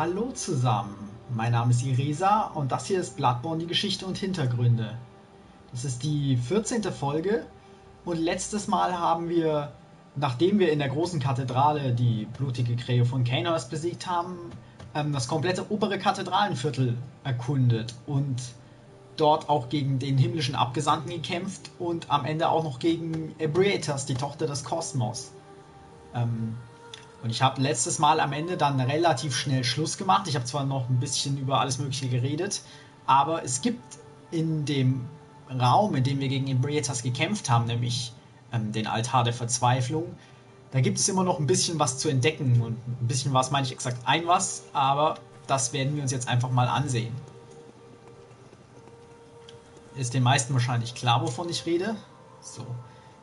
Hallo zusammen, mein Name ist Iresa und das hier ist Bloodborne, die Geschichte und Hintergründe. Das ist die 14. Folge und letztes Mal haben wir, nachdem wir in der großen Kathedrale die blutige Krähe von Canehurst besiegt haben, ähm, das komplette obere Kathedralenviertel erkundet und dort auch gegen den himmlischen Abgesandten gekämpft und am Ende auch noch gegen Ebriatas, die Tochter des Kosmos. Ähm, und ich habe letztes Mal am Ende dann relativ schnell Schluss gemacht. Ich habe zwar noch ein bisschen über alles Mögliche geredet, aber es gibt in dem Raum, in dem wir gegen Ebrietas gekämpft haben, nämlich ähm, den Altar der Verzweiflung, da gibt es immer noch ein bisschen was zu entdecken. Und ein bisschen was meine ich exakt ein was, aber das werden wir uns jetzt einfach mal ansehen. Ist den meisten wahrscheinlich klar, wovon ich rede. So.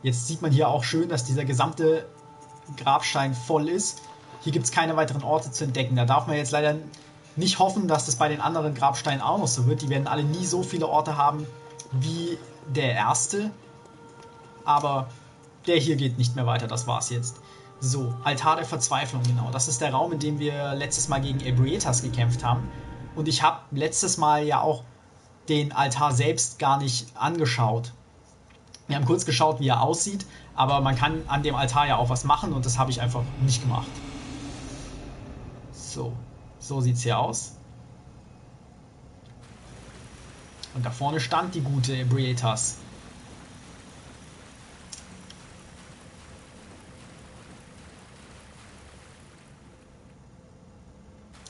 Jetzt sieht man hier auch schön, dass dieser gesamte Grabstein voll ist. Hier gibt es keine weiteren Orte zu entdecken. Da darf man jetzt leider nicht hoffen, dass das bei den anderen Grabsteinen auch noch so wird. Die werden alle nie so viele Orte haben wie der erste. Aber der hier geht nicht mehr weiter, das war's jetzt. So, Altar der Verzweiflung, genau. Das ist der Raum, in dem wir letztes Mal gegen Ebrietas gekämpft haben. Und ich habe letztes Mal ja auch den Altar selbst gar nicht angeschaut. Wir haben kurz geschaut, wie er aussieht, aber man kann an dem Altar ja auch was machen und das habe ich einfach nicht gemacht. So, so sieht es hier aus. Und da vorne stand die gute Ebrietas.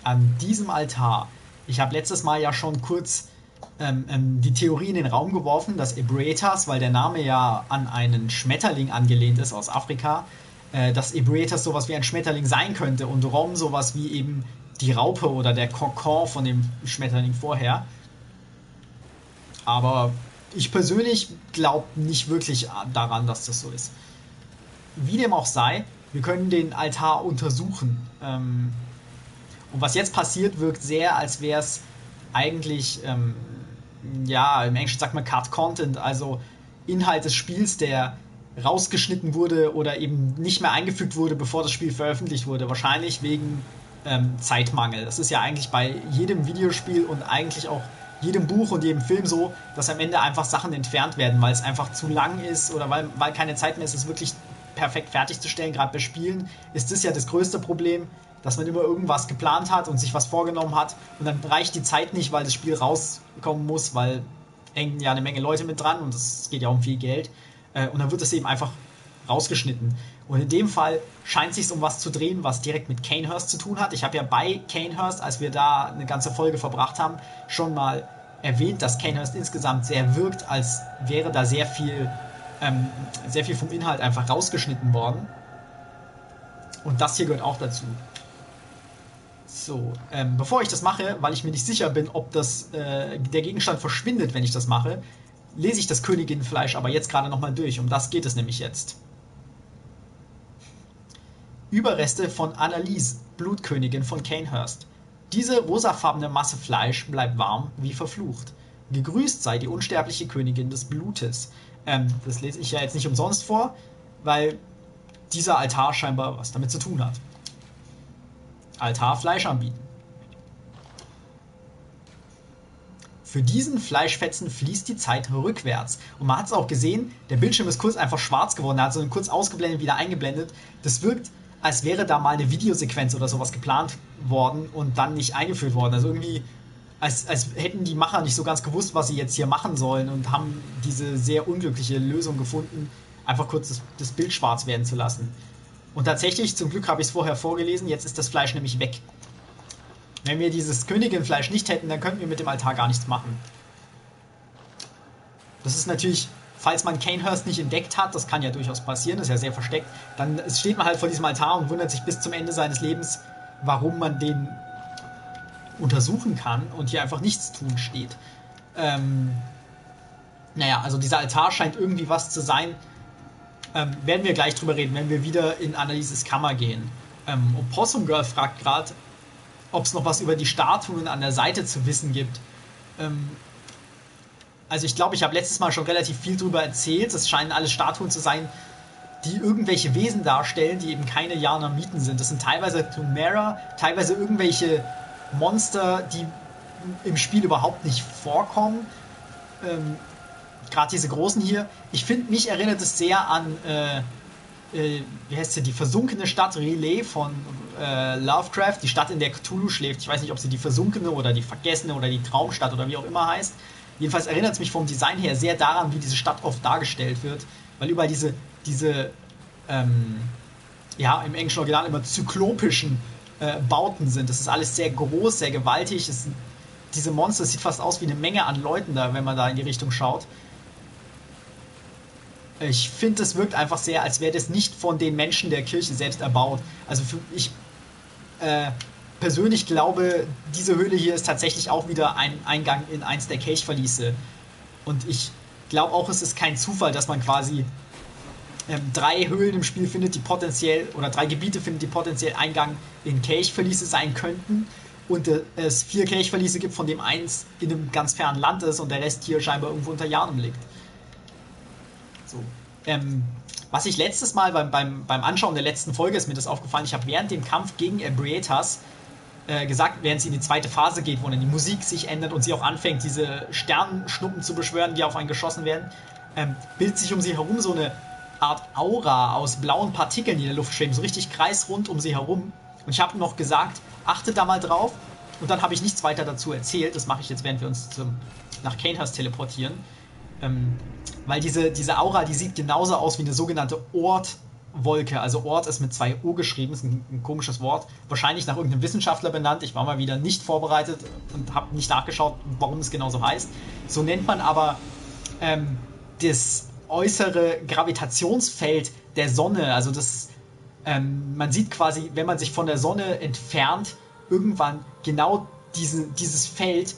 An diesem Altar, ich habe letztes Mal ja schon kurz ähm, ähm, die Theorie in den Raum geworfen, dass Ebrietas, weil der Name ja an einen Schmetterling angelehnt ist aus Afrika, äh, dass Ebrietas sowas wie ein Schmetterling sein könnte und Rom sowas wie eben die Raupe oder der Kokon von dem Schmetterling vorher. Aber ich persönlich glaube nicht wirklich daran, dass das so ist. Wie dem auch sei, wir können den Altar untersuchen. Ähm, und was jetzt passiert, wirkt sehr, als wäre es eigentlich ähm, ja, im Englischen sagt man Card Content, also Inhalt des Spiels, der rausgeschnitten wurde oder eben nicht mehr eingefügt wurde, bevor das Spiel veröffentlicht wurde. Wahrscheinlich wegen ähm, Zeitmangel. Das ist ja eigentlich bei jedem Videospiel und eigentlich auch jedem Buch und jedem Film so, dass am Ende einfach Sachen entfernt werden, weil es einfach zu lang ist oder weil, weil keine Zeit mehr ist, es wirklich perfekt fertigzustellen. Gerade bei Spielen ist das ja das größte Problem, dass man immer irgendwas geplant hat und sich was vorgenommen hat und dann reicht die Zeit nicht, weil das Spiel rauskommen muss, weil hängen ja eine Menge Leute mit dran und es geht ja um viel Geld. Äh, und dann wird es eben einfach rausgeschnitten. Und in dem Fall scheint sich um was zu drehen, was direkt mit Canehurst zu tun hat. Ich habe ja bei Canehurst, als wir da eine ganze Folge verbracht haben, schon mal erwähnt, dass Canehurst insgesamt sehr wirkt, als wäre da sehr viel, ähm, sehr viel vom Inhalt einfach rausgeschnitten worden. Und das hier gehört auch dazu. So, ähm, bevor ich das mache, weil ich mir nicht sicher bin, ob das, äh, der Gegenstand verschwindet, wenn ich das mache, lese ich das Königinfleisch aber jetzt gerade nochmal durch. Um das geht es nämlich jetzt. Überreste von Annalise, Blutkönigin von Canehurst. Diese rosafarbene Masse Fleisch bleibt warm wie verflucht. Gegrüßt sei die unsterbliche Königin des Blutes. Ähm, das lese ich ja jetzt nicht umsonst vor, weil dieser Altar scheinbar was damit zu tun hat. Altar Fleisch anbieten. Für diesen Fleischfetzen fließt die Zeit rückwärts. Und man hat es auch gesehen, der Bildschirm ist kurz einfach schwarz geworden. Er hat so kurz ausgeblendet, wieder eingeblendet. Das wirkt, als wäre da mal eine Videosequenz oder sowas geplant worden und dann nicht eingeführt worden. Also irgendwie, als, als hätten die Macher nicht so ganz gewusst, was sie jetzt hier machen sollen und haben diese sehr unglückliche Lösung gefunden, einfach kurz das, das Bild schwarz werden zu lassen. Und tatsächlich, zum Glück habe ich es vorher vorgelesen, jetzt ist das Fleisch nämlich weg. Wenn wir dieses Königinfleisch nicht hätten, dann könnten wir mit dem Altar gar nichts machen. Das ist natürlich, falls man Canehurst nicht entdeckt hat, das kann ja durchaus passieren, ist ja sehr versteckt, dann steht man halt vor diesem Altar und wundert sich bis zum Ende seines Lebens, warum man den untersuchen kann und hier einfach nichts tun steht. Ähm, naja, also dieser Altar scheint irgendwie was zu sein, ähm, werden wir gleich drüber reden, wenn wir wieder in Annalieses Kammer gehen. Ähm, Opossum Girl fragt gerade, ob es noch was über die Statuen an der Seite zu wissen gibt. Ähm, also ich glaube, ich habe letztes Mal schon relativ viel darüber erzählt. Es scheinen alles Statuen zu sein, die irgendwelche Wesen darstellen, die eben keine Janamiten sind. Das sind teilweise Tumera, teilweise irgendwelche Monster, die im Spiel überhaupt nicht vorkommen. Ähm, Gerade diese großen hier. Ich finde, mich erinnert es sehr an, äh, äh, wie heißt sie, die versunkene Stadt Relay von äh, Lovecraft, die Stadt, in der Cthulhu schläft. Ich weiß nicht, ob sie die versunkene oder die vergessene oder die Traumstadt oder wie auch immer heißt. Jedenfalls erinnert es mich vom Design her sehr daran, wie diese Stadt oft dargestellt wird, weil überall diese, diese ähm, ja, im englischen Original immer zyklopischen äh, Bauten sind. Das ist alles sehr groß, sehr gewaltig. Es, diese Monster, sieht fast aus wie eine Menge an Leuten da, wenn man da in die Richtung schaut. Ich finde, es wirkt einfach sehr, als wäre das nicht von den Menschen der Kirche selbst erbaut. Also für, ich äh, persönlich glaube, diese Höhle hier ist tatsächlich auch wieder ein Eingang in eins der Kelchverliese. Und ich glaube auch, es ist kein Zufall, dass man quasi ähm, drei Höhlen im Spiel findet, die potenziell, oder drei Gebiete findet, die potenziell Eingang in Kelchverliese sein könnten. Und äh, es vier Kelchverliese gibt, von dem eins in einem ganz fernen Land ist und der Rest hier scheinbar irgendwo unter Jahren liegt. Ähm, was ich letztes Mal beim, beim, beim Anschauen der letzten Folge ist mir das aufgefallen, ich habe während dem Kampf gegen Ebrietas äh, gesagt, während sie in die zweite Phase geht, wo dann die Musik sich ändert und sie auch anfängt, diese Sternschnuppen zu beschwören, die auf einen geschossen werden, ähm, bildet sich um sie herum so eine Art Aura aus blauen Partikeln, die in der Luft schweben, so richtig kreisrund um sie herum. Und ich habe noch gesagt, achtet da mal drauf. Und dann habe ich nichts weiter dazu erzählt. Das mache ich jetzt, während wir uns zum, nach Canehurst teleportieren. Ähm, weil diese, diese Aura, die sieht genauso aus wie eine sogenannte Ortwolke. Also Ort ist mit zwei O geschrieben, ist ein, ein, komisches Wort. Wahrscheinlich nach irgendeinem Wissenschaftler benannt. Ich war mal wieder nicht vorbereitet und habe nicht nachgeschaut, warum es genau so heißt. So nennt man aber ähm, das äußere Gravitationsfeld der Sonne. Also das, ähm, man sieht quasi, wenn man sich von der Sonne entfernt, irgendwann genau diese, dieses Feld,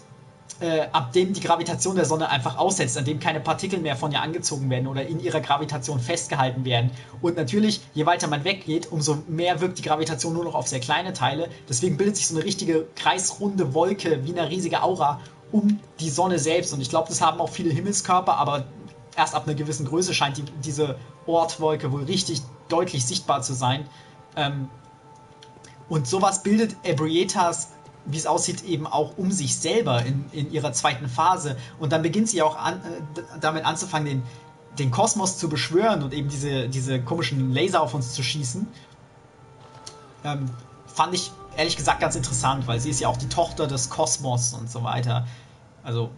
äh, ab dem die Gravitation der Sonne einfach aussetzt, an dem keine Partikel mehr von ihr angezogen werden oder in ihrer Gravitation festgehalten werden. Und natürlich, je weiter man weggeht, umso mehr wirkt die Gravitation nur noch auf sehr kleine Teile. Deswegen bildet sich so eine richtige kreisrunde Wolke wie eine riesige Aura um die Sonne selbst. Und ich glaube, das haben auch viele Himmelskörper, aber erst ab einer gewissen Größe scheint die, diese Ortwolke wohl richtig deutlich sichtbar zu sein. Ähm, und sowas bildet Ebrietas, wie es aussieht, eben auch um sich selber in, in ihrer zweiten Phase. Und dann beginnt sie auch an, äh, damit anzufangen, den, den Kosmos zu beschwören und eben diese, diese komischen Laser auf uns zu schießen. Ähm, fand ich ehrlich gesagt ganz interessant, weil sie ist ja auch die Tochter des Kosmos und so weiter. Also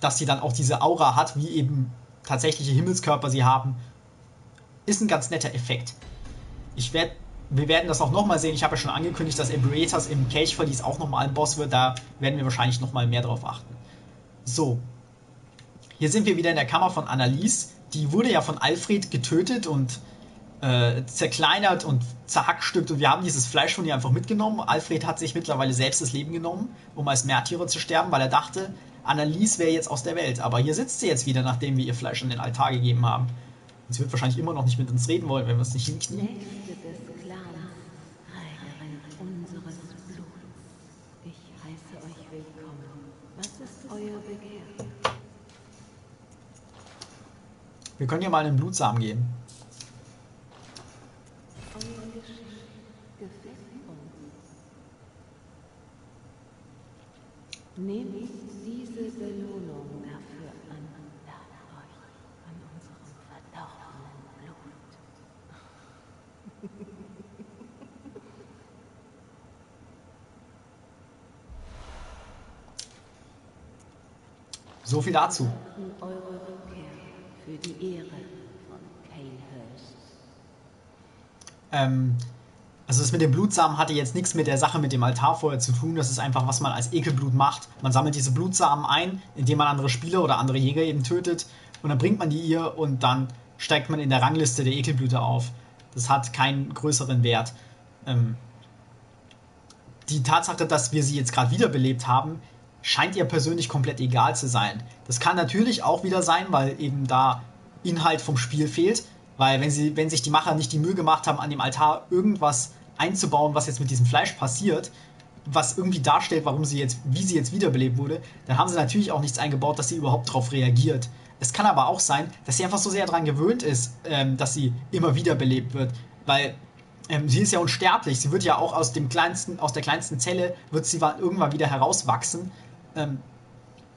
dass sie dann auch diese Aura hat, wie eben tatsächliche Himmelskörper sie haben, ist ein ganz netter Effekt. Ich werde, wir werden das auch nochmal sehen. Ich habe ja schon angekündigt, dass Embraeters im Kelchverlies auch nochmal ein Boss wird. Da werden wir wahrscheinlich nochmal mehr drauf achten. So. Hier sind wir wieder in der Kammer von Annalise. Die wurde ja von Alfred getötet und äh, zerkleinert und zerhackstückt und wir haben dieses Fleisch von ihr einfach mitgenommen. Alfred hat sich mittlerweile selbst das Leben genommen, um als Märtyrer zu sterben, weil er dachte, Annelies wäre jetzt aus der Welt. Aber hier sitzt sie jetzt wieder, nachdem wir ihr Fleisch an den Altar gegeben haben. Und sie wird wahrscheinlich immer noch nicht mit uns reden wollen, wenn wir es nicht hinknien. Wir können ja mal in den Blutsamen gehen. Nehmt diese Belohnung dafür an, lade euch an unserem verdorbenen Blut. So viel dazu. Eure für die Ehre von Canehurst. Ähm, also das mit dem Blutsamen hatte jetzt nichts mit der Sache mit dem Altarfeuer zu tun. Das ist einfach, was man als Ekelblut macht. Man sammelt diese Blutsamen ein, indem man andere Spieler oder andere Jäger eben tötet. Und dann bringt man die ihr und dann steigt man in der Rangliste der Ekelblüte auf. Das hat keinen größeren Wert. Ähm die Tatsache, dass wir sie jetzt gerade wiederbelebt haben, scheint ihr persönlich komplett egal zu sein. Das kann natürlich auch wieder sein, weil eben da Inhalt vom Spiel fehlt. Weil wenn, sie, wenn sich die Macher nicht die Mühe gemacht haben, an dem Altar irgendwas einzubauen, was jetzt mit diesem Fleisch passiert, was irgendwie darstellt, warum sie jetzt, wie sie jetzt wiederbelebt wurde, dann haben sie natürlich auch nichts eingebaut, dass sie überhaupt darauf reagiert. Es kann aber auch sein, dass sie einfach so sehr daran gewöhnt ist, ähm, dass sie immer wiederbelebt wird. Weil ähm, sie ist ja unsterblich. Sie wird ja auch aus dem kleinsten, aus der kleinsten Zelle wird sie irgendwann wieder herauswachsen. Ähm,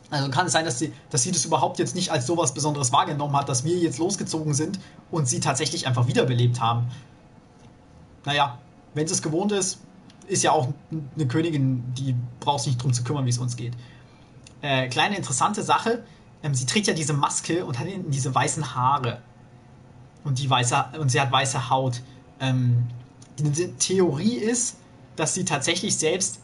also kann es sein, dass sie, dass sie das überhaupt jetzt nicht als sowas Besonderes wahrgenommen hat, dass wir jetzt losgezogen sind und sie tatsächlich einfach wiederbelebt haben. Naja, wenn es gewohnt ist, ist ja auch eine Königin, die braucht sich nicht drum zu kümmern, wie es uns geht. Äh, kleine interessante Sache, ähm, sie trägt ja diese Maske und hat hinten diese weißen Haare. Und, die weiße, und sie hat weiße Haut. Ähm, die Theorie ist, dass sie tatsächlich selbst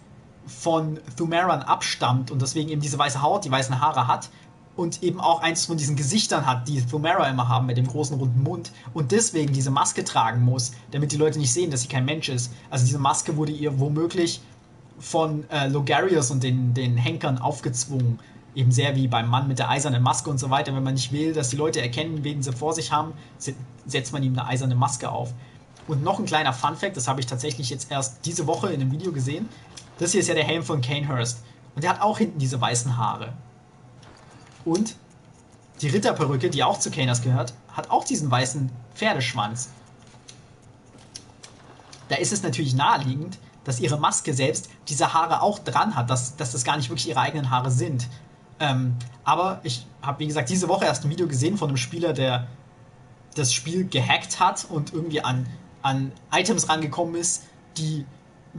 von Thumaran abstammt und deswegen eben diese weiße Haut, die weißen Haare hat und eben auch eins von diesen Gesichtern hat, die Thumera immer haben mit dem großen runden Mund und deswegen diese Maske tragen muss, damit die Leute nicht sehen, dass sie kein Mensch ist. Also diese Maske wurde ihr womöglich von äh, Logarius und den, den Henkern aufgezwungen. Eben sehr wie beim Mann mit der eisernen Maske und so weiter. Wenn man nicht will, dass die Leute erkennen, wen sie vor sich haben, setzt man ihm eine eiserne Maske auf. Und noch ein kleiner Fun-Fact, das habe ich tatsächlich jetzt erst diese Woche in einem Video gesehen. Das hier ist ja der Helm von Kanehurst. Und der hat auch hinten diese weißen Haare. Und die Ritterperücke, die auch zu Kanehurst gehört, hat auch diesen weißen Pferdeschwanz. Da ist es natürlich naheliegend, dass ihre Maske selbst diese Haare auch dran hat, dass, dass das gar nicht wirklich ihre eigenen Haare sind. Ähm, aber ich habe, wie gesagt, diese Woche erst ein Video gesehen von einem Spieler, der das Spiel gehackt hat und irgendwie an, an Items rangekommen ist, die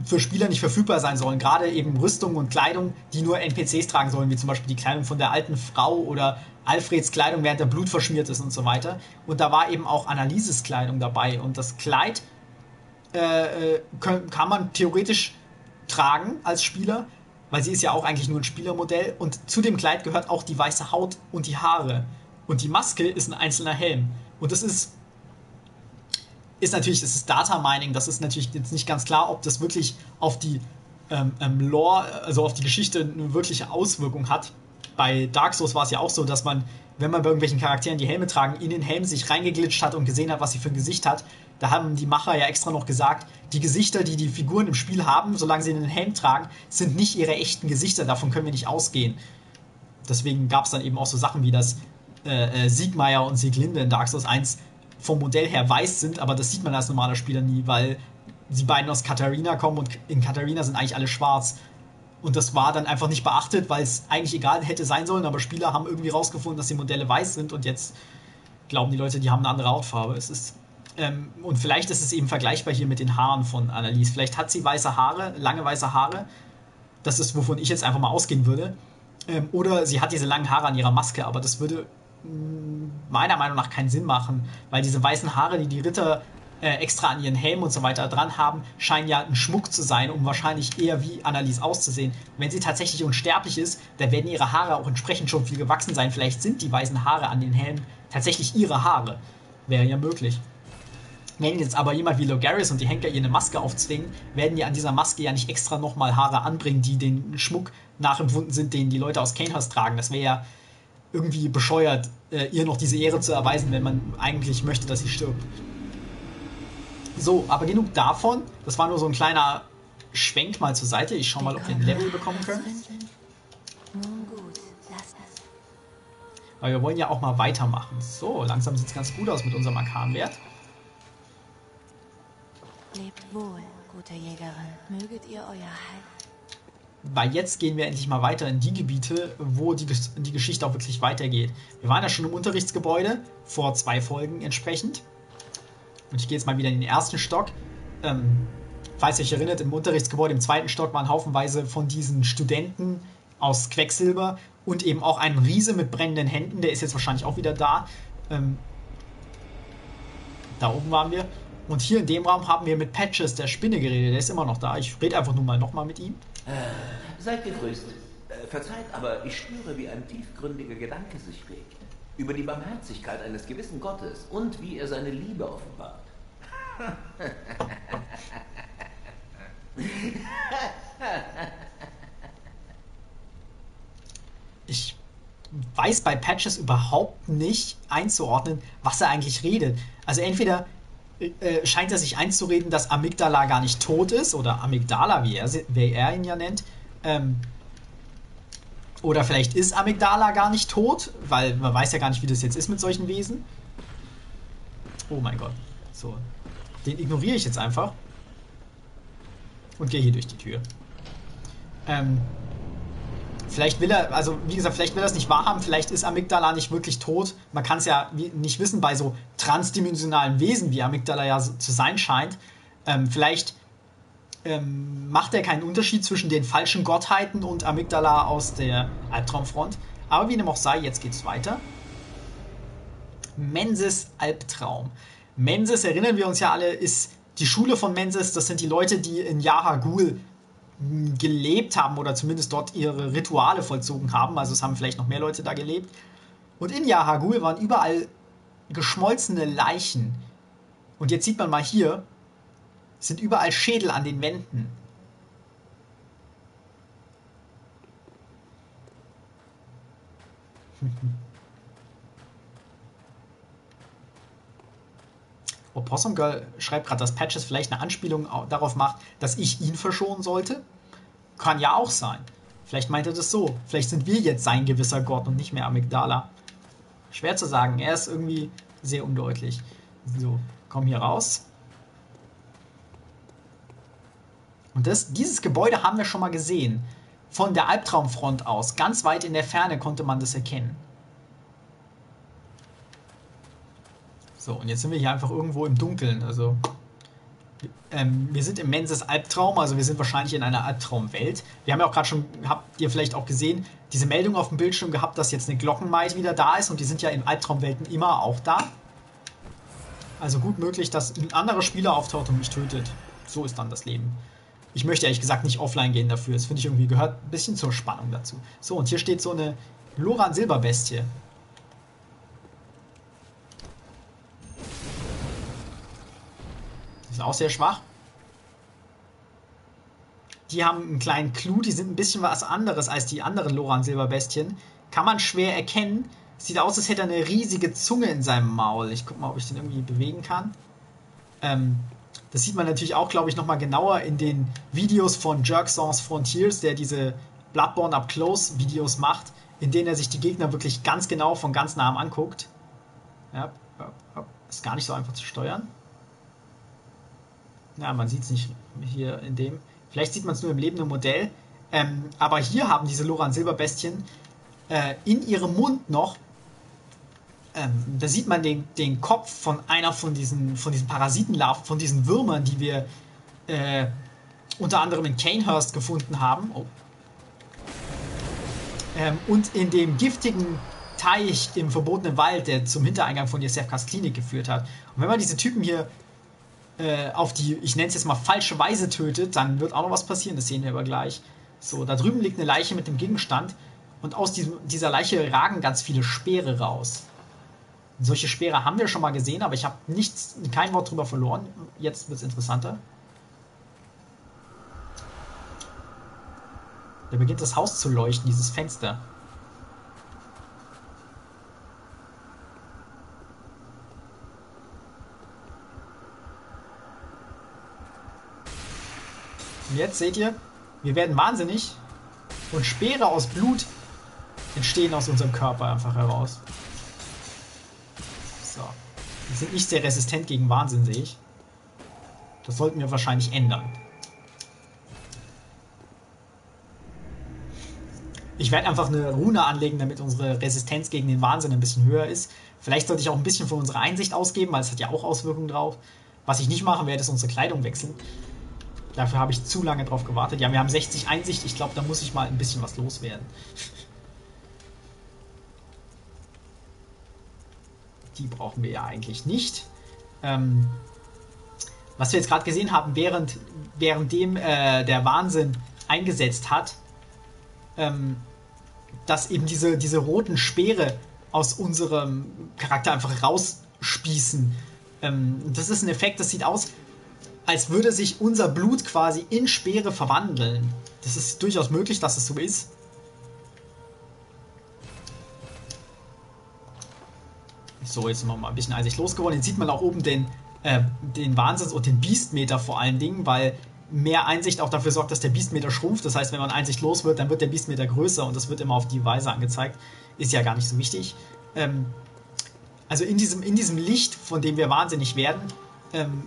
für Spieler nicht verfügbar sein sollen. Gerade eben Rüstung und Kleidung, die nur NPCs tragen sollen, wie zum Beispiel die Kleidung von der alten Frau oder Alfreds Kleidung, während der Blut verschmiert ist und so weiter. Und da war eben auch Annalieses Kleidung dabei. Und das Kleid äh, äh können, kann man theoretisch tragen als Spieler, weil sie ist ja auch eigentlich nur ein Spielermodell. Und zu dem Kleid gehört auch die weiße Haut und die Haare. Und die Maske ist ein einzelner Helm. Und das ist ist natürlich, das ist Data Mining, das ist natürlich jetzt nicht ganz klar, ob das wirklich auf die ähm, ähm, Lore, also auf die Geschichte eine wirkliche Auswirkung hat. Bei Dark Souls war es ja auch so, dass man, wenn man bei irgendwelchen Charakteren die Helme tragen, in den Helm sich reingeglitscht hat und gesehen hat, was sie für ein Gesicht hat. Da haben die Macher ja extra noch gesagt, die Gesichter, die die Figuren im Spiel haben, solange sie den Helm tragen, sind nicht ihre echten Gesichter. Davon können wir nicht ausgehen. Deswegen gab es dann eben auch so Sachen wie das äh, äh, Siegmeier und Sieglinde in Dark Souls 1 vom Modell her weiß sind, aber das sieht man als normaler Spieler nie, weil die beiden aus Katharina kommen und in Katharina sind eigentlich alle schwarz. Und das war dann einfach nicht beachtet, weil es eigentlich egal hätte sein sollen, aber Spieler haben irgendwie rausgefunden, dass die Modelle weiß sind und jetzt glauben die Leute, die haben eine andere Hautfarbe. Es ist, ähm, und vielleicht ist es eben vergleichbar hier mit den Haaren von Annelies. Vielleicht hat sie weiße Haare, lange weiße Haare. Das ist, wovon ich jetzt einfach mal ausgehen würde. Ähm, oder sie hat diese langen Haare an ihrer Maske, aber das würde meiner Meinung nach keinen Sinn machen, weil diese weißen Haare, die die Ritter äh, extra an ihren Helm und so weiter dran haben, scheinen ja ein Schmuck zu sein, um wahrscheinlich eher wie Annalise auszusehen. Wenn sie tatsächlich unsterblich ist, dann werden ihre Haare auch entsprechend schon viel gewachsen sein. Vielleicht sind die weißen Haare an den Helmen tatsächlich ihre Haare. Wäre ja möglich. Wenn jetzt aber jemand wie Logaris und die Henker ihr eine Maske aufzwingen, werden die an dieser Maske ja nicht extra nochmal Haare anbringen, die den Schmuck nachempfunden sind, den die Leute aus Canehurst tragen. Das wäre ja irgendwie bescheuert, äh, ihr noch diese Ehre zu erweisen, wenn man eigentlich möchte, dass sie stirbt. So, aber genug davon. Das war nur so ein kleiner Schwenk mal zur Seite. Ich schau mal, ob wir ein Level bekommen können. Weil wir wollen ja auch mal weitermachen. So, langsam sieht es ganz gut aus mit unserem Arkanwert. Lebt wohl, gute Jägerin. Möget ihr euer Heil weil jetzt gehen wir endlich mal weiter in die Gebiete, wo die, die Geschichte auch wirklich weitergeht. Wir waren ja schon im Unterrichtsgebäude, vor zwei Folgen entsprechend. Und ich gehe jetzt mal wieder in den ersten Stock. Ähm, falls ihr euch erinnert, im Unterrichtsgebäude im zweiten Stock waren haufenweise von diesen Studenten aus Quecksilber und eben auch ein Riese mit brennenden Händen, der ist jetzt wahrscheinlich auch wieder da. Ähm, da oben waren wir. Und hier in dem Raum haben wir mit Patches, der Spinne, geredet. Der ist immer noch da. Ich rede einfach nur mal nochmal mit ihm. Äh, seid gegrüßt. Äh, verzeiht, aber ich spüre, wie ein tiefgründiger Gedanke sich regt. Über die Barmherzigkeit eines gewissen Gottes und wie er seine Liebe offenbart. ich weiß bei Patches überhaupt nicht einzuordnen, was er eigentlich redet. Also entweder äh, scheint er sich einzureden, dass Amygdala gar nicht tot ist, oder Amygdala, wie er, wie er ihn ja nennt. Ähm, oder vielleicht ist Amygdala gar nicht tot, weil man weiß ja gar nicht, wie das jetzt ist mit solchen Wesen. Oh mein Gott. So. Den ignoriere ich jetzt einfach. Und gehe hier durch die Tür. Ähm, vielleicht will er, also wie gesagt, vielleicht will er es nicht wahrhaben, vielleicht ist Amygdala nicht wirklich tot. Man kann es ja nicht wissen bei so transdimensionalen Wesen, wie Amygdala ja zu sein scheint. Ähm, vielleicht ähm, macht er keinen Unterschied zwischen den falschen Gottheiten und Amygdala aus der Albtraumfront. Aber wie dem auch sei, jetzt geht's weiter. Menses Albtraum. Menses, erinnern wir uns ja alle, ist die Schule von Menses. Das sind die Leute, die in Yahagul gelebt haben oder zumindest dort ihre Rituale vollzogen haben. Also es haben vielleicht noch mehr Leute da gelebt. Und in Yahagul waren überall geschmolzene Leichen. Und jetzt sieht man mal hier, sind überall Schädel an den Wänden. Opossum Girl schreibt gerade, dass Patches vielleicht eine Anspielung darauf macht, dass ich ihn verschonen sollte. Kann ja auch sein. Vielleicht meint er das so. Vielleicht sind wir jetzt sein gewisser Gott und nicht mehr Amygdala. Schwer zu sagen. Er ist irgendwie sehr undeutlich. So, komm hier raus. Und das, dieses Gebäude haben wir schon mal gesehen. Von der Albtraumfront aus. Ganz weit in der Ferne konnte man das erkennen. So, und jetzt sind wir hier einfach irgendwo im Dunkeln. Also, ähm, wir sind im Menses Albtraum, also wir sind wahrscheinlich in einer Albtraumwelt. Wir haben ja auch gerade schon, habt ihr vielleicht auch gesehen, diese Meldung auf dem Bildschirm gehabt, dass jetzt eine Glockenmaid wieder da ist und die sind ja in Albtraumwelten immer auch da. Also gut möglich, dass ein anderer Spieler auftaucht und mich tötet. So ist dann das Leben. Ich möchte ehrlich gesagt nicht offline gehen dafür. Das finde ich irgendwie gehört ein bisschen zur Spannung dazu. So, und hier steht so eine Loran Silberbestie. Ist auch sehr schwach. Die haben einen kleinen Clou, die sind ein bisschen was anderes als die anderen Loran Silberbestien. Kann man schwer erkennen. Sieht aus, als hätte er eine riesige Zunge in seinem Maul. Ich guck mal, ob ich den irgendwie bewegen kann. Ähm, das sieht man natürlich auch, glaube ich, nochmal genauer in den Videos von Jerk Sans Frontiers, der diese Bloodborne Up Close Videos macht, in denen er sich die Gegner wirklich ganz genau von ganz nahem anguckt. Ja, ist gar nicht so einfach zu steuern. Ja, man sieht es nicht hier in dem. Vielleicht sieht man es nur im lebenden Modell. Ähm, aber hier haben diese Loran Silberbestien äh, in ihrem Mund noch ähm, da sieht man den, den Kopf von einer von diesen, von diesen Parasitenlarven, von diesen Würmern, die wir äh, unter anderem in Canehurst gefunden haben. Oh. Ähm, und in dem giftigen Teich im verbotenen Wald, der zum Hintereingang von Jesefkas Klinik geführt hat. Und wenn man diese Typen hier äh, auf die, ich nenne es jetzt mal falsche Weise tötet, dann wird auch noch was passieren, das sehen wir aber gleich. So, da drüben liegt eine Leiche mit dem Gegenstand und aus diesem, dieser Leiche ragen ganz viele Speere raus. Solche Speere haben wir schon mal gesehen, aber ich habe nichts, kein Wort drüber verloren. Jetzt wird es interessanter. Da beginnt das Haus zu leuchten, dieses Fenster. Und jetzt seht ihr, wir werden wahnsinnig und Speere aus Blut entstehen aus unserem Körper einfach heraus. Die sind nicht sehr resistent gegen Wahnsinn, sehe ich. Das sollten wir wahrscheinlich ändern. Ich werde einfach eine Rune anlegen, damit unsere Resistenz gegen den Wahnsinn ein bisschen höher ist. Vielleicht sollte ich auch ein bisschen von unserer Einsicht ausgeben, weil es hat ja auch Auswirkungen drauf. Was ich nicht machen werde, ist unsere Kleidung wechseln. Dafür habe ich zu lange drauf gewartet. Ja, wir haben 60 Einsicht. Ich glaube, da muss ich mal ein bisschen was loswerden. die brauchen wir ja eigentlich nicht. Ähm, was wir jetzt gerade gesehen haben, während, währenddem äh, der Wahnsinn eingesetzt hat, ähm, dass eben diese, diese roten Speere aus unserem Charakter einfach rausspießen. Ähm, das ist ein Effekt, das sieht aus, als würde sich unser Blut quasi in Speere verwandeln. Das ist durchaus möglich, dass es so ist. So, jetzt sind wir mal ein bisschen eisig losgeworden. Jetzt sieht man auch oben den, äh, den Wahnsinns- und den Beastmeter vor allen Dingen, weil mehr Einsicht auch dafür sorgt, dass der Beastmeter schrumpft. Das heißt, wenn man Einsicht los wird, dann wird der Beastmeter größer und das wird immer auf die Weise angezeigt. Ist ja gar nicht so wichtig. Ähm, also in diesem, in diesem Licht, von dem wir wahnsinnig werden, ähm,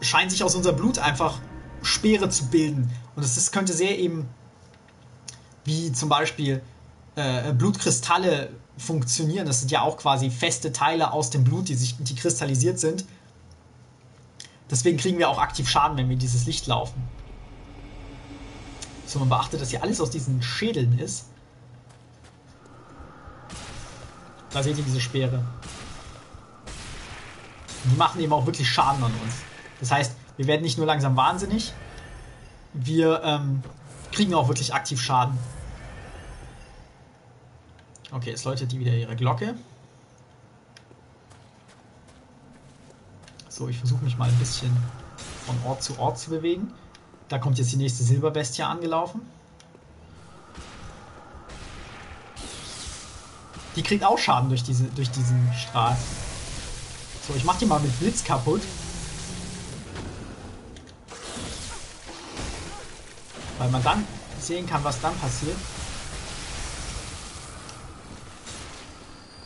scheinen sich aus unserem Blut einfach Speere zu bilden. Und das ist, könnte sehr eben wie zum Beispiel äh, Blutkristalle funktionieren. Das sind ja auch quasi feste Teile aus dem Blut, die sich, die kristallisiert sind. Deswegen kriegen wir auch aktiv Schaden, wenn wir dieses Licht laufen. So, man beachtet, dass hier alles aus diesen Schädeln ist. Da seht ihr diese Speere. Die machen eben auch wirklich Schaden an uns. Das heißt, wir werden nicht nur langsam wahnsinnig, wir ähm, kriegen auch wirklich aktiv Schaden. Okay, jetzt läutet die wieder ihre Glocke. So, ich versuche mich mal ein bisschen von Ort zu Ort zu bewegen. Da kommt jetzt die nächste Silberbestie angelaufen. Die kriegt auch Schaden durch, diese, durch diesen Strahl. So, ich mach die mal mit Blitz kaputt. Weil man dann sehen kann, was dann passiert.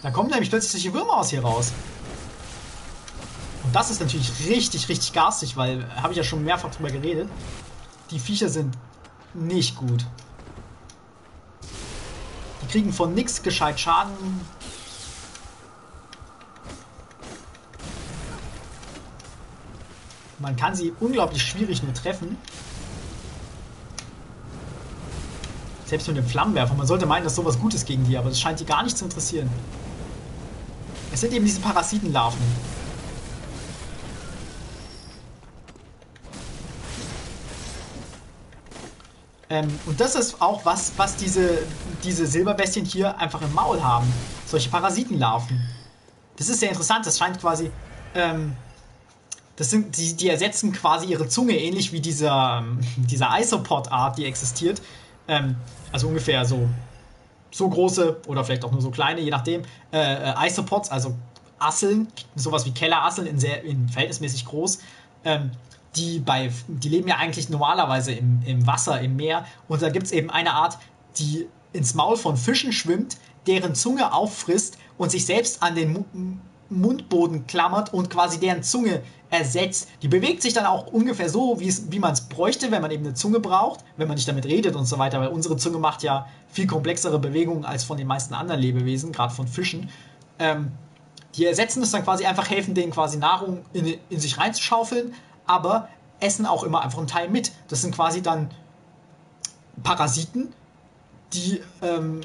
Da kommen nämlich plötzlich solche Würmer aus hier raus. Und das ist natürlich richtig, richtig garstig, weil, habe ich ja schon mehrfach drüber geredet, die Viecher sind nicht gut. Die kriegen von nix gescheit Schaden. Man kann sie unglaublich schwierig nur treffen. Selbst mit dem Flammenwerfer. Man sollte meinen, dass sowas Gutes gegen die, aber das scheint die gar nicht zu interessieren. Es sind eben diese Parasitenlarven. Ähm, und das ist auch was, was diese, diese Silberbestien hier einfach im Maul haben. Solche Parasitenlarven. Das ist sehr interessant. Das scheint quasi. Ähm, das sind, die, die ersetzen quasi ihre Zunge, ähnlich wie dieser, dieser Isopod-Art, die existiert. Ähm, also ungefähr so, so große oder vielleicht auch nur so kleine, je nachdem. Äh, äh, Isopods, also Asseln, sowas wie Kellerasseln in, sehr, in verhältnismäßig groß. Ähm, die bei, die leben ja eigentlich normalerweise im, im Wasser, im Meer. Und da gibt es eben eine Art, die ins Maul von Fischen schwimmt, deren Zunge auffrisst und sich selbst an den Mundboden klammert und quasi deren Zunge ersetzt. Die bewegt sich dann auch ungefähr so, wie man es bräuchte, wenn man eben eine Zunge braucht, wenn man nicht damit redet und so weiter, weil unsere Zunge macht ja viel komplexere Bewegungen als von den meisten anderen Lebewesen, gerade von Fischen. Ähm, die ersetzen es dann quasi einfach, helfen denen quasi Nahrung in, in sich reinzuschaufeln, aber essen auch immer einfach einen Teil mit. Das sind quasi dann Parasiten, die ähm,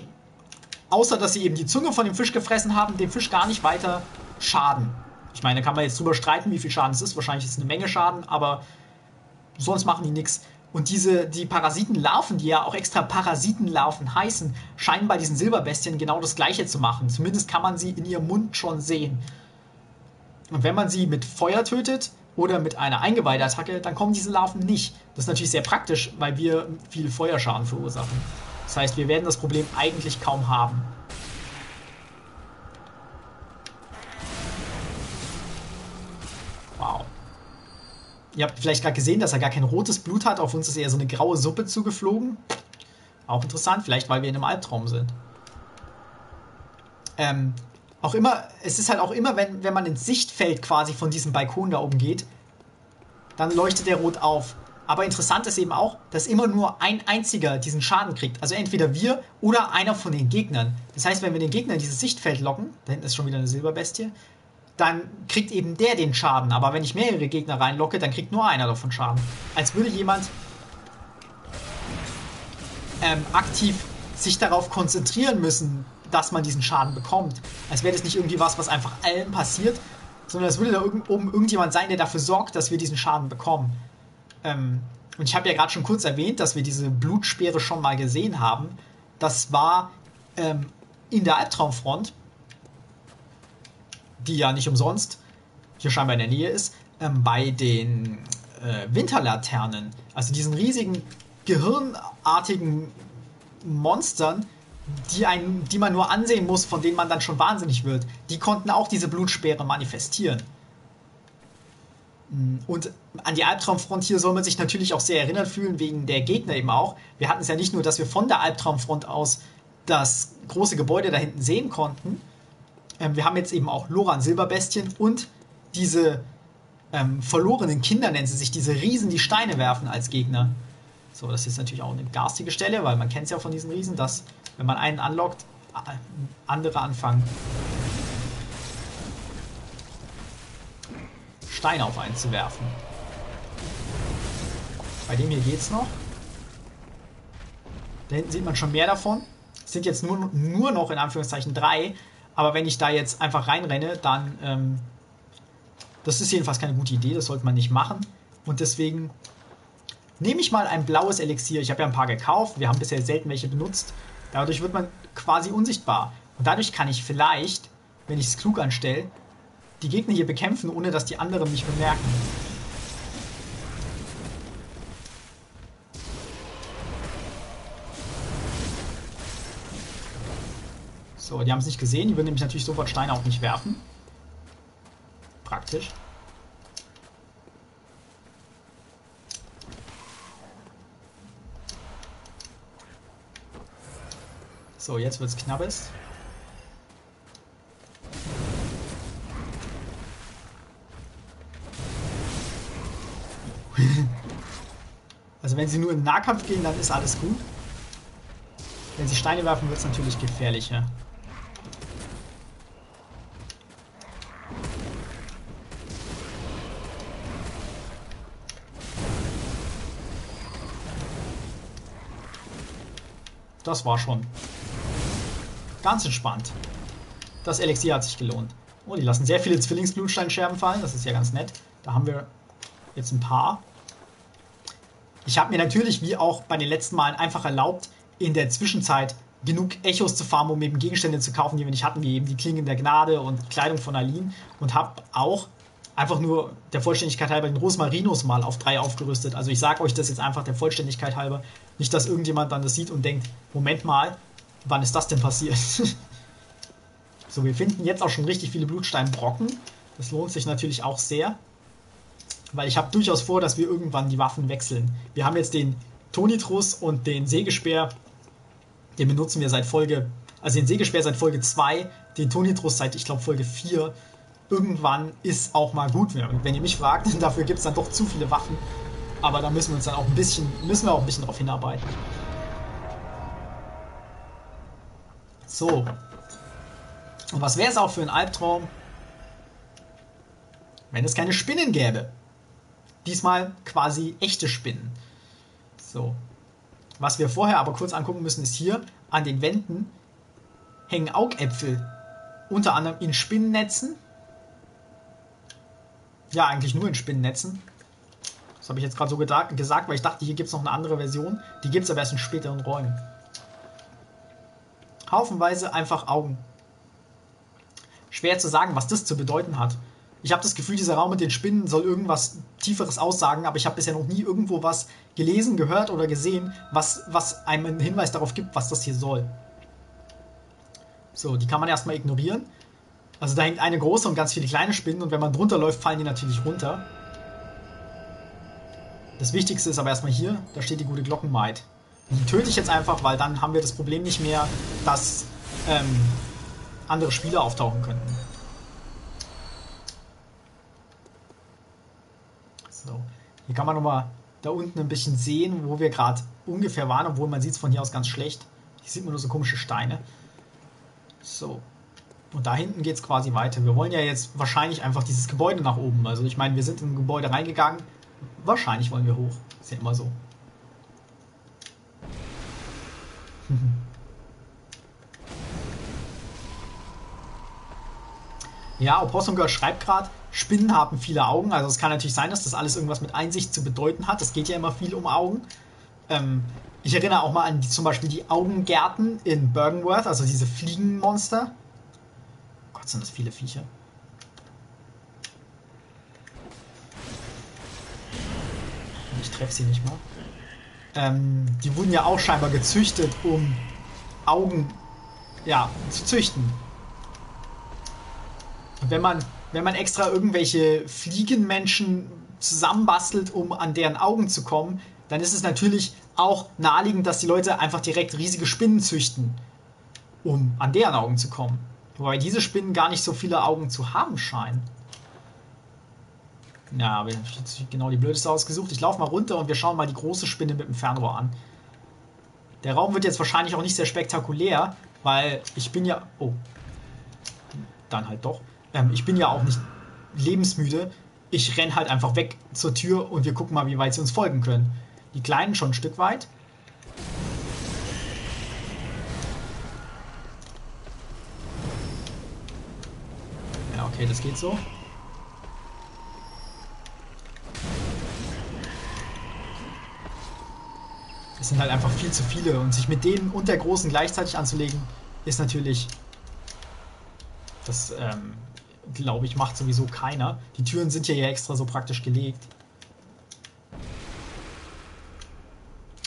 außer dass sie eben die Zunge von dem Fisch gefressen haben, dem Fisch gar nicht weiter schaden. Ich meine, da kann man jetzt drüber streiten, wie viel Schaden es ist. Wahrscheinlich ist es eine Menge Schaden, aber sonst machen die nichts. Und diese, die Parasitenlarven, die ja auch extra Parasitenlarven heißen, scheinen bei diesen Silberbestien genau das gleiche zu machen. Zumindest kann man sie in ihrem Mund schon sehen. Und wenn man sie mit Feuer tötet, oder mit einer Eingeweideattacke, dann kommen diese Larven nicht. Das ist natürlich sehr praktisch, weil wir viel Feuerschaden verursachen. Das heißt, wir werden das Problem eigentlich kaum haben. Ihr habt vielleicht gerade gesehen, dass er gar kein rotes Blut hat. Auf uns ist eher so eine graue Suppe zugeflogen. Auch interessant, vielleicht weil wir in einem Albtraum sind. Ähm, auch immer, es ist halt auch immer, wenn, wenn man ins Sichtfeld quasi von diesem Balkon da oben geht, dann leuchtet der rot auf. Aber interessant ist eben auch, dass immer nur ein einziger diesen Schaden kriegt. Also entweder wir oder einer von den Gegnern. Das heißt, wenn wir den Gegner in dieses Sichtfeld locken, da hinten ist schon wieder eine Silberbestie, dann kriegt eben der den Schaden. Aber wenn ich mehrere Gegner reinlocke, dann kriegt nur einer davon Schaden. Als würde jemand ähm, aktiv sich darauf konzentrieren müssen, dass man diesen Schaden bekommt. Als wäre das nicht irgendwie was, was einfach allen passiert, sondern es würde da oben irgendjemand sein, der dafür sorgt, dass wir diesen Schaden bekommen. Ähm, und ich habe ja gerade schon kurz erwähnt, dass wir diese Blutspeere schon mal gesehen haben. Das war ähm, in der Albtraumfront, die ja nicht umsonst hier scheinbar in der Nähe ist, ähm, bei den äh, Winterlaternen, also diesen riesigen gehirnartigen Monstern, die, einen, die man nur ansehen muss, von denen man dann schon wahnsinnig wird, die konnten auch diese Blutspeere manifestieren. Mm, und an die Albtraumfront hier soll man sich natürlich auch sehr erinnert fühlen, wegen der Gegner eben auch. Wir hatten es ja nicht nur, dass wir von der Albtraumfront aus das große Gebäude da hinten sehen konnten. Ähm, wir haben jetzt eben auch Loran Silberbestien und diese ähm, verlorenen Kinder nennen sie sich, diese Riesen, die Steine werfen als Gegner. So, das ist natürlich auch eine garstige Stelle, weil man kennt es ja von diesen Riesen, dass wenn man einen anlockt, andere anfangen Steine auf einen zu werfen. Bei dem hier geht's noch. Da hinten sieht man schon mehr davon. Es sind jetzt nur, nur noch in Anführungszeichen drei. Aber wenn ich da jetzt einfach reinrenne, dann... Ähm, das ist jedenfalls keine gute Idee. Das sollte man nicht machen. Und deswegen nehme ich mal ein blaues Elixier. Ich habe ja ein paar gekauft. Wir haben bisher selten welche benutzt. Dadurch wird man quasi unsichtbar. Und dadurch kann ich vielleicht, wenn ich es klug anstelle, die Gegner hier bekämpfen, ohne dass die anderen mich bemerken. So, die haben es nicht gesehen. Die würden nämlich natürlich sofort Steine auf mich werfen. Praktisch. So, jetzt wird es knappes. also wenn sie nur im Nahkampf gehen, dann ist alles gut. Wenn sie Steine werfen, wird es natürlich gefährlicher. Das war schon ganz entspannt. Das Elixier hat sich gelohnt. Oh, die lassen sehr viele Zwillingsblutsteinscherben fallen. Das ist ja ganz nett. Da haben wir jetzt ein paar. Ich habe mir natürlich, wie auch bei den letzten Malen, einfach erlaubt, in der Zwischenzeit genug Echos zu farmen, um eben Gegenstände zu kaufen, die wir nicht hatten, wie eben die Klingen der Gnade und Kleidung von Aline. Und habe auch einfach nur der Vollständigkeit halber den Rosmarinos mal auf drei aufgerüstet. Also ich sage euch das jetzt einfach der Vollständigkeit halber. Nicht, dass irgendjemand dann das sieht und denkt, Moment mal, wann ist das denn passiert? so, wir finden jetzt auch schon richtig viele Blutsteinbrocken. Das lohnt sich natürlich auch sehr. Weil ich habe durchaus vor, dass wir irgendwann die Waffen wechseln. Wir haben jetzt den Tonitrus und den Sägespeer. Den benutzen wir seit Folge, also den Sägespeer seit Folge 2, den Tonitrus seit, ich glaube, Folge 4. Irgendwann ist auch mal gut. Wenn ihr mich fragt, dafür gibt es dann doch zu viele Waffen. Aber da müssen wir uns dann auch ein bisschen, müssen wir auch ein bisschen drauf hinarbeiten. So. Und was wäre es auch für ein Albtraum, wenn es keine Spinnen gäbe? Diesmal quasi echte Spinnen. So. Was wir vorher aber kurz angucken müssen, ist hier an den Wänden hängen Augäpfel. Unter anderem in Spinnennetzen. Ja, eigentlich nur in Spinnennetzen. Das habe ich jetzt gerade so gesagt, weil ich dachte, hier gibt es noch eine andere Version. Die gibt es aber erst in späteren Räumen. Haufenweise einfach Augen. Schwer zu sagen, was das zu bedeuten hat. Ich habe das Gefühl, dieser Raum mit den Spinnen soll irgendwas Tieferes aussagen, aber ich habe bisher noch nie irgendwo was gelesen, gehört oder gesehen, was, was einem einen Hinweis darauf gibt, was das hier soll. So, die kann man erstmal ignorieren. Also da hängt eine große und ganz viele kleine Spinnen und wenn man drunter läuft, fallen die natürlich runter. Das Wichtigste ist aber erstmal hier, da steht die gute Glockenmaid. Die töte ich jetzt einfach, weil dann haben wir das Problem nicht mehr, dass ähm, andere Spieler auftauchen könnten. So, hier kann man nochmal da unten ein bisschen sehen, wo wir gerade ungefähr waren, obwohl man sieht es von hier aus ganz schlecht. Hier sieht man nur so komische Steine. So. Und da hinten geht es quasi weiter. Wir wollen ja jetzt wahrscheinlich einfach dieses Gebäude nach oben. Also ich meine, wir sind in ein Gebäude reingegangen. Wahrscheinlich wollen wir hoch. Ist ja immer so. Ja, Opossum Girl schreibt gerade, Spinnen haben viele Augen. Also es kann natürlich sein, dass das alles irgendwas mit Einsicht zu bedeuten hat. Es geht ja immer viel um Augen. Ähm, ich erinnere auch mal an die, zum Beispiel die Augengärten in Bergenworth, also diese Fliegenmonster. Gott, sind das viele Viecher. Ich treffe sie nicht mal. Ähm, die wurden ja auch scheinbar gezüchtet, um Augen ja, zu züchten. Und wenn man, wenn man extra irgendwelche Fliegenmenschen zusammenbastelt, um an deren Augen zu kommen, dann ist es natürlich auch naheliegend, dass die Leute einfach direkt riesige Spinnen züchten, um an deren Augen zu kommen. Wobei diese Spinnen gar nicht so viele Augen zu haben scheinen. Ja, aber ich habe jetzt genau die blödeste ausgesucht. Ich laufe mal runter und wir schauen mal die große Spinne mit dem Fernrohr an. Der Raum wird jetzt wahrscheinlich auch nicht sehr spektakulär, weil ich bin ja... Oh. Dann halt doch. Ähm, ich bin ja auch nicht lebensmüde. Ich renn halt einfach weg zur Tür und wir gucken mal, wie weit sie uns folgen können. Die Kleinen schon ein Stück weit. Okay, das geht so. Es sind halt einfach viel zu viele und sich mit denen und der Großen gleichzeitig anzulegen, ist natürlich. Das, ähm, glaube ich, macht sowieso keiner. Die Türen sind hier ja extra so praktisch gelegt.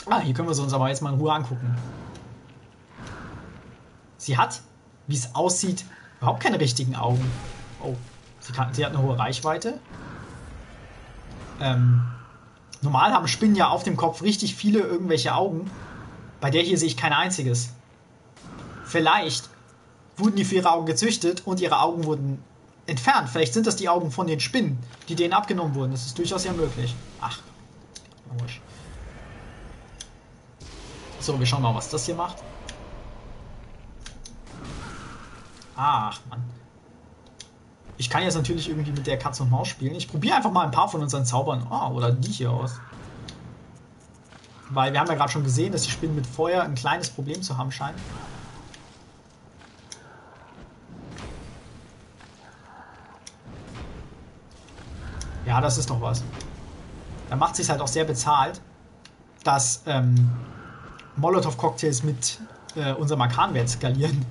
Ah, hier können wir sie uns aber jetzt mal in Ruhe angucken. Sie hat, wie es aussieht, überhaupt keine richtigen Augen. Oh, sie, kann, sie hat eine hohe Reichweite. Ähm, normal haben Spinnen ja auf dem Kopf richtig viele irgendwelche Augen. Bei der hier sehe ich kein einziges. Vielleicht wurden die für ihre Augen gezüchtet und ihre Augen wurden entfernt. Vielleicht sind das die Augen von den Spinnen, die denen abgenommen wurden. Das ist durchaus ja möglich. Ach, wurscht. So, wir schauen mal, was das hier macht. Ach, Mann. Ich kann jetzt natürlich irgendwie mit der Katze und Maus spielen. Ich probiere einfach mal ein paar von unseren Zaubern. Oh, oder die hier aus. Weil wir haben ja gerade schon gesehen, dass die Spinnen mit Feuer ein kleines Problem zu haben scheinen. Ja, das ist doch was. Da macht sich halt auch sehr bezahlt, dass ähm, Molotow-Cocktails mit äh, unserem Arkanwert skalieren.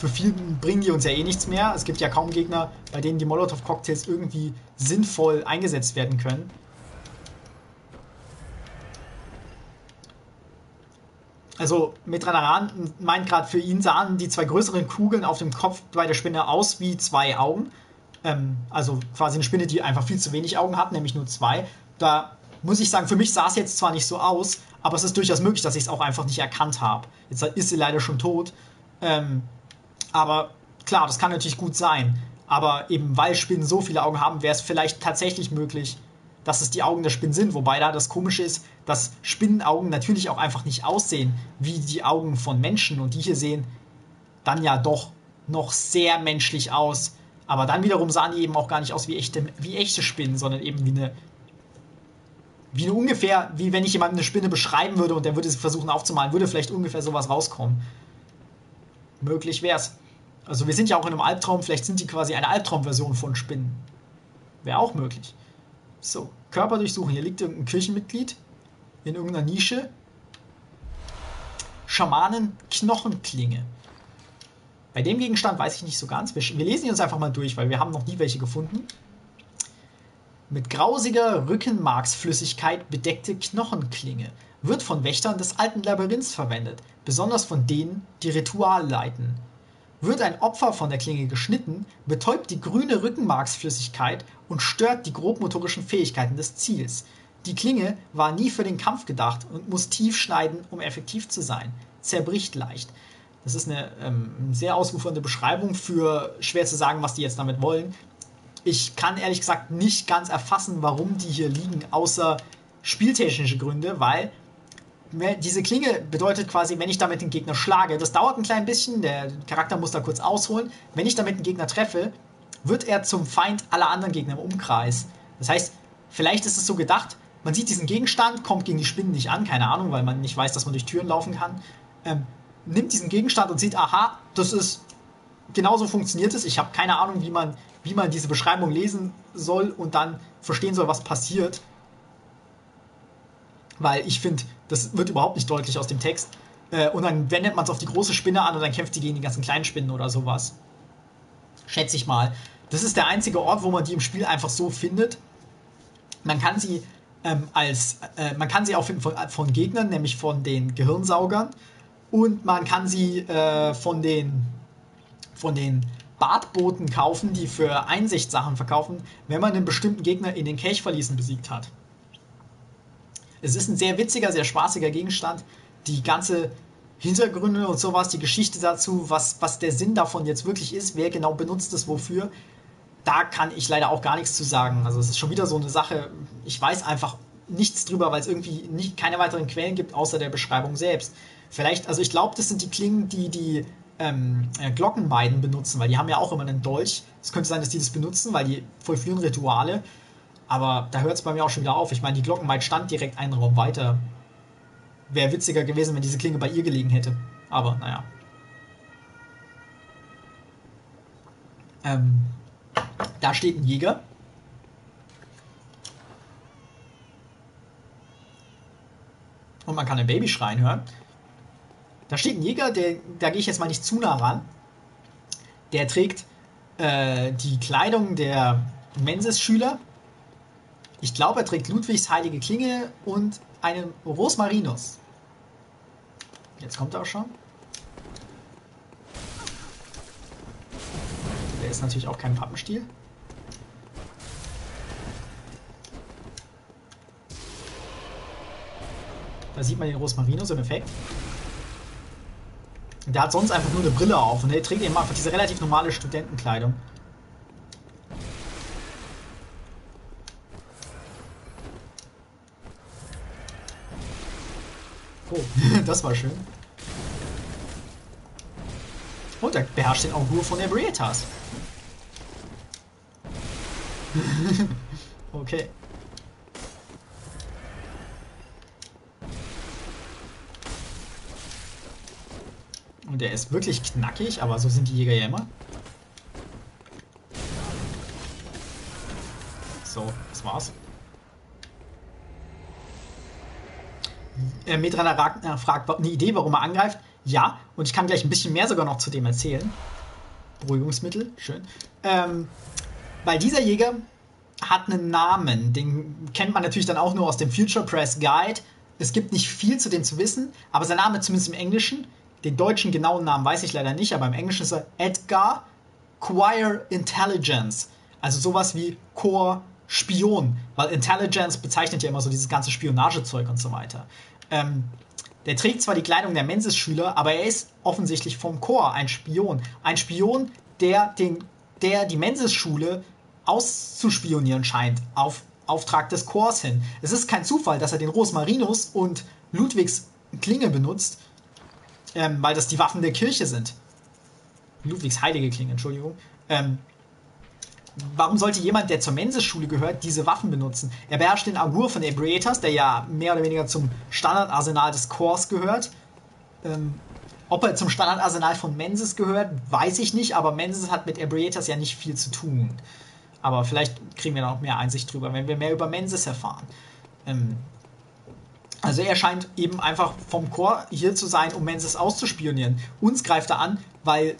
Für vielen bringen die uns ja eh nichts mehr. Es gibt ja kaum Gegner, bei denen die Molotow-Cocktails irgendwie sinnvoll eingesetzt werden können. Also Metranaran meint gerade, für ihn sahen die zwei größeren Kugeln auf dem Kopf bei der Spinne aus wie zwei Augen. Ähm, also quasi eine Spinne, die einfach viel zu wenig Augen hat, nämlich nur zwei. Da muss ich sagen, für mich sah es jetzt zwar nicht so aus, aber es ist durchaus möglich, dass ich es auch einfach nicht erkannt habe. Jetzt ist sie leider schon tot. Ähm, aber klar, das kann natürlich gut sein. Aber eben weil Spinnen so viele Augen haben, wäre es vielleicht tatsächlich möglich, dass es die Augen der Spinnen sind. Wobei da das Komische ist, dass Spinnenaugen natürlich auch einfach nicht aussehen wie die Augen von Menschen. Und die hier sehen dann ja doch noch sehr menschlich aus. Aber dann wiederum sahen die eben auch gar nicht aus wie echte, wie echte Spinnen, sondern eben wie eine, wie eine ungefähr, wie wenn ich jemandem eine Spinne beschreiben würde und der würde sie versuchen aufzumalen, würde vielleicht ungefähr sowas rauskommen. Möglich wäre es. Also wir sind ja auch in einem Albtraum, vielleicht sind die quasi eine Albtraumversion von Spinnen. Wäre auch möglich. So, Körper durchsuchen. Hier liegt irgendein Kirchenmitglied in irgendeiner Nische. Schamanen Knochenklinge. Bei dem Gegenstand weiß ich nicht so ganz. Wir, wir lesen die uns einfach mal durch, weil wir haben noch nie welche gefunden. Mit grausiger Rückenmarksflüssigkeit bedeckte Knochenklinge wird von Wächtern des alten Labyrinths verwendet, besonders von denen, die Ritual leiten. Wird ein Opfer von der Klinge geschnitten, betäubt die grüne Rückenmarksflüssigkeit und stört die grobmotorischen Fähigkeiten des Ziels. Die Klinge war nie für den Kampf gedacht und muss tief schneiden, um effektiv zu sein. Zerbricht leicht. Das ist eine ähm, sehr ausufernde Beschreibung für schwer zu sagen, was die jetzt damit wollen. Ich kann ehrlich gesagt nicht ganz erfassen, warum die hier liegen, außer spieltechnische Gründe, weil diese Klinge bedeutet quasi, wenn ich damit den Gegner schlage, das dauert ein klein bisschen, der Charakter muss da kurz ausholen. Wenn ich damit den Gegner treffe, wird er zum Feind aller anderen Gegner im Umkreis. Das heißt, vielleicht ist es so gedacht, man sieht diesen Gegenstand, kommt gegen die Spinnen nicht an, keine Ahnung, weil man nicht weiß, dass man durch Türen laufen kann. Ähm, nimmt diesen Gegenstand und sieht, aha, das ist genauso funktioniert es. Ich habe keine Ahnung, wie man, wie man diese Beschreibung lesen soll und dann verstehen soll, was passiert weil ich finde, das wird überhaupt nicht deutlich aus dem Text. Äh, und dann wendet man es auf die große Spinne an und dann kämpft die gegen die ganzen kleinen Spinnen oder sowas. Schätze ich mal. Das ist der einzige Ort, wo man die im Spiel einfach so findet. Man kann sie ähm, als, äh, man kann sie auch finden von, von, Gegnern, nämlich von den Gehirnsaugern. Und man kann sie äh, von den, von den Badbooten kaufen, die für Einsichtssachen verkaufen, wenn man einen bestimmten Gegner in den Kelchverließen besiegt hat. Es ist ein sehr witziger, sehr spaßiger Gegenstand. Die ganze Hintergründe und sowas, die Geschichte dazu, was, was der Sinn davon jetzt wirklich ist, wer genau benutzt es wofür, da kann ich leider auch gar nichts zu sagen. Also es ist schon wieder so eine Sache, ich weiß einfach nichts drüber, weil es irgendwie nicht, keine weiteren Quellen gibt, außer der Beschreibung selbst. Vielleicht, also ich glaube, das sind die Klingen, die die ähm, äh, Glockenmeiden benutzen, weil die haben ja auch immer einen Dolch. Es könnte sein, dass die das benutzen, weil die vollführen Rituale. Aber da hört es bei mir auch schon wieder auf. Ich meine, die Glockenmaid stand direkt einen Raum weiter. Wäre witziger gewesen, wenn diese Klinge bei ihr gelegen hätte. Aber naja. Ähm, da steht ein Jäger. Und man kann ein Baby schreien hören. Da steht ein Jäger, der, da gehe ich jetzt mal nicht zu nah ran. Der trägt äh, die Kleidung der Menses-Schüler. Ich glaube, er trägt Ludwigs heilige Klinge und einen Rosmarinus. Jetzt kommt er auch schon. Der ist natürlich auch kein Pappenstiel. Da sieht man den Rosmarinus im Effekt. Der hat sonst einfach nur eine Brille auf und der trägt eben einfach diese relativ normale Studentenkleidung. Oh, das war schön. Und er beherrscht den Augur von der Brietas. okay. Und der ist wirklich knackig, aber so sind die Jäger ja immer. So, das war's. Äh, Medrana Ragnar fragt eine Idee, warum er angreift. Ja, und ich kann gleich ein bisschen mehr sogar noch zu dem erzählen. Beruhigungsmittel, schön. Ähm, weil dieser Jäger hat einen Namen, den kennt man natürlich dann auch nur aus dem Future Press Guide. Es gibt nicht viel zu dem zu wissen, aber sein Name zumindest im Englischen, den deutschen genauen Namen weiß ich leider nicht, aber im Englischen ist er Edgar Quire Intelligence. Also sowas wie Core Spion, weil Intelligence bezeichnet ja immer so dieses ganze Spionagezeug und so weiter. Ähm, der trägt zwar die Kleidung der Menses-Schüler, aber er ist offensichtlich vom Chor ein Spion. Ein Spion, der, den, der die Menses-Schule auszuspionieren scheint, auf Auftrag des Chors hin. Es ist kein Zufall, dass er den Rosmarinus und Ludwigs Klinge benutzt, ähm, weil das die Waffen der Kirche sind. Ludwigs heilige Klinge, Entschuldigung. Ähm, warum sollte jemand, der zur Menses-Schule gehört, diese Waffen benutzen? Er beherrscht den Agur von Ebrietas, der ja mehr oder weniger zum Standardarsenal des Chors gehört. Ähm, ob er zum Standardarsenal von Menses gehört, weiß ich nicht, aber Menses hat mit Ebrietas ja nicht viel zu tun. Aber vielleicht kriegen wir noch mehr Einsicht drüber, wenn wir mehr über Menses erfahren. Ähm, also er scheint eben einfach vom Chor hier zu sein, um Menses auszuspionieren. Uns greift er an, weil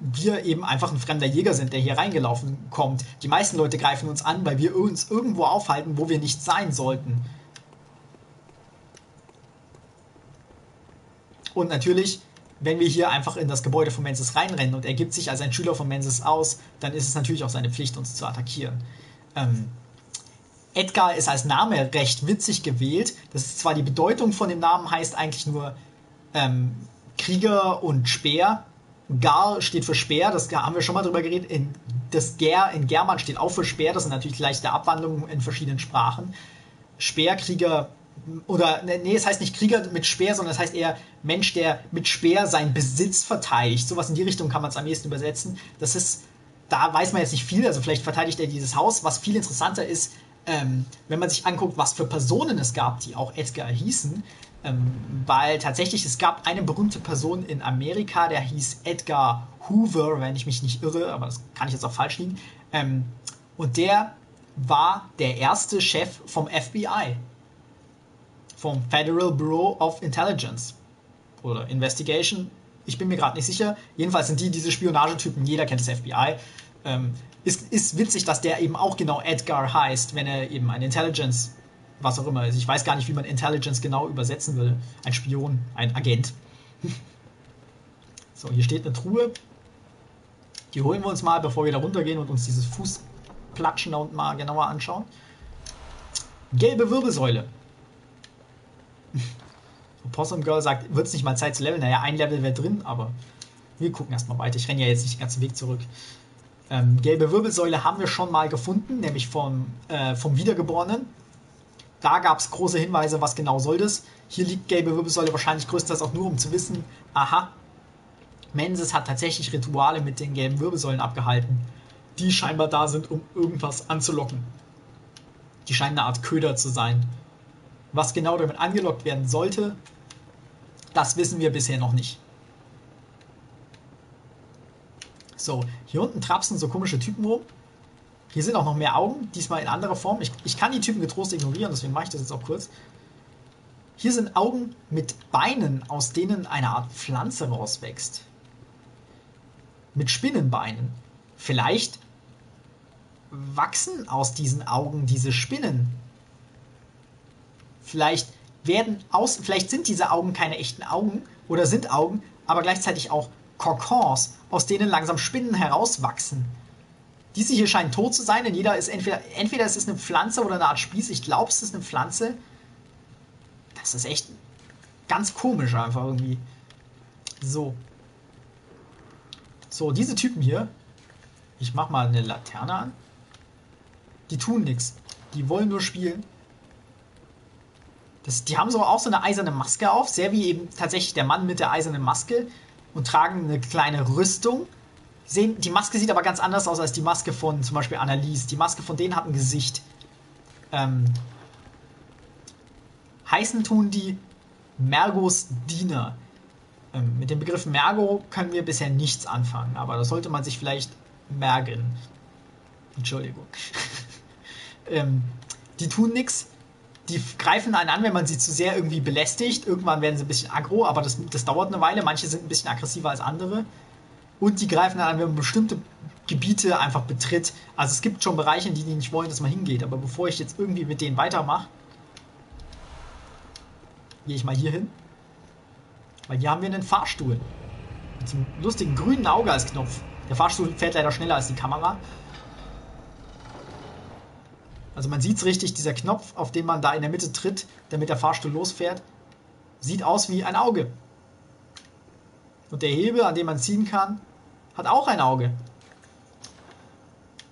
wir eben einfach ein fremder Jäger sind, der hier reingelaufen kommt. Die meisten Leute greifen uns an, weil wir uns irgendwo aufhalten, wo wir nicht sein sollten. Und natürlich, wenn wir hier einfach in das Gebäude von Menses reinrennen und er gibt sich als ein Schüler von Menses aus, dann ist es natürlich auch seine Pflicht, uns zu attackieren. Ähm, Edgar ist als Name recht witzig gewählt. Das ist zwar die Bedeutung von dem Namen heißt eigentlich nur ähm, Krieger und Speer, Gar steht für Speer, das haben wir schon mal drüber geredet. In, das Ger in German steht auch für Speer, das sind natürlich leichte Abwandlungen in verschiedenen Sprachen. Speerkrieger, oder ne, nee, es heißt nicht Krieger mit Speer, sondern es heißt eher Mensch, der mit Speer seinen Besitz verteidigt. Sowas in die Richtung kann man es am ehesten übersetzen. Das ist, da weiß man jetzt nicht viel, also vielleicht verteidigt er dieses Haus. Was viel interessanter ist, ähm, wenn man sich anguckt, was für Personen es gab, die auch Edgar hießen, weil tatsächlich es gab eine berühmte Person in Amerika, der hieß Edgar Hoover, wenn ich mich nicht irre, aber das kann ich jetzt auch falsch liegen. Ähm, und der war der erste Chef vom FBI, vom Federal Bureau of Intelligence oder Investigation. Ich bin mir gerade nicht sicher. Jedenfalls sind die diese Spionagetypen. Jeder kennt das FBI. Ähm, ist, ist witzig, dass der eben auch genau Edgar heißt, wenn er eben ein Intelligence was auch immer. Ich weiß gar nicht, wie man Intelligence genau übersetzen würde. Ein Spion, ein Agent. so, hier steht eine Truhe. Die holen wir uns mal, bevor wir da runtergehen und uns dieses Fußplatschen da unten mal genauer anschauen. Gelbe Wirbelsäule. Possum Girl sagt, wird es nicht mal Zeit zu leveln? Naja, ein Level wäre drin, aber wir gucken erstmal weiter. Ich renne ja jetzt nicht den ganzen Weg zurück. Ähm, gelbe Wirbelsäule haben wir schon mal gefunden, nämlich vom, äh, vom Wiedergeborenen. Da gab es große Hinweise, was genau soll das. Hier liegt gelbe Wirbelsäule wahrscheinlich größtenteils auch nur, um zu wissen, aha, Menses hat tatsächlich Rituale mit den gelben Wirbelsäulen abgehalten, die scheinbar da sind, um irgendwas anzulocken. Die scheinen eine Art Köder zu sein. Was genau damit angelockt werden sollte, das wissen wir bisher noch nicht. So, hier unten trapsen so komische Typen rum. Hier sind auch noch mehr Augen, diesmal in anderer Form. Ich, ich kann die Typen getrost ignorieren, deswegen mache ich das jetzt auch kurz. Hier sind Augen mit Beinen, aus denen eine Art Pflanze rauswächst. Mit Spinnenbeinen. Vielleicht wachsen aus diesen Augen diese Spinnen. Vielleicht werden aus, vielleicht sind diese Augen keine echten Augen oder sind Augen, aber gleichzeitig auch Kokons, aus denen langsam Spinnen herauswachsen. Diese hier scheinen tot zu sein, denn jeder ist entweder, entweder ist es eine Pflanze oder eine Art Spieß. Ich glaube, es ist eine Pflanze. Das ist echt ganz komisch einfach irgendwie. So. So, diese Typen hier. Ich mach mal eine Laterne an. Die tun nichts. Die wollen nur spielen. Das, die haben so auch so eine eiserne Maske auf, sehr wie eben tatsächlich der Mann mit der eisernen Maske und tragen eine kleine Rüstung. Sehen, die Maske sieht aber ganz anders aus als die Maske von zum Beispiel Annalise. Die Maske von denen hat ein Gesicht. Ähm, heißen tun die Mergos Diener. Ähm, mit dem Begriff Mergo können wir bisher nichts anfangen, aber das sollte man sich vielleicht merken. Entschuldigung. ähm, die tun nichts. Die greifen einen an, wenn man sie zu sehr irgendwie belästigt. Irgendwann werden sie ein bisschen aggro, aber das, das dauert eine Weile. Manche sind ein bisschen aggressiver als andere. Und die greifen dann an, wenn man bestimmte Gebiete einfach betritt. Also es gibt schon Bereiche, in die die nicht wollen, dass man hingeht. Aber bevor ich jetzt irgendwie mit denen weitermache, gehe ich mal hier hin. Weil hier haben wir einen Fahrstuhl. Mit so einem lustigen grünen Auge als Knopf. Der Fahrstuhl fährt leider schneller als die Kamera. Also man sieht es richtig, dieser Knopf, auf den man da in der Mitte tritt, damit der Fahrstuhl losfährt, sieht aus wie ein Auge. Und der Hebel, an dem man ziehen kann, hat auch ein Auge.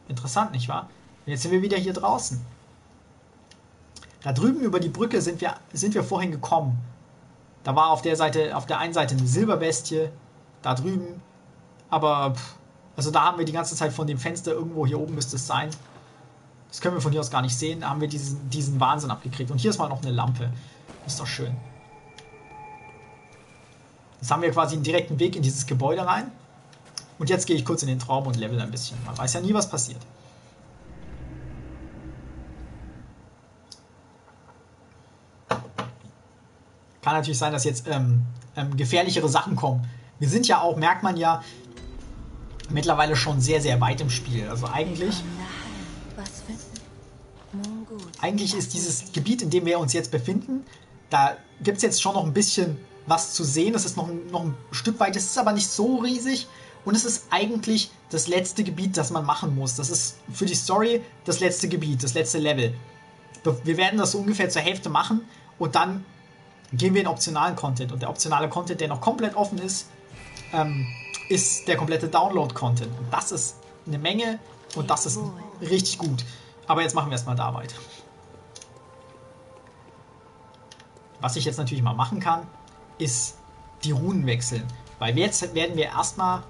Interessant, nicht wahr? Und jetzt sind wir wieder hier draußen. Da drüben über die Brücke sind wir, sind wir vorhin gekommen. Da war auf der Seite, auf der einen Seite eine Silberbestie, da drüben. Aber, also da haben wir die ganze Zeit von dem Fenster irgendwo hier oben müsste es sein. Das können wir von hier aus gar nicht sehen. Da haben wir diesen, diesen Wahnsinn abgekriegt. Und hier ist mal noch eine Lampe. Ist doch schön. Jetzt haben wir quasi einen direkten Weg in dieses Gebäude rein. Und jetzt gehe ich kurz in den Traum und level ein bisschen. Man weiß ja nie, was passiert. Kann natürlich sein, dass jetzt ähm, ähm, gefährlichere Sachen kommen. Wir sind ja auch, merkt man ja, mittlerweile schon sehr, sehr weit im Spiel. Also eigentlich, eigentlich ist dieses Gebiet, in dem wir uns jetzt befinden, da gibt es jetzt schon noch ein bisschen was zu sehen. Es ist noch, noch ein Stück weit, es ist aber nicht so riesig. Und es ist eigentlich das letzte Gebiet, das man machen muss. Das ist für die Story das letzte Gebiet, das letzte Level. Wir werden das so ungefähr zur Hälfte machen und dann gehen wir in optionalen Content. Und der optionale Content, der noch komplett offen ist, ähm, ist der komplette Download-Content. Und das ist eine Menge und das ist richtig gut. Aber jetzt machen wir erstmal da weiter. Was ich jetzt natürlich mal machen kann, ist die Runen wechseln. Weil jetzt werden wir erstmal.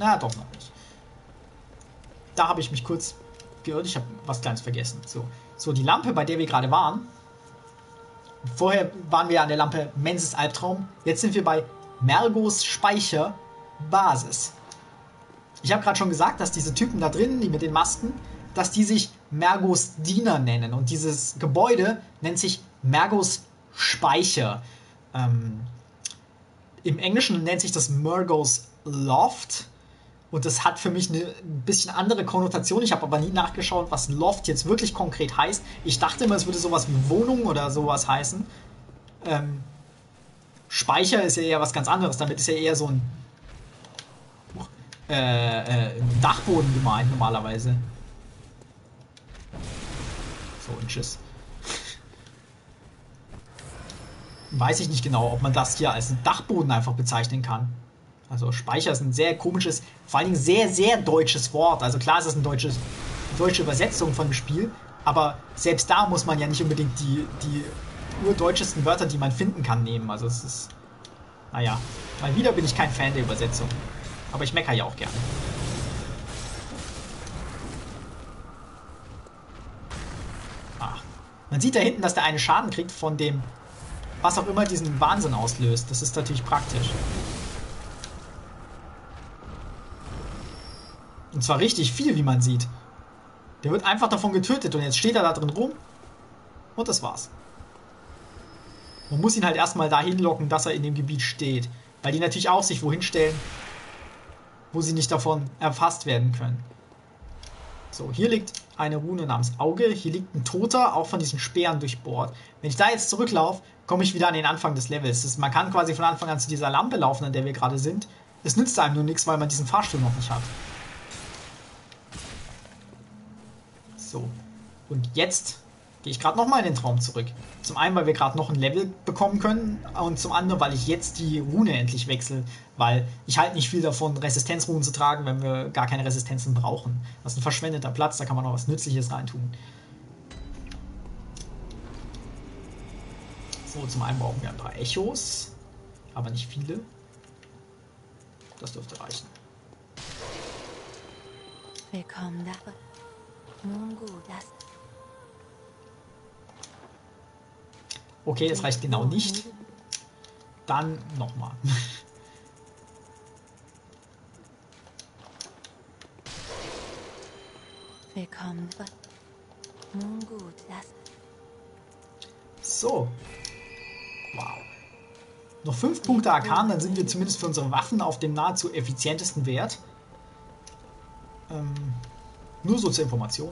Na, doch noch nicht. Da habe ich mich kurz geirrt. Ich habe was Kleines vergessen. So. so, die Lampe, bei der wir gerade waren, Vorher waren wir an der Lampe Menses Albtraum. Jetzt sind wir bei Mergos Speicher Basis. Ich habe gerade schon gesagt, dass diese Typen da drin, die mit den Masken, dass die sich Mergos Diener nennen. Und dieses Gebäude nennt sich Mergos Speicher. Ähm, Im Englischen nennt sich das Mergos Loft. Und das hat für mich eine ein bisschen andere Konnotation. Ich habe aber nie nachgeschaut, was Loft jetzt wirklich konkret heißt. Ich dachte immer, es würde sowas wie Wohnung oder sowas heißen. Ähm, Speicher ist ja eher was ganz anderes. Damit ist ja eher so ein äh, äh, Dachboden gemeint normalerweise. So, und tschüss. Weiß ich nicht genau, ob man das hier als einen Dachboden einfach bezeichnen kann. Also Speicher ist ein sehr komisches, vor allen Dingen sehr, sehr deutsches Wort. Also klar, es ist eine deutsche, deutsche Übersetzung von dem Spiel, aber selbst da muss man ja nicht unbedingt die, die urdeutschesten Wörter, die man finden kann, nehmen. Also es ist, naja, mal wieder bin ich kein Fan der Übersetzung. Aber ich meckere ja auch gerne. Ah. Man sieht da hinten, dass der eine Schaden kriegt von dem, was auch immer diesen Wahnsinn auslöst. Das ist natürlich praktisch. Und zwar richtig viel, wie man sieht. Der wird einfach davon getötet und jetzt steht er da drin rum. Und das war's. Man muss ihn halt erstmal dahin locken, dass er in dem Gebiet steht. Weil die natürlich auch sich wohin stellen, wo sie nicht davon erfasst werden können. So, hier liegt eine Rune namens Auge. Hier liegt ein Toter, auch von diesen Speeren durchbohrt. Wenn ich da jetzt zurücklaufe, komme ich wieder an den Anfang des Levels. Das, man kann quasi von Anfang an zu dieser Lampe laufen, an der wir gerade sind. Es nützt einem nur nichts, weil man diesen Fahrstuhl noch nicht hat. So. Und jetzt gehe ich gerade nochmal in den Traum zurück. Zum einen, weil wir gerade noch ein Level bekommen können und zum anderen, weil ich jetzt die Rune endlich wechsle, weil ich halt nicht viel davon, Resistenzrunen zu tragen, wenn wir gar keine Resistenzen brauchen. Das ist ein verschwendeter Platz, da kann man noch was Nützliches reintun. So, zum einen brauchen wir ein paar Echos, aber nicht viele. Das dürfte reichen. Willkommen da. Nun gut, das. Okay, das reicht genau nicht. Dann nochmal. Willkommen. Nun gut, das. So. Wow. Noch fünf Punkte Arkan, dann sind wir zumindest für unsere Waffen auf dem nahezu effizientesten Wert. Ähm, nur so zur Information.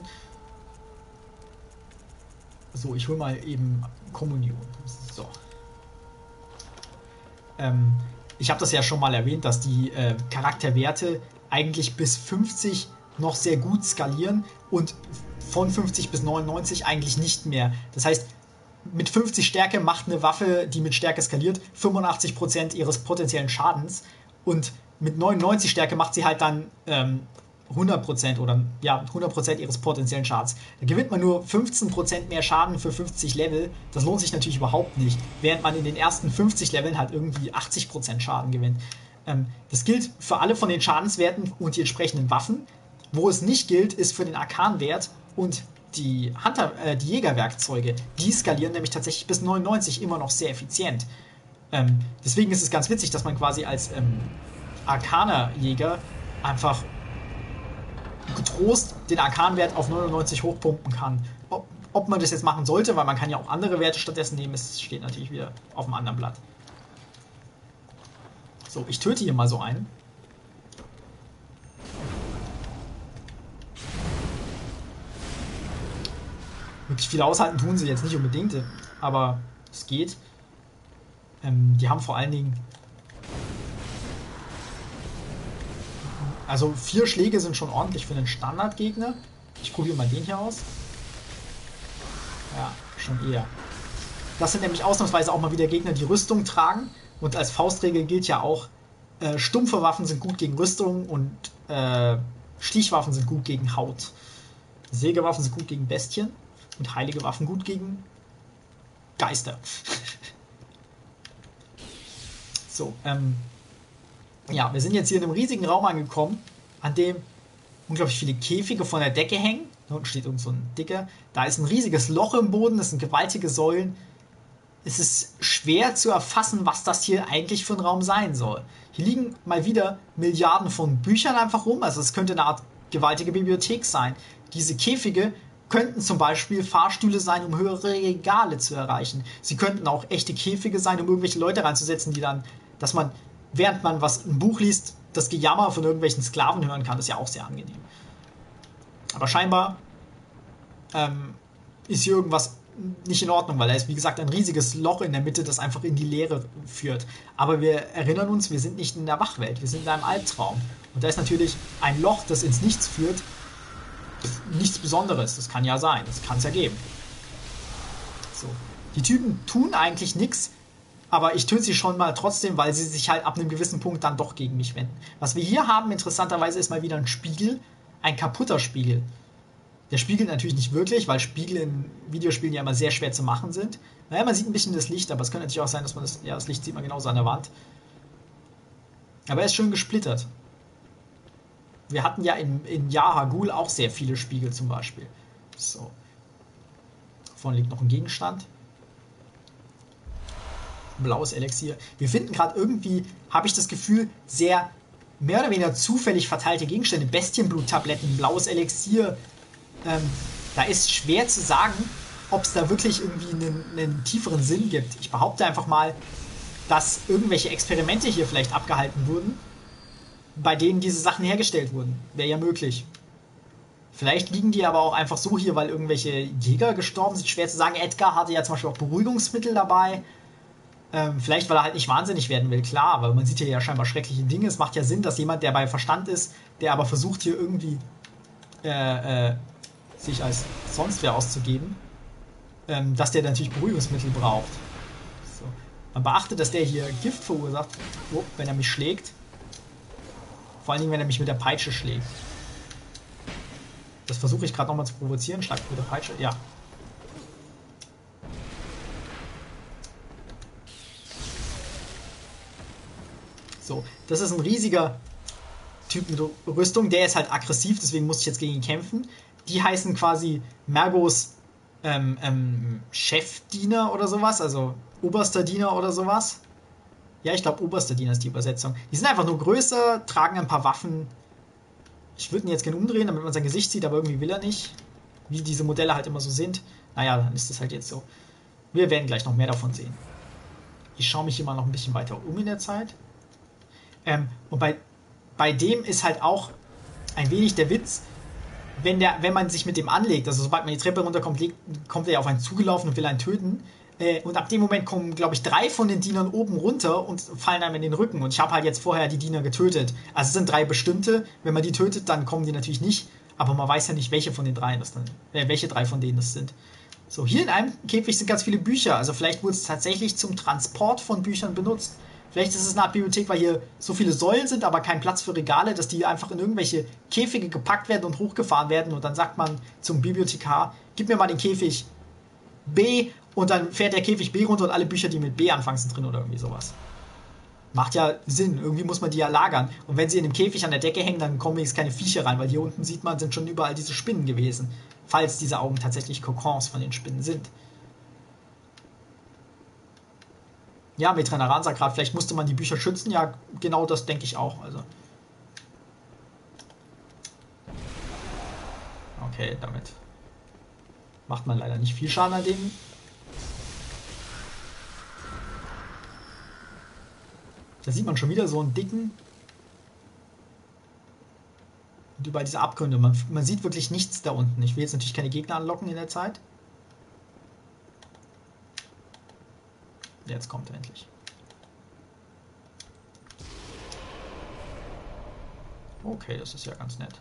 So, ich hole mal eben Kommunion. So. Ähm, ich habe das ja schon mal erwähnt, dass die äh, Charakterwerte eigentlich bis 50 noch sehr gut skalieren und von 50 bis 99 eigentlich nicht mehr. Das heißt, mit 50 Stärke macht eine Waffe, die mit Stärke skaliert, 85% ihres potenziellen Schadens und mit 99 Stärke macht sie halt dann ähm, 100% oder ja, 100% ihres potenziellen Schadens. Da gewinnt man nur 15% mehr Schaden für 50 Level. Das lohnt sich natürlich überhaupt nicht. Während man in den ersten 50 Leveln halt irgendwie 80% Schaden gewinnt. Ähm, das gilt für alle von den Schadenswerten und die entsprechenden Waffen. Wo es nicht gilt, ist für den Arkanwert und die, Hunter, äh, die Jägerwerkzeuge. Die skalieren nämlich tatsächlich bis 99 immer noch sehr effizient. Ähm, deswegen ist es ganz witzig, dass man quasi als ähm, Arkaner-Jäger einfach getrost den Arkanwert auf 99 hochpumpen kann. Ob, ob, man das jetzt machen sollte, weil man kann ja auch andere Werte stattdessen nehmen, es steht natürlich wieder auf dem anderen Blatt. So, ich töte hier mal so einen. Wirklich viel aushalten tun sie jetzt nicht unbedingt, aber es geht. Ähm, die haben vor allen Dingen Also vier Schläge sind schon ordentlich für einen Standardgegner. Ich probiere mal den hier aus. Ja, schon eher. Das sind nämlich ausnahmsweise auch mal wieder Gegner, die Rüstung tragen. Und als Faustregel gilt ja auch, äh, stumpfe Waffen sind gut gegen Rüstung und äh, Stichwaffen sind gut gegen Haut. Sägewaffen sind gut gegen Bestien und heilige Waffen gut gegen Geister. so, ähm, ja, wir sind jetzt hier in einem riesigen Raum angekommen, an dem unglaublich viele Käfige von der Decke hängen. Da unten steht irgend so ein dicker. Da ist ein riesiges Loch im Boden, das sind gewaltige Säulen. Es ist schwer zu erfassen, was das hier eigentlich für ein Raum sein soll. Hier liegen mal wieder Milliarden von Büchern einfach rum. Also es könnte eine Art gewaltige Bibliothek sein. Diese Käfige könnten zum Beispiel Fahrstühle sein, um höhere Regale zu erreichen. Sie könnten auch echte Käfige sein, um irgendwelche Leute reinzusetzen, die dann, dass man während man was ein Buch liest, das Gejammer von irgendwelchen Sklaven hören kann, ist ja auch sehr angenehm. Aber scheinbar ähm, ist hier irgendwas nicht in Ordnung, weil da ist, wie gesagt, ein riesiges Loch in der Mitte, das einfach in die Leere führt. Aber wir erinnern uns, wir sind nicht in der Wachwelt, wir sind in einem Albtraum. Und da ist natürlich ein Loch, das ins Nichts führt, nichts Besonderes. Das kann ja sein, das kann es ja geben. So. Die Typen tun eigentlich nichts, aber ich töte sie schon mal trotzdem, weil sie sich halt ab einem gewissen Punkt dann doch gegen mich wenden. Was wir hier haben, interessanterweise, ist mal wieder ein Spiegel, ein kaputter Spiegel. Der spiegelt natürlich nicht wirklich, weil Spiegel in Videospielen ja immer sehr schwer zu machen sind. Naja, man sieht ein bisschen das Licht, aber es könnte natürlich auch sein, dass man das, ja, das Licht sieht man genauso an der Wand. Aber er ist schön gesplittert. Wir hatten ja in, in Yahagul auch sehr viele Spiegel zum Beispiel. So. Vorne liegt noch ein Gegenstand. Blaues Elixier. Wir finden gerade irgendwie, habe ich das Gefühl, sehr mehr oder weniger zufällig verteilte Gegenstände. Bestienblut-Tabletten, blaues Elixier. Ähm, da ist schwer zu sagen, ob es da wirklich irgendwie einen, einen tieferen Sinn gibt. Ich behaupte einfach mal, dass irgendwelche Experimente hier vielleicht abgehalten wurden, bei denen diese Sachen hergestellt wurden. Wäre ja möglich. Vielleicht liegen die aber auch einfach so hier, weil irgendwelche Jäger gestorben sind. Schwer zu sagen. Edgar hatte ja zum Beispiel auch Beruhigungsmittel dabei. Ähm, vielleicht, weil er halt nicht wahnsinnig werden will, klar, weil man sieht hier ja scheinbar schreckliche Dinge. Es macht ja Sinn, dass jemand, der bei Verstand ist, der aber versucht hier irgendwie äh, äh, sich als sonst wer auszugeben, ähm, dass der natürlich Beruhigungsmittel braucht. So. Man beachtet, dass der hier Gift verursacht, oh, wenn er mich schlägt. Vor allen Dingen, wenn er mich mit der Peitsche schlägt. Das versuche ich gerade nochmal zu provozieren. Schlag mit der Peitsche. Ja, So, das ist ein riesiger Typ mit Rüstung, der ist halt aggressiv, deswegen muss ich jetzt gegen ihn kämpfen. Die heißen quasi Mergos ähm, ähm, Chefdiener oder sowas, also oberster Diener oder sowas. Ja, ich glaube, oberster Diener ist die Übersetzung. Die sind einfach nur größer, tragen ein paar Waffen. Ich würde ihn jetzt gerne umdrehen, damit man sein Gesicht sieht, aber irgendwie will er nicht. Wie diese Modelle halt immer so sind. Naja, dann ist das halt jetzt so. Wir werden gleich noch mehr davon sehen. Ich schaue mich immer noch ein bisschen weiter um in der Zeit. Ähm, und bei, bei dem ist halt auch ein wenig der Witz, wenn, der, wenn man sich mit dem anlegt, also sobald man die Treppe runterkommt, legt, kommt er auf einen zugelaufen und will einen töten. Äh, und ab dem Moment kommen, glaube ich, drei von den Dienern oben runter und fallen einem in den Rücken. Und ich habe halt jetzt vorher die Diener getötet. Also es sind drei bestimmte. Wenn man die tötet, dann kommen die natürlich nicht. Aber man weiß ja nicht, welche von den dreien das dann, äh, welche drei von denen das sind. So, hier in einem Käfig sind ganz viele Bücher. Also vielleicht wurde es tatsächlich zum Transport von Büchern benutzt. Vielleicht ist es eine Art Bibliothek, weil hier so viele Säulen sind, aber kein Platz für Regale, dass die einfach in irgendwelche Käfige gepackt werden und hochgefahren werden. Und dann sagt man zum Bibliothekar, gib mir mal den Käfig B und dann fährt der Käfig B runter und alle Bücher, die mit B anfangen, sind drin oder irgendwie sowas. Macht ja Sinn. Irgendwie muss man die ja lagern. Und wenn sie in dem Käfig an der Decke hängen, dann kommen jetzt keine Viecher rein, weil hier unten sieht man, sind schon überall diese Spinnen gewesen. Falls diese Augen tatsächlich Kokons von den Spinnen sind. Ja, mit Metranaran sagt gerade, vielleicht musste man die Bücher schützen. Ja, genau das denke ich auch. Also. Okay, damit macht man leider nicht viel Schaden an dem. Da sieht man schon wieder so einen dicken. Und überall diese Abgründe. Man, man sieht wirklich nichts da unten. Ich will jetzt natürlich keine Gegner anlocken in der Zeit. Jetzt kommt er endlich. Okay, das ist ja ganz nett.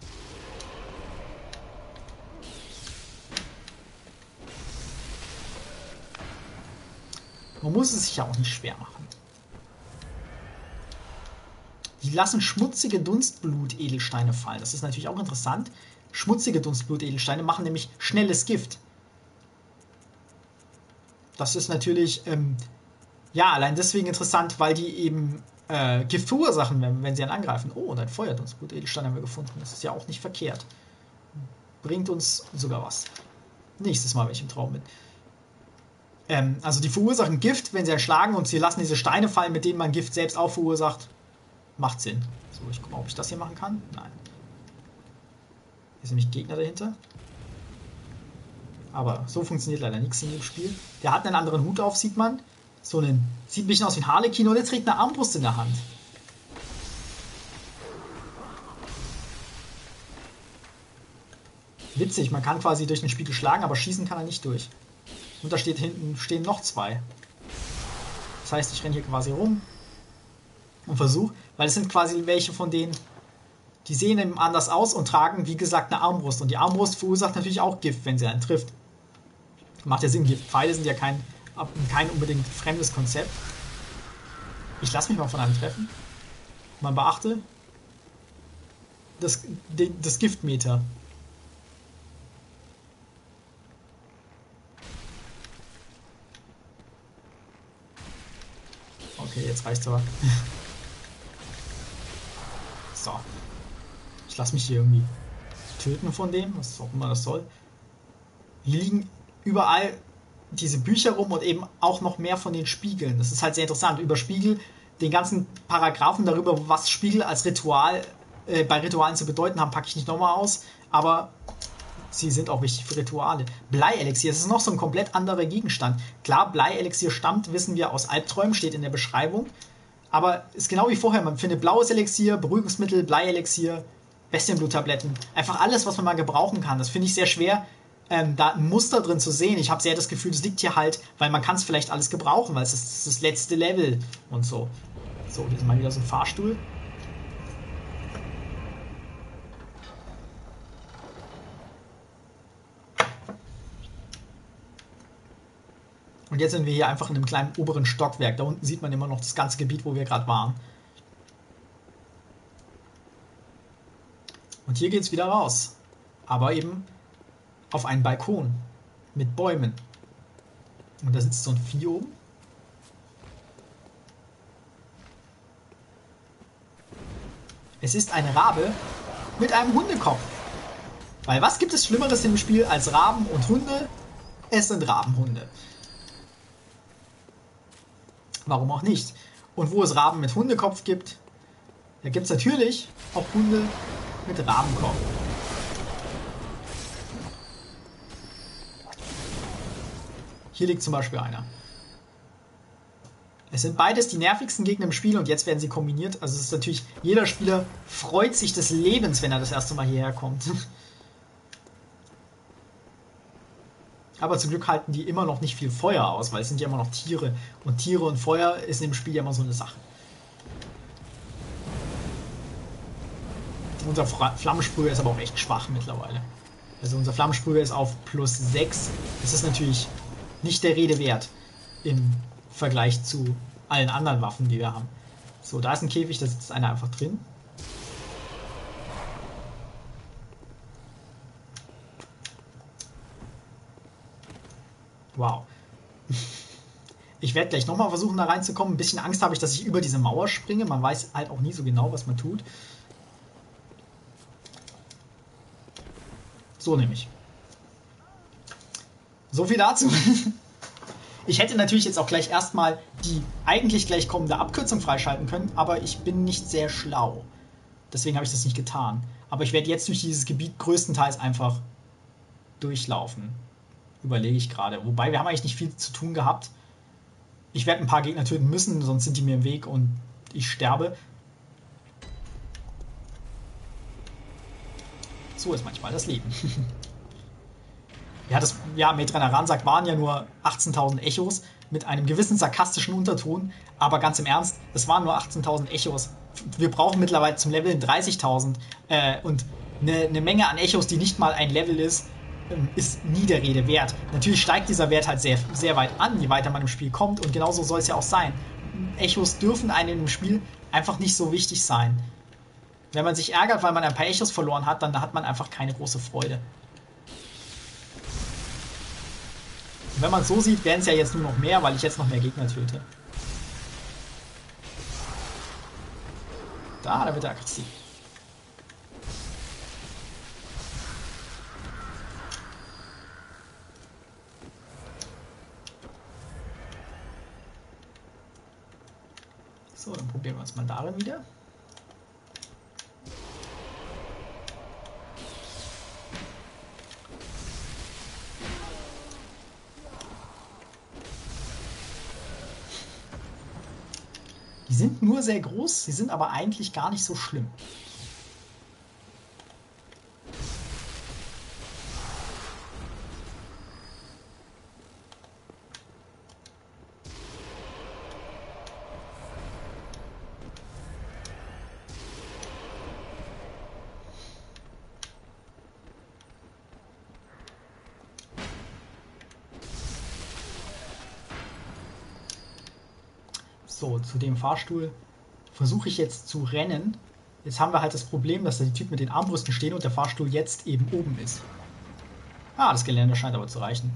Man muss es sich ja auch nicht schwer machen. Die lassen schmutzige Dunstblut-Edelsteine fallen. Das ist natürlich auch interessant. Schmutzige Dunstblut-Edelsteine machen nämlich schnelles Gift. Das ist natürlich ähm, ja, allein deswegen interessant, weil die eben äh, Gift verursachen, wenn, wenn sie einen angreifen. Oh, und ein Feuerdunstblut Edelstein haben wir gefunden. Das ist ja auch nicht verkehrt. Bringt uns sogar was. Nächstes Mal, wenn ich im Traum bin. Ähm, also die verursachen Gift, wenn sie erschlagen und sie lassen diese Steine fallen, mit denen man Gift selbst auch verursacht. Macht Sinn. So, ich gucke mal, ob ich das hier machen kann. Nein. Hier sind nämlich Gegner dahinter. Aber so funktioniert leider nichts in dem Spiel. Der hat einen anderen Hut auf, sieht man. So einen, sieht ein bisschen aus wie ein Harlekin und er trägt eine Armbrust in der Hand. Witzig, man kann quasi durch den Spiegel schlagen, aber schießen kann er nicht durch. Und da steht hinten stehen noch zwei. Das heißt, ich renne hier quasi rum und versuche, weil es sind quasi welche von denen, die sehen eben anders aus und tragen, wie gesagt, eine Armbrust. Und die Armbrust verursacht natürlich auch Gift, wenn sie einen trifft. Macht ja Sinn, Giftpfeile sind ja kein kein unbedingt fremdes Konzept. Ich lasse mich mal von einem treffen. Man beachte das, das Giftmeter. Okay, jetzt reicht's aber. so. Ich lasse mich hier irgendwie töten von dem, was auch immer das soll. Hier liegen überall diese Bücher rum und eben auch noch mehr von den Spiegeln. Das ist halt sehr interessant. Über Spiegel, den ganzen Paragraphen darüber, was Spiegel als Ritual äh, bei Ritualen zu bedeuten haben, packe ich nicht nochmal aus. Aber sie sind auch wichtig für Rituale. Bleielixier, das ist noch so ein komplett anderer Gegenstand. Klar, Bleielixier stammt, wissen wir, aus Albträumen, steht in der Beschreibung. Aber ist genau wie vorher, man findet blaues Elixier, Beruhigungsmittel, Bleielixier, Bestienbluttabletten. Einfach alles, was man mal gebrauchen kann. Das finde ich sehr schwer, ähm, da ein Muster drin zu sehen. Ich habe sehr das Gefühl, das liegt hier halt, weil man kann es vielleicht alles gebrauchen, weil es ist das letzte Level und so. So, hier ist mal wieder so ein Fahrstuhl. Und jetzt sind wir hier einfach in einem kleinen oberen Stockwerk. Da unten sieht man immer noch das ganze Gebiet, wo wir gerade waren. Und hier geht es wieder raus. Aber eben auf einen Balkon mit Bäumen. Und da sitzt so ein Vieh oben. Es ist ein Rabe mit einem Hundekopf. Weil was gibt es Schlimmeres im Spiel als Raben und Hunde? Es sind Rabenhunde. Warum auch nicht? Und wo es Raben mit Hundekopf gibt, da gibt es natürlich auch Hunde mit Rabenkopf. Hier liegt zum Beispiel einer. Es sind beides die nervigsten Gegner im Spiel und jetzt werden sie kombiniert. Also es ist natürlich, jeder Spieler freut sich des Lebens, wenn er das erste Mal hierher kommt. Aber zum Glück halten die immer noch nicht viel Feuer aus, weil es sind ja immer noch Tiere. Und Tiere und Feuer ist dem Spiel ja immer so eine Sache. Unser Flammensprüher ist aber auch echt schwach mittlerweile. Also unser Flammensprüher ist auf plus 6. Das ist natürlich nicht der Rede wert im Vergleich zu allen anderen Waffen, die wir haben. So, da ist ein Käfig, da sitzt einer einfach drin. Wow. Ich werde gleich nochmal versuchen, da reinzukommen. Ein bisschen Angst habe ich, dass ich über diese Mauer springe. Man weiß halt auch nie so genau, was man tut. So nämlich. So viel dazu. Ich hätte natürlich jetzt auch gleich erstmal die eigentlich gleich kommende Abkürzung freischalten können, aber ich bin nicht sehr schlau. Deswegen habe ich das nicht getan. Aber ich werde jetzt durch dieses Gebiet größtenteils einfach durchlaufen überlege ich gerade. Wobei, wir haben eigentlich nicht viel zu tun gehabt. Ich werde ein paar Gegner töten müssen, sonst sind die mir im Weg und ich sterbe. So ist manchmal das Leben. ja, das, ja, Metrenaran sagt, waren ja nur 18.000 Echos mit einem gewissen sarkastischen Unterton, aber ganz im Ernst, es waren nur 18.000 Echos. Wir brauchen mittlerweile zum Level 30.000 äh, und eine, eine Menge an Echos, die nicht mal ein Level ist, ähm, ist nie der Rede wert. Natürlich steigt dieser Wert halt sehr, sehr weit an, je weiter man im Spiel kommt und genauso soll es ja auch sein. Echos dürfen einem im Spiel einfach nicht so wichtig sein. Wenn man sich ärgert, weil man ein paar Echos verloren hat, dann hat man einfach keine große Freude. Wenn man so sieht, werden es ja jetzt nur noch mehr, weil ich jetzt noch mehr Gegner töte. Da, da wird er aggressiv. So, dann probieren wir uns mal darin wieder. Sind nur sehr groß, sie sind aber eigentlich gar nicht so schlimm. Zu dem Fahrstuhl versuche ich jetzt zu rennen. Jetzt haben wir halt das Problem, dass da die Typen mit den Armbrüsten stehen und der Fahrstuhl jetzt eben oben ist. Ah, das Gelände scheint aber zu reichen.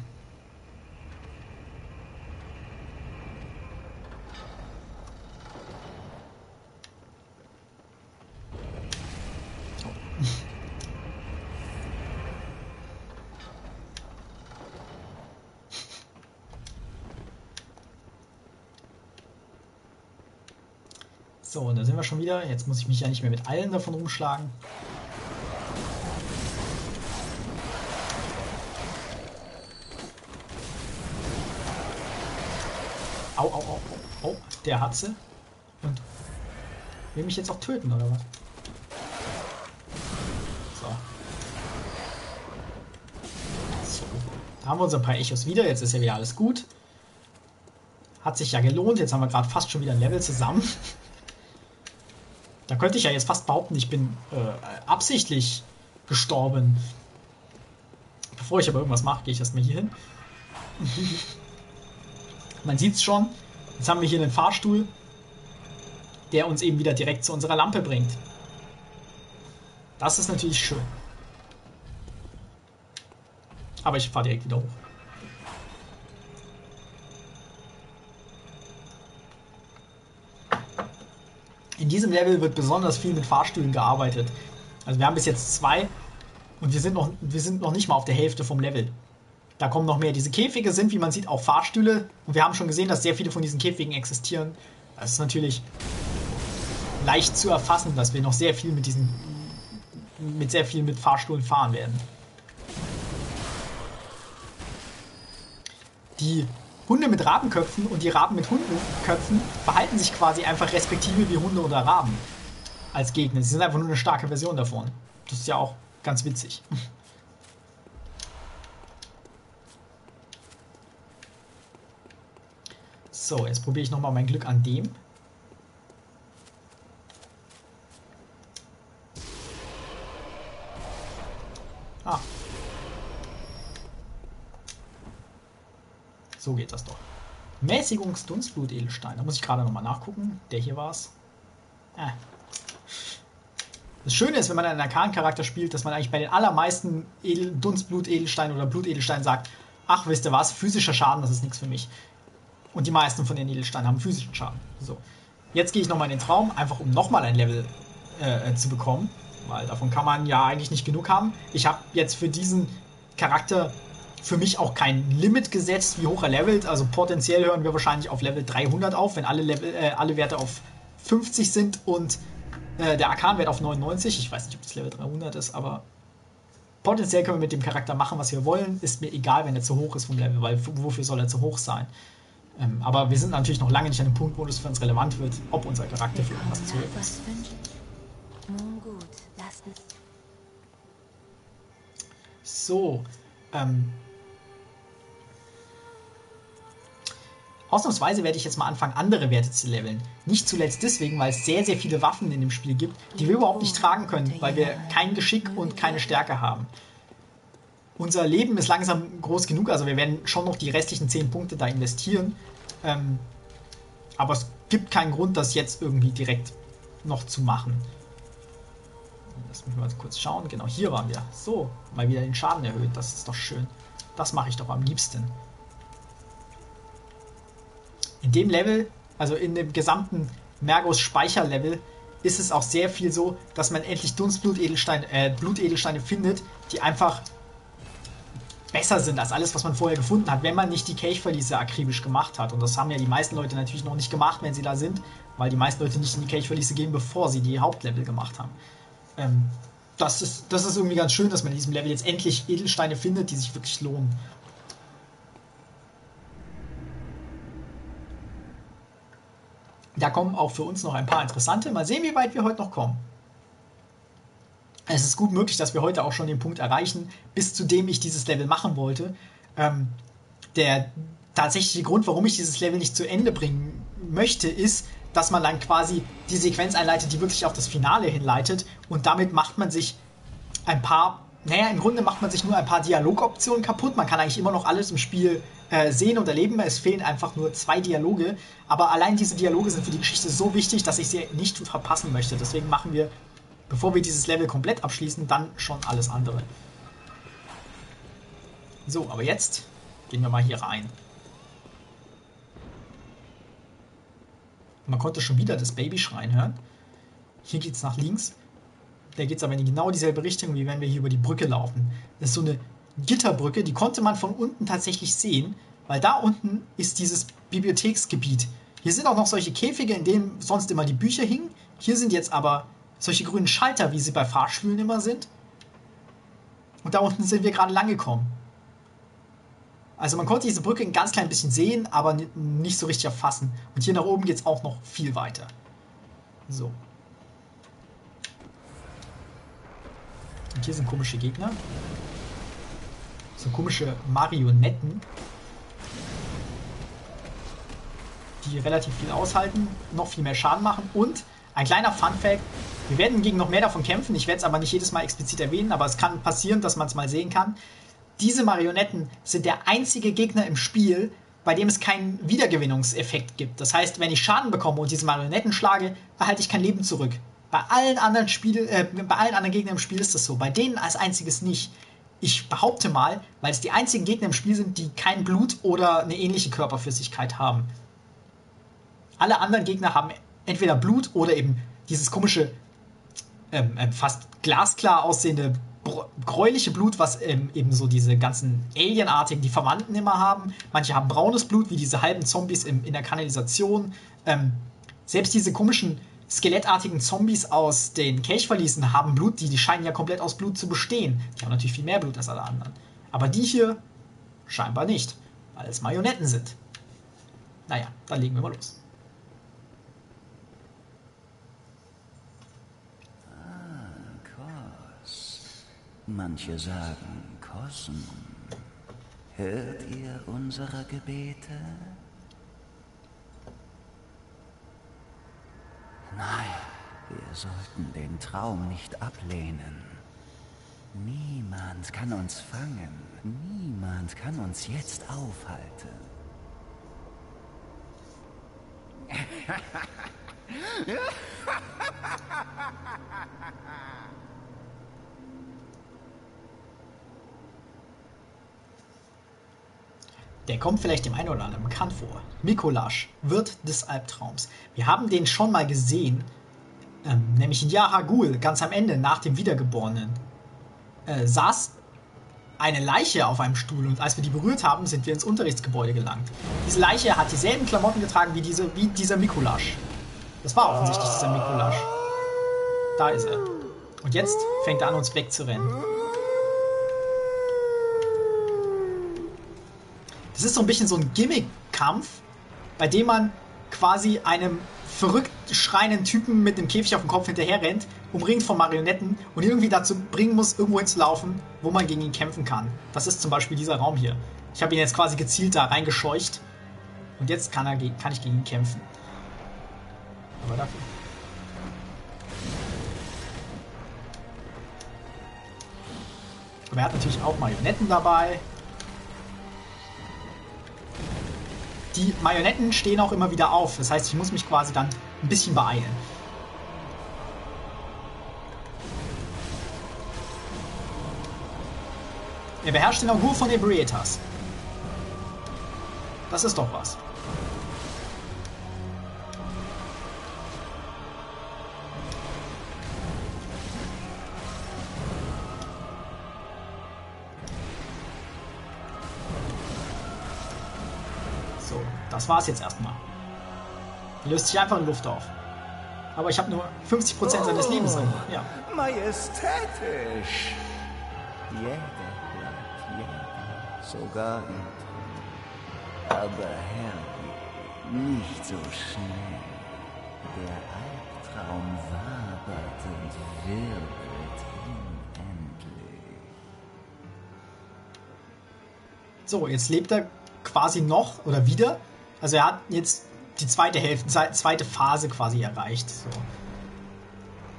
Wieder. Jetzt muss ich mich ja nicht mehr mit allen davon rumschlagen. Au, au, au, au, der hat sie. Und will mich jetzt auch töten, oder was? So. Da haben wir unser paar Echos wieder. Jetzt ist ja wieder alles gut. Hat sich ja gelohnt. Jetzt haben wir gerade fast schon wieder ein Level zusammen. Könnte ich ja jetzt fast behaupten, ich bin äh, absichtlich gestorben. Bevor ich aber irgendwas mache, gehe ich erstmal hier hin. Man sieht es schon. Jetzt haben wir hier einen Fahrstuhl, der uns eben wieder direkt zu unserer Lampe bringt. Das ist natürlich schön. Aber ich fahre direkt wieder hoch. Diesem Level wird besonders viel mit Fahrstühlen gearbeitet. Also wir haben bis jetzt zwei und wir sind noch, wir sind noch nicht mal auf der Hälfte vom Level. Da kommen noch mehr. Diese Käfige sind, wie man sieht, auch Fahrstühle. Und wir haben schon gesehen, dass sehr viele von diesen Käfigen existieren. Das ist natürlich leicht zu erfassen, dass wir noch sehr viel mit diesen mit sehr viel mit Fahrstühlen fahren werden. Die Hunde mit Rabenköpfen und die Raben mit Hundenköpfen verhalten sich quasi einfach respektive wie Hunde oder Raben als Gegner. Sie sind einfach nur eine starke Version davon. Das ist ja auch ganz witzig. So, jetzt probiere ich nochmal mein Glück an dem. So geht das doch. Mäßigungsdunstblut-Edelstein. Da muss ich gerade nochmal nachgucken. Der hier war's. Äh. Das Schöne ist, wenn man einen Arkan-Charakter spielt, dass man eigentlich bei den allermeisten Edel Dunstblut-Edelsteinen oder Blutedelsteinen sagt, ach, wisst ihr was, physischer Schaden, das ist nichts für mich. Und die meisten von den Edelsteinen haben physischen Schaden. So. Jetzt gehe ich nochmal in den Traum, einfach um nochmal ein Level äh, zu bekommen. Weil davon kann man ja eigentlich nicht genug haben. Ich habe jetzt für diesen Charakter für mich auch kein Limit gesetzt, wie hoch er levelt. Also potenziell hören wir wahrscheinlich auf Level 300 auf, wenn alle, Level, äh, alle Werte auf 50 sind und äh, der Arkan-Wert auf 99. Ich weiß nicht, ob das Level 300 ist, aber potenziell können wir mit dem Charakter machen, was wir wollen. Ist mir egal, wenn er zu hoch ist vom Level, weil wofür soll er zu hoch sein? Ähm, aber wir sind natürlich noch lange nicht an dem Punkt, wo es für uns relevant wird, ob unser Charakter für irgendwas zu hoch ist. Nun gut, lasst es. So, ähm, Ausnahmsweise werde ich jetzt mal anfangen, andere Werte zu leveln. Nicht zuletzt deswegen, weil es sehr, sehr viele Waffen in dem Spiel gibt, die wir überhaupt nicht tragen können, weil wir kein Geschick und keine Stärke haben. Unser Leben ist langsam groß genug, also wir werden schon noch die restlichen 10 Punkte da investieren. Ähm, aber es gibt keinen Grund, das jetzt irgendwie direkt noch zu machen. Lass mich mal kurz schauen. Genau, hier waren wir. So, mal wieder den Schaden erhöht. Das ist doch schön. Das mache ich doch am liebsten. In dem Level, also in dem gesamten Mergos Speicherlevel, ist es auch sehr viel so, dass man endlich Dunstblutedelsteine, äh, Blutedelsteine findet, die einfach besser sind als alles, was man vorher gefunden hat, wenn man nicht die Kelchverliese akribisch gemacht hat. Und das haben ja die meisten Leute natürlich noch nicht gemacht, wenn sie da sind, weil die meisten Leute nicht in die Kelchverliese gehen, bevor sie die Hauptlevel gemacht haben. Ähm, das, ist, das ist irgendwie ganz schön, dass man in diesem Level jetzt endlich Edelsteine findet, die sich wirklich lohnen. Da kommen auch für uns noch ein paar interessante. Mal sehen, wie weit wir heute noch kommen. Es ist gut möglich, dass wir heute auch schon den Punkt erreichen, bis zu dem ich dieses Level machen wollte. Ähm, der tatsächliche Grund, warum ich dieses Level nicht zu Ende bringen möchte, ist, dass man dann quasi die Sequenz einleitet, die wirklich auf das Finale hinleitet. Und damit macht man sich ein paar naja, im Grunde macht man sich nur ein paar Dialogoptionen kaputt. Man kann eigentlich immer noch alles im Spiel äh, sehen und erleben. Es fehlen einfach nur zwei Dialoge. Aber allein diese Dialoge sind für die Geschichte so wichtig, dass ich sie nicht verpassen möchte. Deswegen machen wir, bevor wir dieses Level komplett abschließen, dann schon alles andere. So, aber jetzt gehen wir mal hier rein. Man konnte schon wieder das Baby schreien hören. Hier geht es nach links. Da geht es aber in genau dieselbe Richtung, wie wenn wir hier über die Brücke laufen. Das ist so eine Gitterbrücke, die konnte man von unten tatsächlich sehen, weil da unten ist dieses Bibliotheksgebiet. Hier sind auch noch solche Käfige, in denen sonst immer die Bücher hingen. Hier sind jetzt aber solche grünen Schalter, wie sie bei Fahrstühlen immer sind. Und da unten sind wir gerade lang gekommen. Also man konnte diese Brücke ein ganz klein bisschen sehen, aber nicht so richtig erfassen. Und hier nach oben geht es auch noch viel weiter. So. Und hier sind komische Gegner. So komische Marionetten. Die relativ viel aushalten, noch viel mehr Schaden machen. Und ein kleiner Fun-Fact: Wir werden gegen noch mehr davon kämpfen. Ich werde es aber nicht jedes Mal explizit erwähnen, aber es kann passieren, dass man es mal sehen kann. Diese Marionetten sind der einzige Gegner im Spiel, bei dem es keinen Wiedergewinnungseffekt gibt. Das heißt, wenn ich Schaden bekomme und diese Marionetten schlage, erhalte ich kein Leben zurück. Bei allen anderen Spiel, äh, bei allen anderen Gegnern im Spiel ist das so. Bei denen als einziges nicht. Ich behaupte mal, weil es die einzigen Gegner im Spiel sind, die kein Blut oder eine ähnliche Körperflüssigkeit haben. Alle anderen Gegner haben entweder Blut oder eben dieses komische, ähm, ähm fast glasklar aussehende gräuliche Blut, was ähm, eben so diese ganzen Alienartigen, die Verwandten immer haben. Manche haben braunes Blut, wie diese halben Zombies im, in der Kanalisation. Ähm, selbst diese komischen skelettartigen Zombies aus den Kelchverließen haben Blut, die, die scheinen ja komplett aus Blut zu bestehen. Die haben natürlich viel mehr Blut als alle anderen. Aber die hier scheinbar nicht, weil es Marionetten sind. Naja, dann legen wir mal los. Manche sagen Kossen. Hört ihr unsere Gebete? Nein, wir sollten den Traum nicht ablehnen. Niemand kann uns fangen. Niemand kann uns jetzt aufhalten. Der kommt vielleicht dem einen oder anderen bekannt vor. Mikolasch, Wirt des Albtraums. Wir haben den schon mal gesehen, ähm, nämlich in Yahagul, ganz am Ende, nach dem Wiedergeborenen. Äh, saß eine Leiche auf einem Stuhl und als wir die berührt haben, sind wir ins Unterrichtsgebäude gelangt. Diese Leiche hat dieselben Klamotten getragen wie, diese, wie dieser Mikolasch. Das war offensichtlich dieser Mikolasch. Da ist er. Und jetzt fängt er an, uns wegzurennen. Das ist so ein bisschen so ein Gimmick-Kampf, bei dem man quasi einem verrückt schreienden Typen mit einem Käfig auf dem Kopf hinterher rennt, umringt von Marionetten und irgendwie dazu bringen muss, irgendwo hinzulaufen, wo man gegen ihn kämpfen kann. Das ist zum Beispiel dieser Raum hier. Ich habe ihn jetzt quasi gezielt da reingescheucht und jetzt kann, er, kann ich gegen ihn kämpfen. Aber dafür. Aber er hat natürlich auch Marionetten dabei. Die Marionetten stehen auch immer wieder auf. Das heißt, ich muss mich quasi dann ein bisschen beeilen. Er beherrscht den Augur von Ebrietas. Das ist doch was. Das war's jetzt erstmal. Löst sich einfach in Luft auf. Aber ich habe nur 50% oh, seines Lebens drin. Ja. Majestätisch. Jeder bleibt jeder, sogar im Aber Herr, nicht so schnell. Der Albtraum wabert und wirbelt unendlich. So, jetzt lebt er quasi noch oder wieder also er hat jetzt die zweite Hälfte, zweite Phase quasi erreicht. So.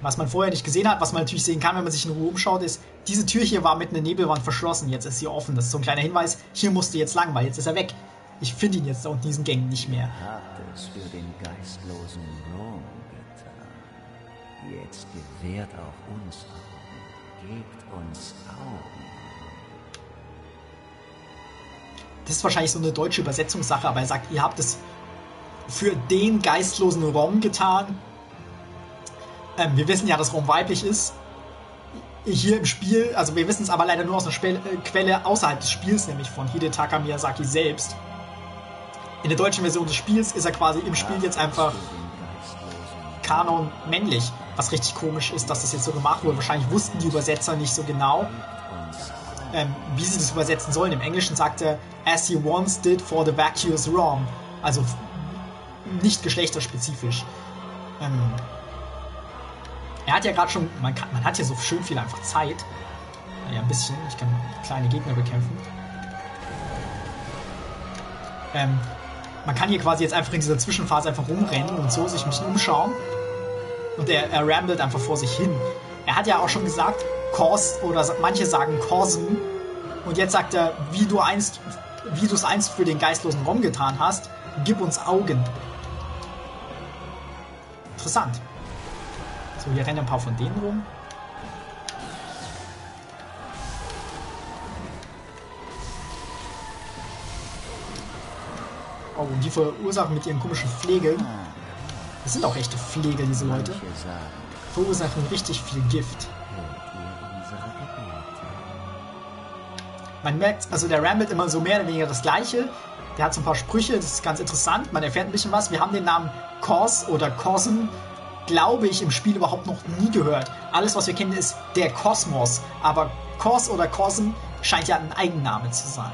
Was man vorher nicht gesehen hat, was man natürlich sehen kann, wenn man sich in Ruhe umschaut, ist, diese Tür hier war mit einer Nebelwand verschlossen, jetzt ist sie offen. Das ist so ein kleiner Hinweis, hier musst du jetzt lang, weil jetzt ist er weg. Ich finde ihn jetzt da unten in diesen Gängen nicht mehr. Habt es für den geistlosen Rom getan. Jetzt gewährt auch uns Augen. Gebt uns Augen. Das ist wahrscheinlich so eine deutsche Übersetzungssache, aber er sagt, ihr habt es für den geistlosen Rom getan. Ähm, wir wissen ja, dass Rom weiblich ist. Hier im Spiel, also wir wissen es aber leider nur aus einer Spe äh, Quelle außerhalb des Spiels, nämlich von Hidetaka Miyazaki selbst. In der deutschen Version des Spiels ist er quasi im Spiel jetzt einfach Kanon männlich, was richtig komisch ist, dass das jetzt so gemacht wurde. Wahrscheinlich wussten die Übersetzer nicht so genau, ähm, wie sie das übersetzen sollen. Im Englischen sagt er, as he once did for the vacuous Rom. Also nicht geschlechterspezifisch. Ähm, er hat ja gerade schon, man, kann, man hat ja so schön viel einfach Zeit. Ja, ein bisschen. Ich kann kleine Gegner bekämpfen. Ähm, man kann hier quasi jetzt einfach in dieser Zwischenphase einfach rumrennen und so sich ein bisschen umschauen. Und er, er rambelt einfach vor sich hin. Er hat ja auch schon gesagt, Kors, oder manche sagen Korsm. Und jetzt sagt er, wie du einst, wie du es einst für den geistlosen Rom getan hast, gib uns Augen. Interessant. So, hier rennen ein paar von denen rum. Oh, und die verursachen mit ihren komischen Pflegeln. Das sind auch echte Pflegel, diese Leute. Verursachen richtig viel Gift. Man merkt, also der rambelt immer so mehr oder weniger das Gleiche. Der hat so ein paar Sprüche, das ist ganz interessant. Man erfährt ein bisschen was. Wir haben den Namen Kors oder Cosm, glaube ich, im Spiel überhaupt noch nie gehört. Alles, was wir kennen, ist der Kosmos. Aber Kors oder Cosm scheint ja ein Eigenname zu sein.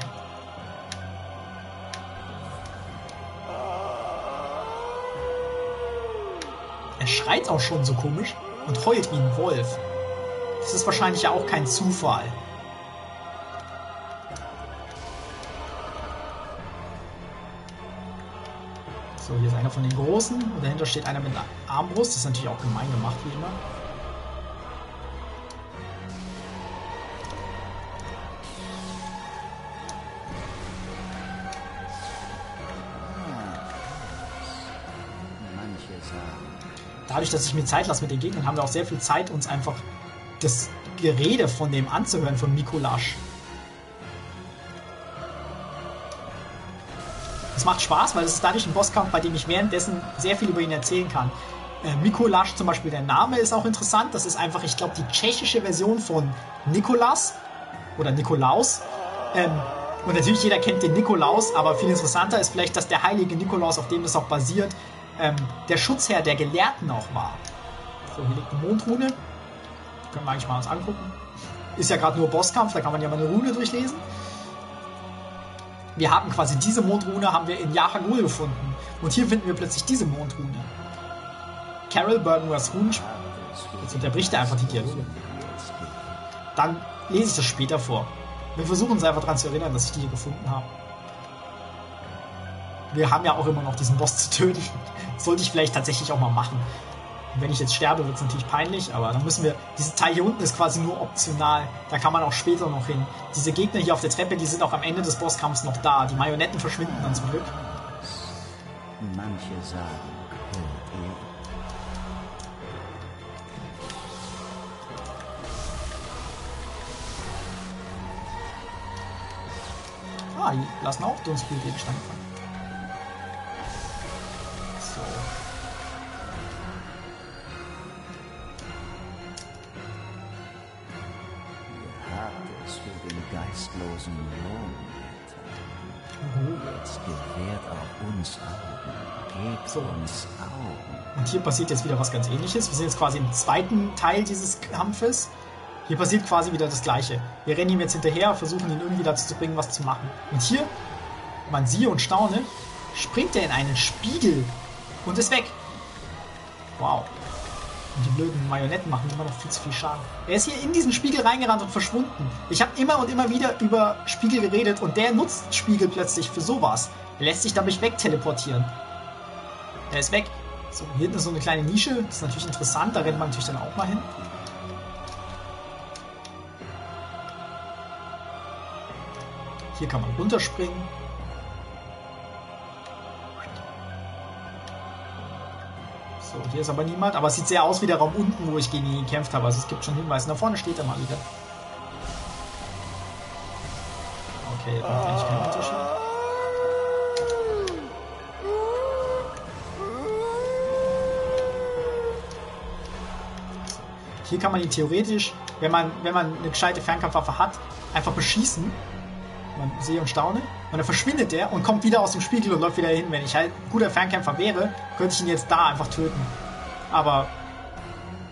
Er schreit auch schon so komisch und heult wie ein Wolf. Das ist wahrscheinlich ja auch kein Zufall. So, hier ist einer von den Großen und dahinter steht einer mit einer Armbrust. Das ist natürlich auch gemein gemacht, wie immer. Dadurch, dass ich mir Zeit lasse mit den Gegnern, haben wir auch sehr viel Zeit, uns einfach das Gerede von dem anzuhören, von Mikolasch. Es macht Spaß, weil es ist dadurch ein Bosskampf, bei dem ich währenddessen sehr viel über ihn erzählen kann. Äh, Mikolasch zum Beispiel, der Name ist auch interessant. Das ist einfach, ich glaube, die tschechische Version von Nikolas oder Nikolaus. Ähm, und natürlich jeder kennt den Nikolaus, aber viel interessanter ist vielleicht, dass der heilige Nikolaus, auf dem das auch basiert, ähm, der Schutzherr der Gelehrten auch war. So, hier liegt eine Mondrune. Können wir eigentlich mal uns angucken. Ist ja gerade nur Bosskampf, da kann man ja mal eine Rune durchlesen. Wir haben quasi diese Mondrune haben wir in Yahagul gefunden. Und hier finden wir plötzlich diese Mondrune. Carol Bergenworths Rune. Jetzt unterbricht er einfach die Dialoge. Dann lese ich das später vor. Wir versuchen uns einfach daran zu erinnern, dass ich die hier gefunden habe. Wir haben ja auch immer noch diesen Boss zu töten. Sollte ich vielleicht tatsächlich auch mal machen. Wenn ich jetzt sterbe, wird es natürlich peinlich, aber dann müssen wir. Dieser Teil hier unten ist quasi nur optional. Da kann man auch später noch hin. Diese Gegner hier auf der Treppe, die sind auch am Ende des Bosskampfs noch da. Die Marionetten verschwinden dann zum Glück. manche sagen, Ah, die lassen auch Dunstblutgegenstände fallen. So. Lohn getan. Jetzt gewährt auch uns Augen. Gebt So. uns Augen. Und hier passiert jetzt wieder was ganz ähnliches. Wir sind jetzt quasi im zweiten Teil dieses Kampfes. Hier passiert quasi wieder das Gleiche. Wir rennen ihm jetzt hinterher, versuchen ihn irgendwie dazu zu bringen, was zu machen. Und hier, man siehe und staune, springt er in einen Spiegel und ist weg. Wow. Die blöden Marionetten machen immer noch viel zu viel Schaden. Er ist hier in diesen Spiegel reingerannt und verschwunden. Ich habe immer und immer wieder über Spiegel geredet und der nutzt Spiegel plötzlich für sowas. Er lässt sich dadurch wegteleportieren. Er ist weg. So, hier hinten ist so eine kleine Nische. Das ist natürlich interessant. Da rennt man natürlich dann auch mal hin. Hier kann man runterspringen. So, hier ist aber niemand. Aber es sieht sehr aus wie der Raum unten, wo ich gegen ihn gekämpft habe. Also es gibt schon Hinweise. Da vorne steht er mal wieder. Okay, da kann ich keinen Unterschied. Hier kann man ihn theoretisch, wenn man, wenn man eine gescheite Fernkampfwaffe hat, einfach beschießen. Man sehe und staune. Und dann verschwindet der und kommt wieder aus dem Spiegel und läuft wieder hin. Wenn ich halt ein guter Fernkämpfer wäre, könnte ich ihn jetzt da einfach töten. Aber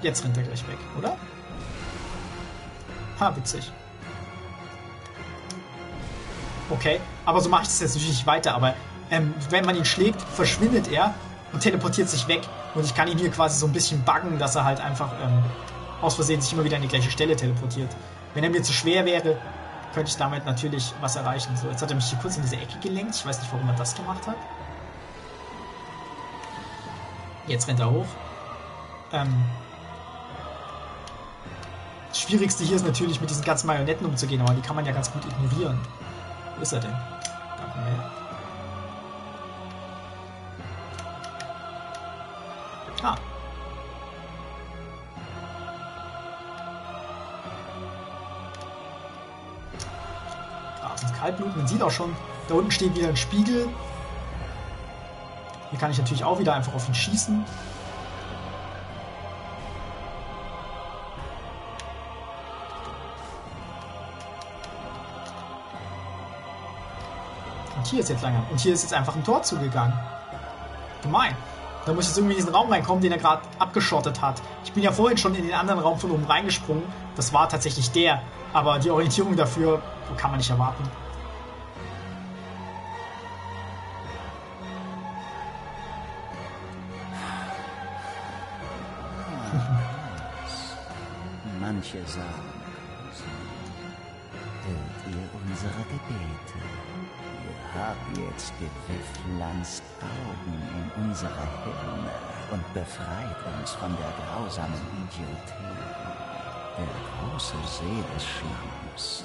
jetzt rennt er gleich weg, oder? Ha, witzig. Okay, aber so mache ich das jetzt natürlich nicht weiter. Aber ähm, wenn man ihn schlägt, verschwindet er und teleportiert sich weg. Und ich kann ihn hier quasi so ein bisschen buggen, dass er halt einfach ähm, aus Versehen sich immer wieder an die gleiche Stelle teleportiert. Wenn er mir zu schwer wäre, könnte ich damit natürlich was erreichen. So, jetzt hat er mich hier kurz in diese Ecke gelenkt. Ich weiß nicht, warum er das gemacht hat. Jetzt rennt er hoch. Ähm, das Schwierigste hier ist natürlich, mit diesen ganzen Marionetten umzugehen, aber die kann man ja ganz gut ignorieren. Wo ist er denn? Da kommen wir her. Ah. Kaltblut. Man sieht auch schon, da unten steht wieder ein Spiegel. Hier kann ich natürlich auch wieder einfach auf ihn schießen. Und hier ist jetzt langer. Und hier ist jetzt einfach ein Tor zugegangen. Gemein. Da muss jetzt irgendwie in diesen Raum reinkommen, den er gerade abgeschottet hat. Ich bin ja vorhin schon in den anderen Raum von oben reingesprungen. Das war tatsächlich der. Aber die Orientierung dafür kann man nicht erwarten. Manche sagen, hört ihr unsere Gebete? Ihr habt jetzt gepflanzt Augen in unsere Hirne und befreit uns von der grausamen Idiotie. Der große See des Schlamms,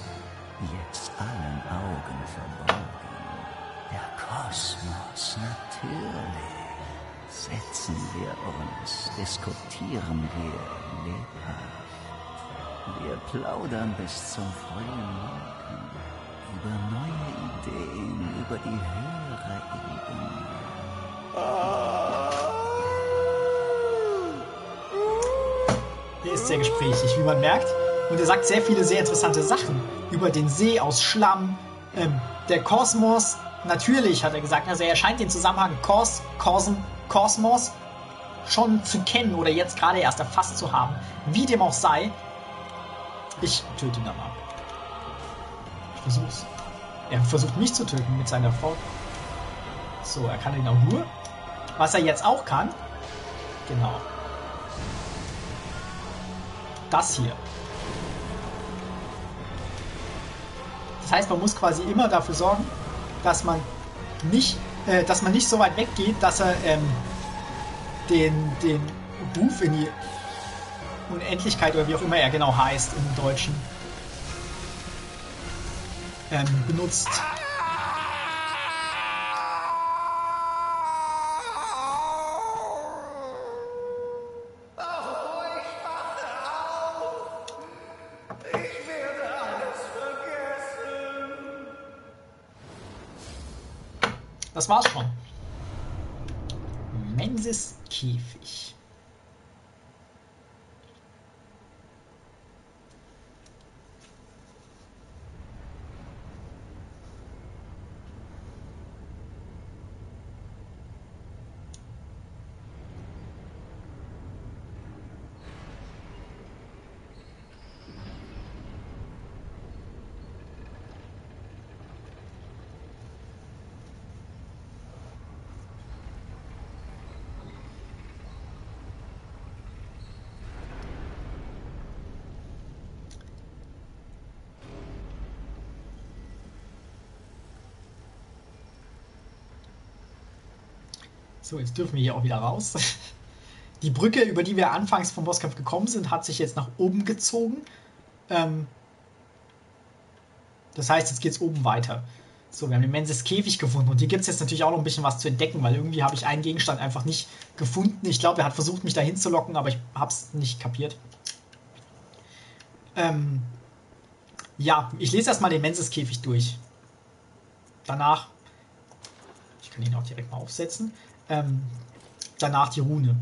jetzt allen Augen verborgen. Der Kosmos natürlich. Setzen wir uns, diskutieren wir lebhaft. Wir plaudern bis zum frühen Morgen über neue Ideen, über die höhere Ebene. Er ist sehr gesprächig, wie man merkt. Und er sagt sehr viele sehr interessante Sachen über den See aus Schlamm, ähm, der Kosmos. Natürlich hat er gesagt, also er scheint den Zusammenhang Kos, Kosm, Kosmos schon zu kennen oder jetzt gerade erst erfasst zu haben. Wie dem auch sei, ich töte ihn aber. Ich versuch's. Er versucht mich zu töten mit seiner Frau. So, er kann ihn auch nur. Was er jetzt auch kann. Genau. Das hier. Das heißt, man muss quasi immer dafür sorgen, dass man nicht, äh, dass man nicht so weit weggeht, dass er ähm, den, den Ruf in die Unendlichkeit oder wie auch immer er genau heißt im Deutschen ähm, benutzt. Das war's schon. Menses Käfig. So, jetzt dürfen wir hier auch wieder raus. Die Brücke, über die wir anfangs vom Bosskampf gekommen sind, hat sich jetzt nach oben gezogen. Ähm, das heißt, jetzt geht es oben weiter. So, wir haben den Menses Käfig gefunden und hier gibt es jetzt natürlich auch noch ein bisschen was zu entdecken, weil irgendwie habe ich einen Gegenstand einfach nicht gefunden. Ich glaube, er hat versucht, mich dahin zu locken, aber ich habe es nicht kapiert. Ähm, ja, ich lese erstmal den Menses Käfig durch. Danach, ich kann ihn auch direkt mal aufsetzen. Ähm, danach die Rune.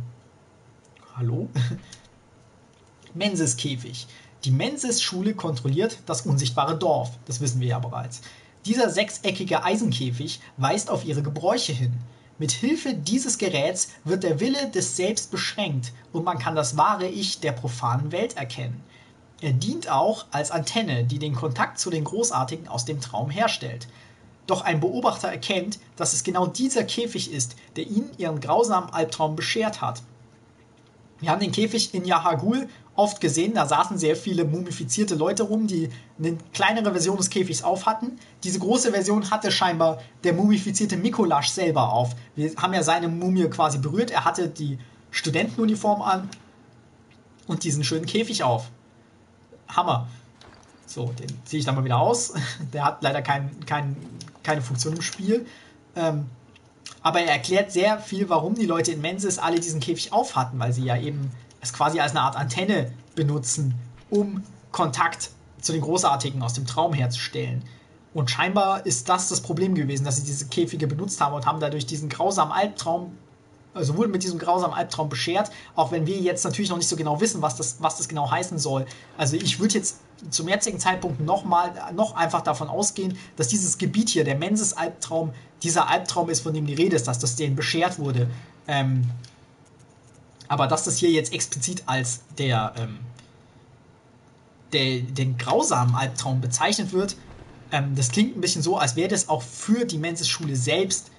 Hallo? Menses Käfig. Die Menses-Schule kontrolliert das unsichtbare Dorf, das wissen wir ja bereits. Dieser sechseckige Eisenkäfig weist auf ihre Gebräuche hin. Mit Hilfe dieses Geräts wird der Wille des Selbst beschränkt und man kann das wahre Ich der profanen Welt erkennen. Er dient auch als Antenne, die den Kontakt zu den Großartigen aus dem Traum herstellt. Doch ein Beobachter erkennt, dass es genau dieser Käfig ist, der ihnen ihren grausamen Albtraum beschert hat. Wir haben den Käfig in Yahagul oft gesehen. Da saßen sehr viele mumifizierte Leute rum, die eine kleinere Version des Käfigs auf hatten. Diese große Version hatte scheinbar der mumifizierte Mikolasch selber auf. Wir haben ja seine Mumie quasi berührt. Er hatte die Studentenuniform an und diesen schönen Käfig auf. Hammer. So, den ziehe ich dann mal wieder aus. Der hat leider kein, kein, keine Funktion im Spiel. Ähm, aber er erklärt sehr viel, warum die Leute in Mensis alle diesen Käfig auf hatten, weil sie ja eben es quasi als eine Art Antenne benutzen, um Kontakt zu den Großartigen aus dem Traum herzustellen. Und scheinbar ist das das Problem gewesen, dass sie diese Käfige benutzt haben und haben dadurch diesen grausamen Albtraum, also wurden mit diesem grausamen Albtraum beschert, auch wenn wir jetzt natürlich noch nicht so genau wissen, was das, was das genau heißen soll. Also ich würde jetzt zum jetzigen Zeitpunkt noch mal, noch einfach davon ausgehen, dass dieses Gebiet hier, der Menses-Albtraum, dieser Albtraum ist, von dem die Rede ist, dass das denen beschert wurde. Ähm, aber dass das hier jetzt explizit als der, ähm, der den grausamen Albtraum bezeichnet wird, ähm, das klingt ein bisschen so, als wäre das auch für die Menses-Schule selbst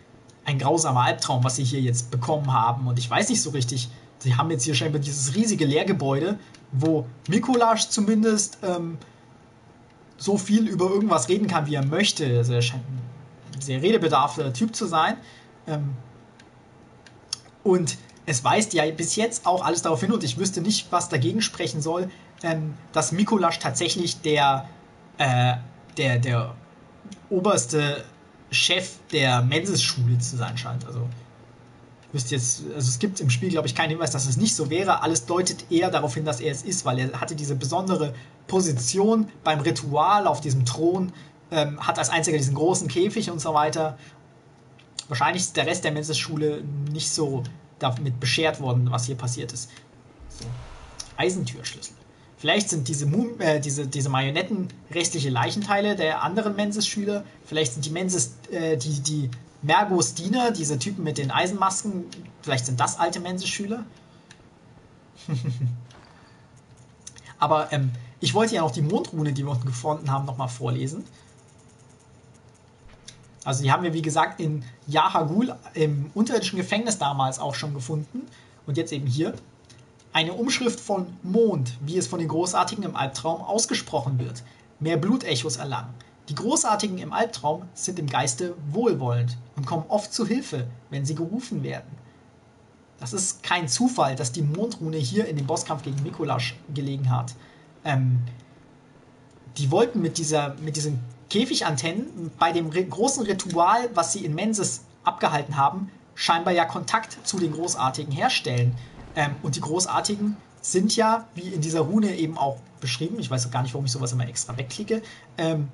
ein grausamer Albtraum, was sie hier jetzt bekommen haben. Und ich weiß nicht so richtig, sie haben jetzt hier scheinbar dieses riesige Lehrgebäude, wo Mikolasch zumindest ähm, so viel über irgendwas reden kann, wie er möchte. Also er scheint ein sehr redebedarfter Typ zu sein. Ähm, und es weist ja bis jetzt auch alles darauf hin, und ich wüsste nicht, was dagegen sprechen soll, ähm, dass Mikolasch tatsächlich der, äh, der, der oberste Chef der Menses-Schule zu sein scheint. Also, ich wüsste jetzt, also es gibt im Spiel, glaube ich, keinen Hinweis, dass es nicht so wäre. Alles deutet eher darauf hin, dass er es ist, weil er hatte diese besondere Position beim Ritual auf diesem Thron, ähm, hat als einziger diesen großen Käfig und so weiter. Wahrscheinlich ist der Rest der Menses-Schule nicht so damit beschert worden, was hier passiert ist. So. Eisentürschlüssel. Vielleicht sind diese, Mum äh, diese, diese Marionetten restliche Leichenteile der anderen Menses-Schüler. Vielleicht sind die Menses, äh, die, die Mergos Diener, diese Typen mit den Eisenmasken, vielleicht sind das alte Menses-Schüler. Aber ähm, ich wollte ja noch die Mondrune, die wir unten gefunden haben, nochmal vorlesen. Also die haben wir, wie gesagt, in Yahagul im unterirdischen Gefängnis damals auch schon gefunden. Und jetzt eben hier. Eine Umschrift von Mond, wie es von den Großartigen im Albtraum ausgesprochen wird. Mehr Blutechos erlangen. Die Großartigen im Albtraum sind im Geiste wohlwollend und kommen oft zu Hilfe, wenn sie gerufen werden. Das ist kein Zufall, dass die Mondrune hier in dem Bosskampf gegen Mikolasch gelegen hat. Ähm, die wollten mit, dieser, mit diesen Käfigantennen bei dem großen Ritual, was sie in Menses abgehalten haben, scheinbar ja Kontakt zu den Großartigen herstellen. Ähm, und die Großartigen sind ja, wie in dieser Rune eben auch beschrieben, ich weiß gar nicht, warum ich sowas immer extra wegklicke, ähm,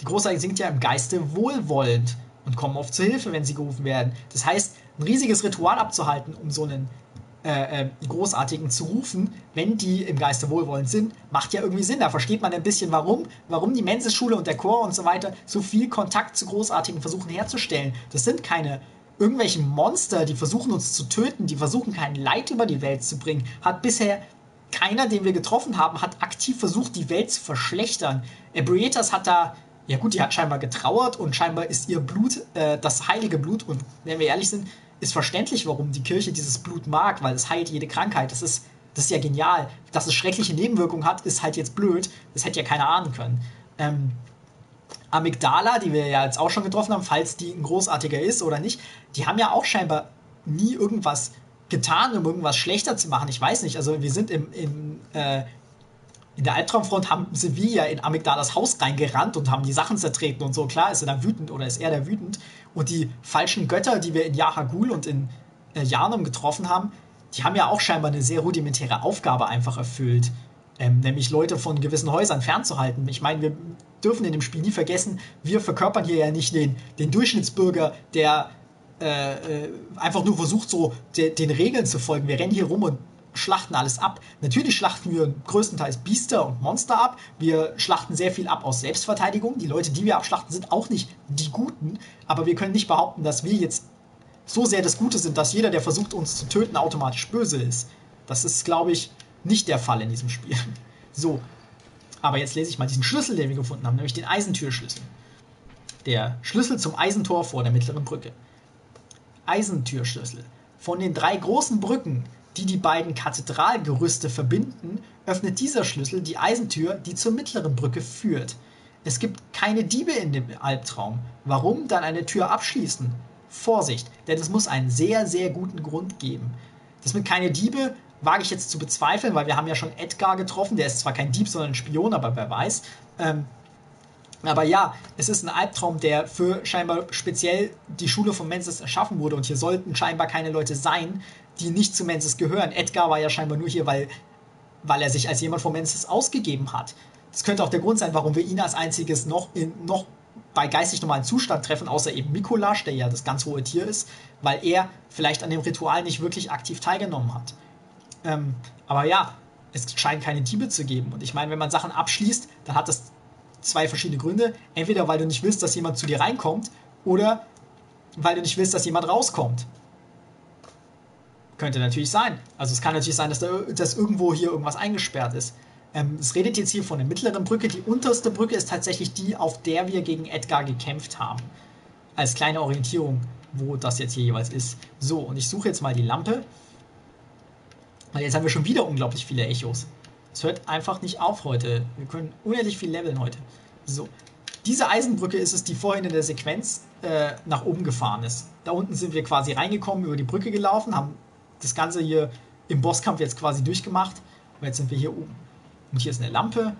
die Großartigen sind ja im Geiste wohlwollend und kommen oft zu Hilfe, wenn sie gerufen werden. Das heißt, ein riesiges Ritual abzuhalten, um so einen äh, äh, Großartigen zu rufen, wenn die im Geiste wohlwollend sind, macht ja irgendwie Sinn. Da versteht man ein bisschen, warum, warum die Menses-Schule und der Chor und so weiter so viel Kontakt zu Großartigen versuchen herzustellen. Das sind keine irgendwelchen Monster, die versuchen uns zu töten, die versuchen kein Leid über die Welt zu bringen. Hat bisher keiner, den wir getroffen haben, hat aktiv versucht, die Welt zu verschlechtern. Ebrietas hat da ja gut, die hat scheinbar getrauert und scheinbar ist ihr Blut äh, das heilige Blut. Und wenn wir ehrlich sind, ist verständlich, warum die Kirche dieses Blut mag, weil es heilt jede Krankheit. Das ist, das ist ja genial. Dass es schreckliche Nebenwirkungen hat, ist halt jetzt blöd. Das hätte ja keiner ahnen können. Ähm, Amygdala, die wir ja jetzt auch schon getroffen haben, falls die ein großartiger ist oder nicht, die haben ja auch scheinbar nie irgendwas getan, um irgendwas schlechter zu machen. Ich weiß nicht. Also wir sind im, im äh, in der Albtraumfront haben, ja in Amygdalas Haus reingerannt und haben die Sachen zertreten und so. Klar ist er da wütend oder ist er da wütend. Und die falschen Götter, die wir in Yahagul und in äh, Janum getroffen haben, die haben ja auch scheinbar eine sehr rudimentäre Aufgabe einfach erfüllt. Ähm, nämlich Leute von gewissen Häusern fernzuhalten. Ich meine, wir dürfen in dem Spiel nie vergessen, wir verkörpern hier ja nicht den, den Durchschnittsbürger, der äh, äh einfach nur versucht, so de, den Regeln zu folgen. Wir rennen hier rum und schlachten alles ab. Natürlich schlachten wir größtenteils Biester und Monster ab. Wir schlachten sehr viel ab aus Selbstverteidigung. Die Leute, die wir abschlachten, sind auch nicht die Guten. Aber wir können nicht behaupten, dass wir jetzt so sehr das Gute sind, dass jeder, der versucht, uns zu töten, automatisch böse ist. Das ist, glaube ich, nicht der Fall in diesem Spiel. So. Aber jetzt lese ich mal diesen Schlüssel, den wir gefunden haben, nämlich den Eisentürschlüssel. Der Schlüssel zum Eisentor vor der mittleren Brücke. Eisentürschlüssel. Von den drei großen Brücken die die beiden Kathedralgerüste verbinden, öffnet dieser Schlüssel die Eisentür, die zur mittleren Brücke führt. Es gibt keine Diebe in dem Albtraum. Warum dann eine Tür abschließen? Vorsicht, denn es muss einen sehr, sehr guten Grund geben. Das mit keine Diebe wage ich jetzt zu bezweifeln, weil wir haben ja schon Edgar getroffen. Der ist zwar kein Dieb, sondern ein Spion, aber wer weiß. Ähm, aber ja, es ist ein Albtraum, der für scheinbar speziell die Schule von Menses erschaffen wurde. Und hier sollten scheinbar keine Leute sein, die nicht zu Menzies gehören. Edgar war ja scheinbar nur hier, weil, weil er sich als jemand von Menzies ausgegeben hat. Das könnte auch der Grund sein, warum wir ihn als einziges noch, in, noch bei geistig normalen Zustand treffen, außer eben Mikolasch, der ja das ganz hohe Tier ist, weil er vielleicht an dem Ritual nicht wirklich aktiv teilgenommen hat. Ähm, aber ja, es scheint keine Diebe zu geben. Und ich meine, wenn man Sachen abschließt, dann hat das zwei verschiedene Gründe. Entweder weil du nicht willst, dass jemand zu dir reinkommt, oder weil du nicht willst, dass jemand rauskommt. Könnte natürlich sein. Also es kann natürlich sein, dass, da, dass irgendwo hier irgendwas eingesperrt ist. Ähm, es redet jetzt hier von der mittleren Brücke. Die unterste Brücke ist tatsächlich die, auf der wir gegen Edgar gekämpft haben. Als kleine Orientierung, wo das jetzt hier jeweils ist. So, und ich suche jetzt mal die Lampe. Weil jetzt haben wir schon wieder unglaublich viele Echos. Es hört einfach nicht auf heute. Wir können unendlich viel leveln heute. So. Diese Eisenbrücke ist es, die vorhin in der Sequenz äh, nach oben gefahren ist. Da unten sind wir quasi reingekommen, über die Brücke gelaufen, haben das Ganze hier im Bosskampf jetzt quasi durchgemacht. Und jetzt sind wir hier oben. Und hier ist eine Lampe.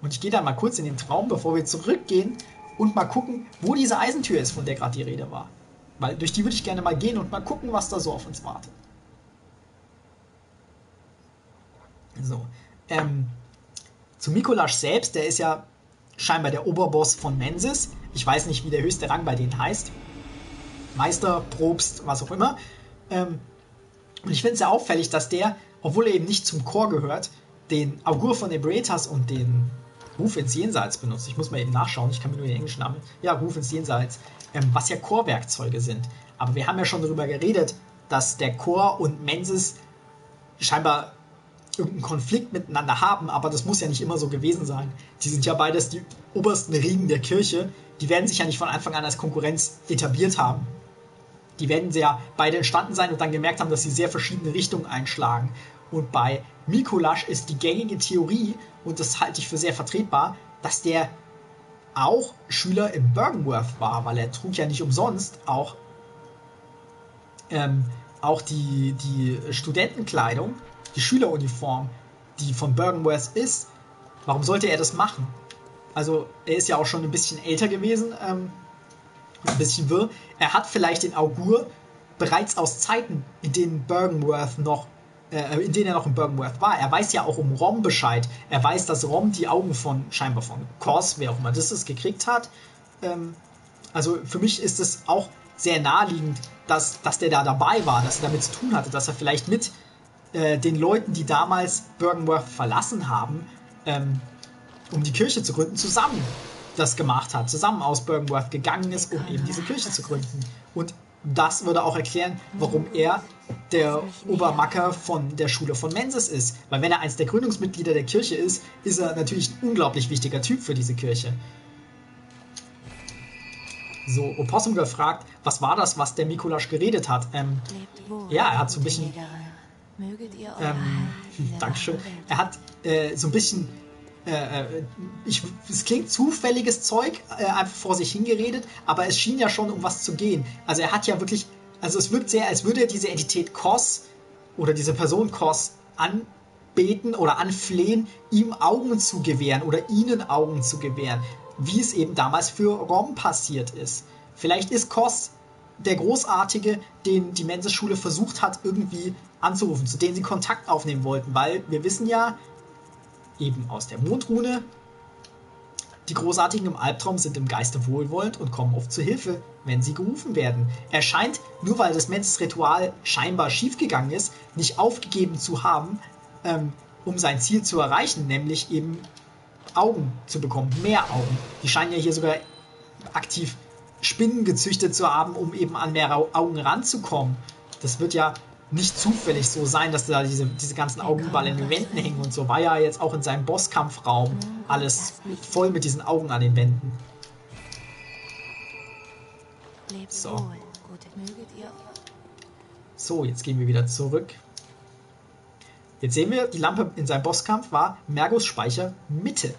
Und ich gehe dann mal kurz in den Traum, bevor wir zurückgehen und mal gucken, wo diese Eisentür ist, von der gerade die Rede war. Weil durch die würde ich gerne mal gehen und mal gucken, was da so auf uns wartet. So. Ähm, zu Mikolasch selbst, der ist ja scheinbar der Oberboss von Mensis. Ich weiß nicht, wie der höchste Rang bei denen heißt. Meister, Probst, was auch immer. Ähm, und ich finde es sehr auffällig, dass der, obwohl er eben nicht zum Chor gehört, den Augur von Ebritas und den Ruf ins Jenseits benutzt. Ich muss mal eben nachschauen, ich kann mir nur den englischen Namen. Ja, Ruf ins Jenseits. Ähm, was ja Chorwerkzeuge sind. Aber wir haben ja schon darüber geredet, dass der Chor und Mensis scheinbar irgendeinen Konflikt miteinander haben, aber das muss ja nicht immer so gewesen sein. Die sind ja beides die obersten Riegen der Kirche. Die werden sich ja nicht von Anfang an als Konkurrenz etabliert haben die werden ja beide entstanden sein und dann gemerkt haben, dass sie sehr verschiedene Richtungen einschlagen. Und bei Mikolasch ist die gängige Theorie, und das halte ich für sehr vertretbar, dass der auch Schüler im Bergenworth war, weil er trug ja nicht umsonst auch, ähm, auch die, die Studentenkleidung, die Schüleruniform, die von Bergenworth ist. Warum sollte er das machen? Also er ist ja auch schon ein bisschen älter gewesen, ähm, ein bisschen wirr. Er hat vielleicht den Augur bereits aus Zeiten, in denen Bergenworth noch äh, in denen er noch in Bergenworth war. Er weiß ja auch um Rom Bescheid. Er weiß, dass Rom die Augen von, scheinbar von Kors, wer auch immer das ist, gekriegt hat. Ähm, also für mich ist es auch sehr naheliegend, dass, dass der da dabei war, dass er damit zu tun hatte, dass er vielleicht mit äh, den Leuten, die damals Bergenworth verlassen haben, ähm, um die Kirche zu gründen, zusammen das gemacht hat, zusammen aus Bergenworth gegangen ist, um eben diese Kirche zu gründen. Und das würde auch erklären, warum er der Obermacker von der Schule von Menses ist. Weil wenn er eins der Gründungsmitglieder der Kirche ist, ist er natürlich ein unglaublich wichtiger Typ für diese Kirche. So, Opossum gefragt, was war das, was der Mikulasch geredet hat? Ähm, ja, er hat so ein bisschen... Ähm, Dankeschön. Er hat äh, so ein bisschen äh, äh, ich, es klingt zufälliges Zeug, äh, einfach vor sich hingeredet, aber es schien ja schon um was zu gehen. Also er hat ja wirklich Also es wirkt sehr, als würde er diese Entität Kos oder diese Person Kos anbeten oder anflehen, ihm Augen zu gewähren oder ihnen Augen zu gewähren, wie es eben damals für Rom passiert ist. Vielleicht ist Kos der Großartige, den die Menses-Schule versucht hat, irgendwie anzurufen, zu dem sie Kontakt aufnehmen wollten, weil wir wissen ja, eben aus der Mondrune, die Großartigen im Albtraum sind im Geiste wohlwollend und kommen oft zu Hilfe, wenn sie gerufen werden. Er scheint, nur weil das Menses-Ritual scheinbar schiefgegangen ist, nicht aufgegeben zu haben, ähm, um sein Ziel zu erreichen, nämlich eben Augen zu bekommen, mehr Augen. Die scheinen ja hier sogar aktiv Spinnen gezüchtet zu haben, um eben an mehr Augen ranzukommen. Das wird ja nicht zufällig so sein, dass da diese, diese ganzen Augen überall in den Wänden hängen und so. War ja jetzt auch in seinem Bosskampfraum alles voll mit diesen Augen an den Wänden. So. So, jetzt gehen wir wieder zurück. Jetzt sehen wir, die Lampe in seinem Bosskampf war Mergos Speicher Mitte.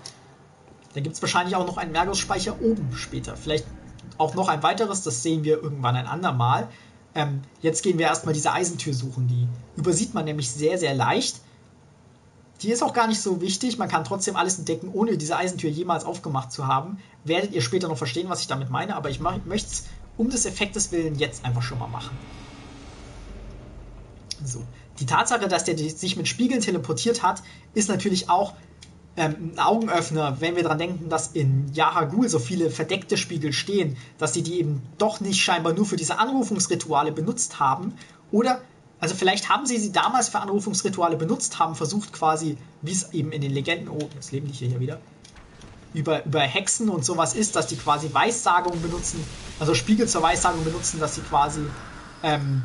Da gibt es wahrscheinlich auch noch einen Mergos Speicher oben später. Vielleicht auch noch ein weiteres, das sehen wir irgendwann ein andermal. Ähm, jetzt gehen wir erstmal diese Eisentür suchen. Die übersieht man nämlich sehr, sehr leicht. Die ist auch gar nicht so wichtig. Man kann trotzdem alles entdecken, ohne diese Eisentür jemals aufgemacht zu haben. Werdet ihr später noch verstehen, was ich damit meine, aber ich möchte es um des Effektes willen jetzt einfach schon mal machen. So. Die Tatsache, dass der sich mit Spiegeln teleportiert hat, ist natürlich auch ähm, ein Augenöffner, wenn wir daran denken, dass in Yahagul so viele verdeckte Spiegel stehen, dass sie die eben doch nicht scheinbar nur für diese Anrufungsrituale benutzt haben. Oder, also vielleicht haben sie sie damals für Anrufungsrituale benutzt, haben versucht quasi, wie es eben in den Legenden, oh, jetzt leben die hier, hier wieder, über, über Hexen und sowas ist, dass die quasi Weissagungen benutzen, also Spiegel zur Weissagung benutzen, dass sie quasi ähm,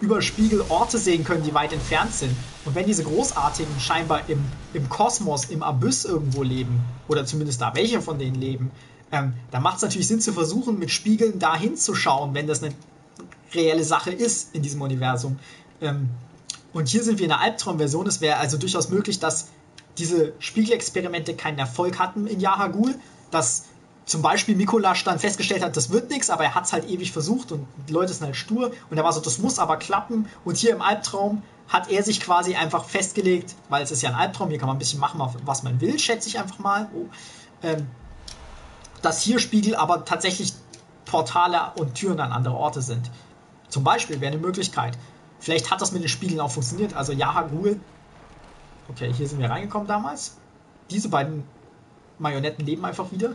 über Spiegel Orte sehen können, die weit entfernt sind. Und wenn diese Großartigen scheinbar im, im Kosmos, im Abyss irgendwo leben, oder zumindest da welche von denen leben, ähm, dann macht es natürlich Sinn zu versuchen, mit Spiegeln da hinzuschauen, wenn das eine reelle Sache ist in diesem Universum. Ähm, und hier sind wir in der Albtraumversion. Es wäre also durchaus möglich, dass diese Spiegelexperimente keinen Erfolg hatten in Yahagul, dass zum Beispiel Mikolasch dann festgestellt hat, das wird nichts, aber er hat es halt ewig versucht und die Leute sind halt stur und er war so, das muss aber klappen und hier im Albtraum hat er sich quasi einfach festgelegt, weil es ist ja ein Albtraum, hier kann man ein bisschen machen, was man will, schätze ich einfach mal, oh, ähm, dass hier Spiegel aber tatsächlich Portale und Türen an andere Orte sind. Zum Beispiel wäre eine Möglichkeit. Vielleicht hat das mit den Spiegeln auch funktioniert. Also Yaha Google. Okay, hier sind wir reingekommen damals. Diese beiden Marionetten leben einfach wieder.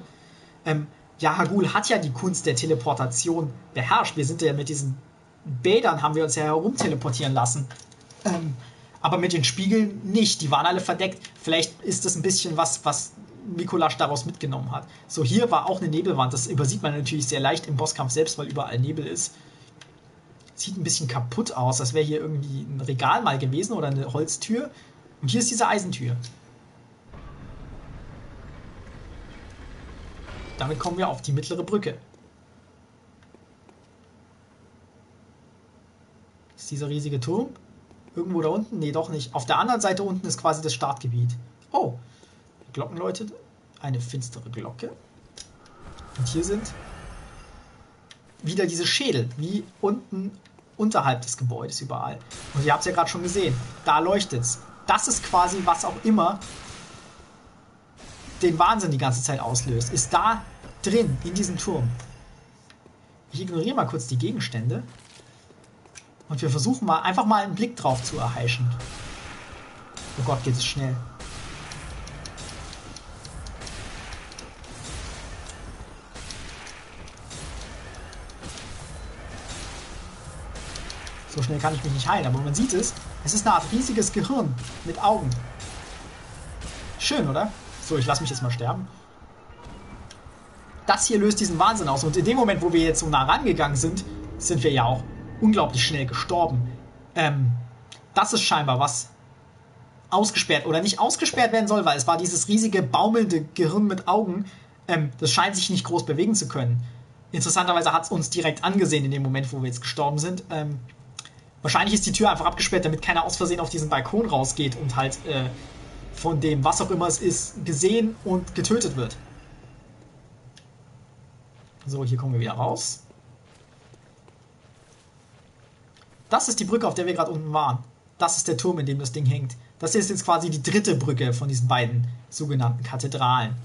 Ähm, ja, Hagul hat ja die Kunst der Teleportation beherrscht. Wir sind ja mit diesen Bädern, haben wir uns ja herumteleportieren lassen. Ähm, aber mit den Spiegeln nicht. Die waren alle verdeckt. Vielleicht ist das ein bisschen was, was Mikolasch daraus mitgenommen hat. So, hier war auch eine Nebelwand. Das übersieht man natürlich sehr leicht im Bosskampf selbst, weil überall Nebel ist. Sieht ein bisschen kaputt aus, als wäre hier irgendwie ein Regal mal gewesen oder eine Holztür. Und hier ist diese Eisentür. Damit kommen wir auf die mittlere Brücke. Ist dieser riesige Turm? Irgendwo da unten? Nee, doch nicht. Auf der anderen Seite unten ist quasi das Startgebiet. Oh, Glocken läutet. Eine finstere Glocke. Und hier sind wieder diese Schädel, wie unten unterhalb des Gebäudes überall. Und ihr habt es ja gerade schon gesehen. Da leuchtet es. Das ist quasi was auch immer den Wahnsinn die ganze Zeit auslöst. Ist da drin, in diesem Turm. Ich ignoriere mal kurz die Gegenstände. Und wir versuchen mal, einfach mal einen Blick drauf zu erheischen. Oh Gott, geht es schnell. So schnell kann ich mich nicht heilen, aber man sieht es. Es ist eine Art riesiges Gehirn mit Augen. Schön, oder? So, ich lasse mich jetzt mal sterben das hier löst diesen Wahnsinn aus. Und in dem Moment, wo wir jetzt so nah rangegangen sind, sind wir ja auch unglaublich schnell gestorben. Ähm, das ist scheinbar was ausgesperrt oder nicht ausgesperrt werden soll, weil es war dieses riesige baumelnde Gehirn mit Augen. Ähm, das scheint sich nicht groß bewegen zu können. Interessanterweise hat es uns direkt angesehen in dem Moment, wo wir jetzt gestorben sind. Ähm, wahrscheinlich ist die Tür einfach abgesperrt, damit keiner aus Versehen auf diesen Balkon rausgeht und halt äh, von dem, was auch immer es ist, gesehen und getötet wird. So, hier kommen wir wieder raus. Das ist die Brücke, auf der wir gerade unten waren. Das ist der Turm, in dem das Ding hängt. Das ist jetzt quasi die dritte Brücke von diesen beiden sogenannten Kathedralen.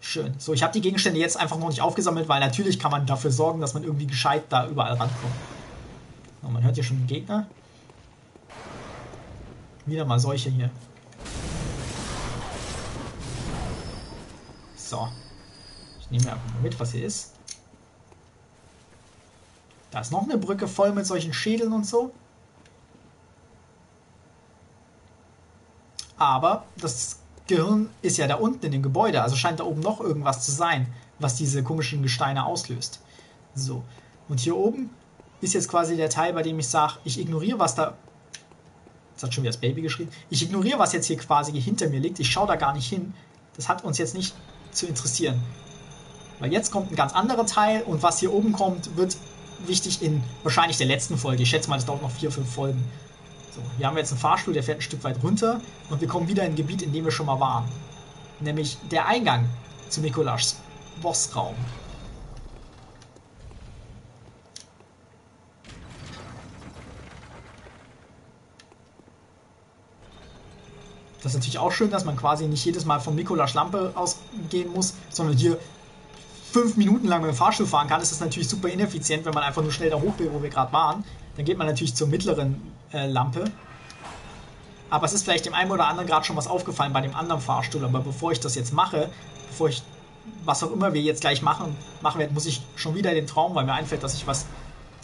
Schön. So, ich habe die Gegenstände jetzt einfach noch nicht aufgesammelt, weil natürlich kann man dafür sorgen, dass man irgendwie gescheit da überall rankommt. So, man hört hier schon Gegner. Wieder mal solche hier. So. Ich nehme einfach mal mit, was hier ist. Da ist noch eine Brücke voll mit solchen Schädeln und so. Aber das Gehirn ist ja da unten in dem Gebäude, also scheint da oben noch irgendwas zu sein, was diese komischen Gesteine auslöst. So. Und hier oben ist jetzt quasi der Teil, bei dem ich sage, ich ignoriere, was da. Jetzt hat schon wieder das Baby geschrieben. Ich ignoriere, was jetzt hier quasi hinter mir liegt. Ich schaue da gar nicht hin. Das hat uns jetzt nicht zu interessieren. Weil jetzt kommt ein ganz anderer Teil und was hier oben kommt, wird wichtig in wahrscheinlich der letzten Folge. Ich schätze mal, das dauert noch vier, fünf Folgen. So, hier haben wir jetzt einen Fahrstuhl, der fährt ein Stück weit runter und wir kommen wieder in ein Gebiet, in dem wir schon mal waren. Nämlich der Eingang zu Mikolaschs Bossraum. Das ist natürlich auch schön, dass man quasi nicht jedes Mal von Mikolasch Lampe ausgehen muss, sondern hier fünf Minuten lang mit dem Fahrstuhl fahren kann. Das ist natürlich super ineffizient, wenn man einfach nur schnell da hoch will, wo wir gerade waren. Dann geht man natürlich zur mittleren äh, Lampe. Aber es ist vielleicht dem einen oder anderen gerade schon was aufgefallen bei dem anderen Fahrstuhl. Aber bevor ich das jetzt mache, bevor ich was auch immer wir jetzt gleich machen, machen werden, muss ich schon wieder den Traum, weil mir einfällt, dass ich was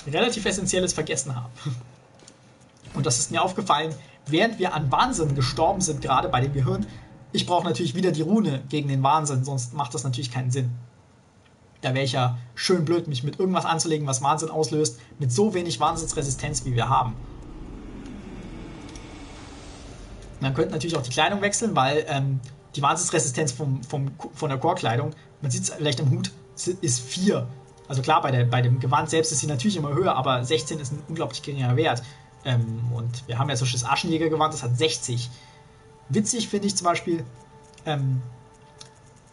relativ Essentielles vergessen habe. Und das ist mir aufgefallen, während wir an Wahnsinn gestorben sind, gerade bei dem Gehirn. Ich brauche natürlich wieder die Rune gegen den Wahnsinn, sonst macht das natürlich keinen Sinn. Da wäre ich ja schön blöd, mich mit irgendwas anzulegen, was Wahnsinn auslöst, mit so wenig Wahnsinnsresistenz, wie wir haben. Man könnte natürlich auch die Kleidung wechseln, weil ähm, die Wahnsinnsresistenz vom, vom, von der Chorkleidung, man sieht es vielleicht im Hut, ist 4. Also klar, bei, der, bei dem Gewand selbst ist sie natürlich immer höher, aber 16 ist ein unglaublich geringer Wert. Ähm, und wir haben ja Beispiel das Aschenjägergewand, das hat 60. Witzig finde ich zum Beispiel, ähm,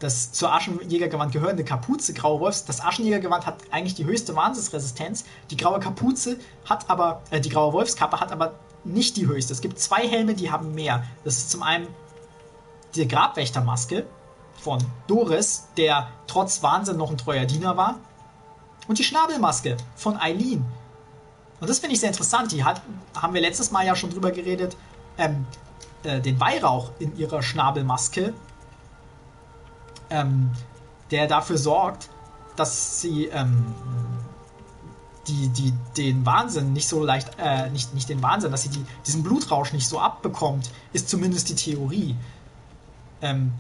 das zur Aschenjägergewand gehörende Kapuze Graue Wolfs. Das Aschenjägergewand hat eigentlich die höchste Wahnsinnsresistenz. Die graue Kapuze hat aber, äh, die graue Wolfskappe hat aber nicht die höchste. Es gibt zwei Helme, die haben mehr. Das ist zum einen die Grabwächtermaske von Doris, der trotz Wahnsinn noch ein treuer Diener war. Und die Schnabelmaske von Eileen. Und das finde ich sehr interessant. Die hat, haben wir letztes Mal ja schon drüber geredet, ähm, äh, den Weihrauch in ihrer Schnabelmaske, ähm, der dafür sorgt, dass sie ähm, die, die, den Wahnsinn nicht so leicht, äh, nicht, nicht den Wahnsinn, dass sie die, diesen Blutrausch nicht so abbekommt, ist zumindest die Theorie. Ähm,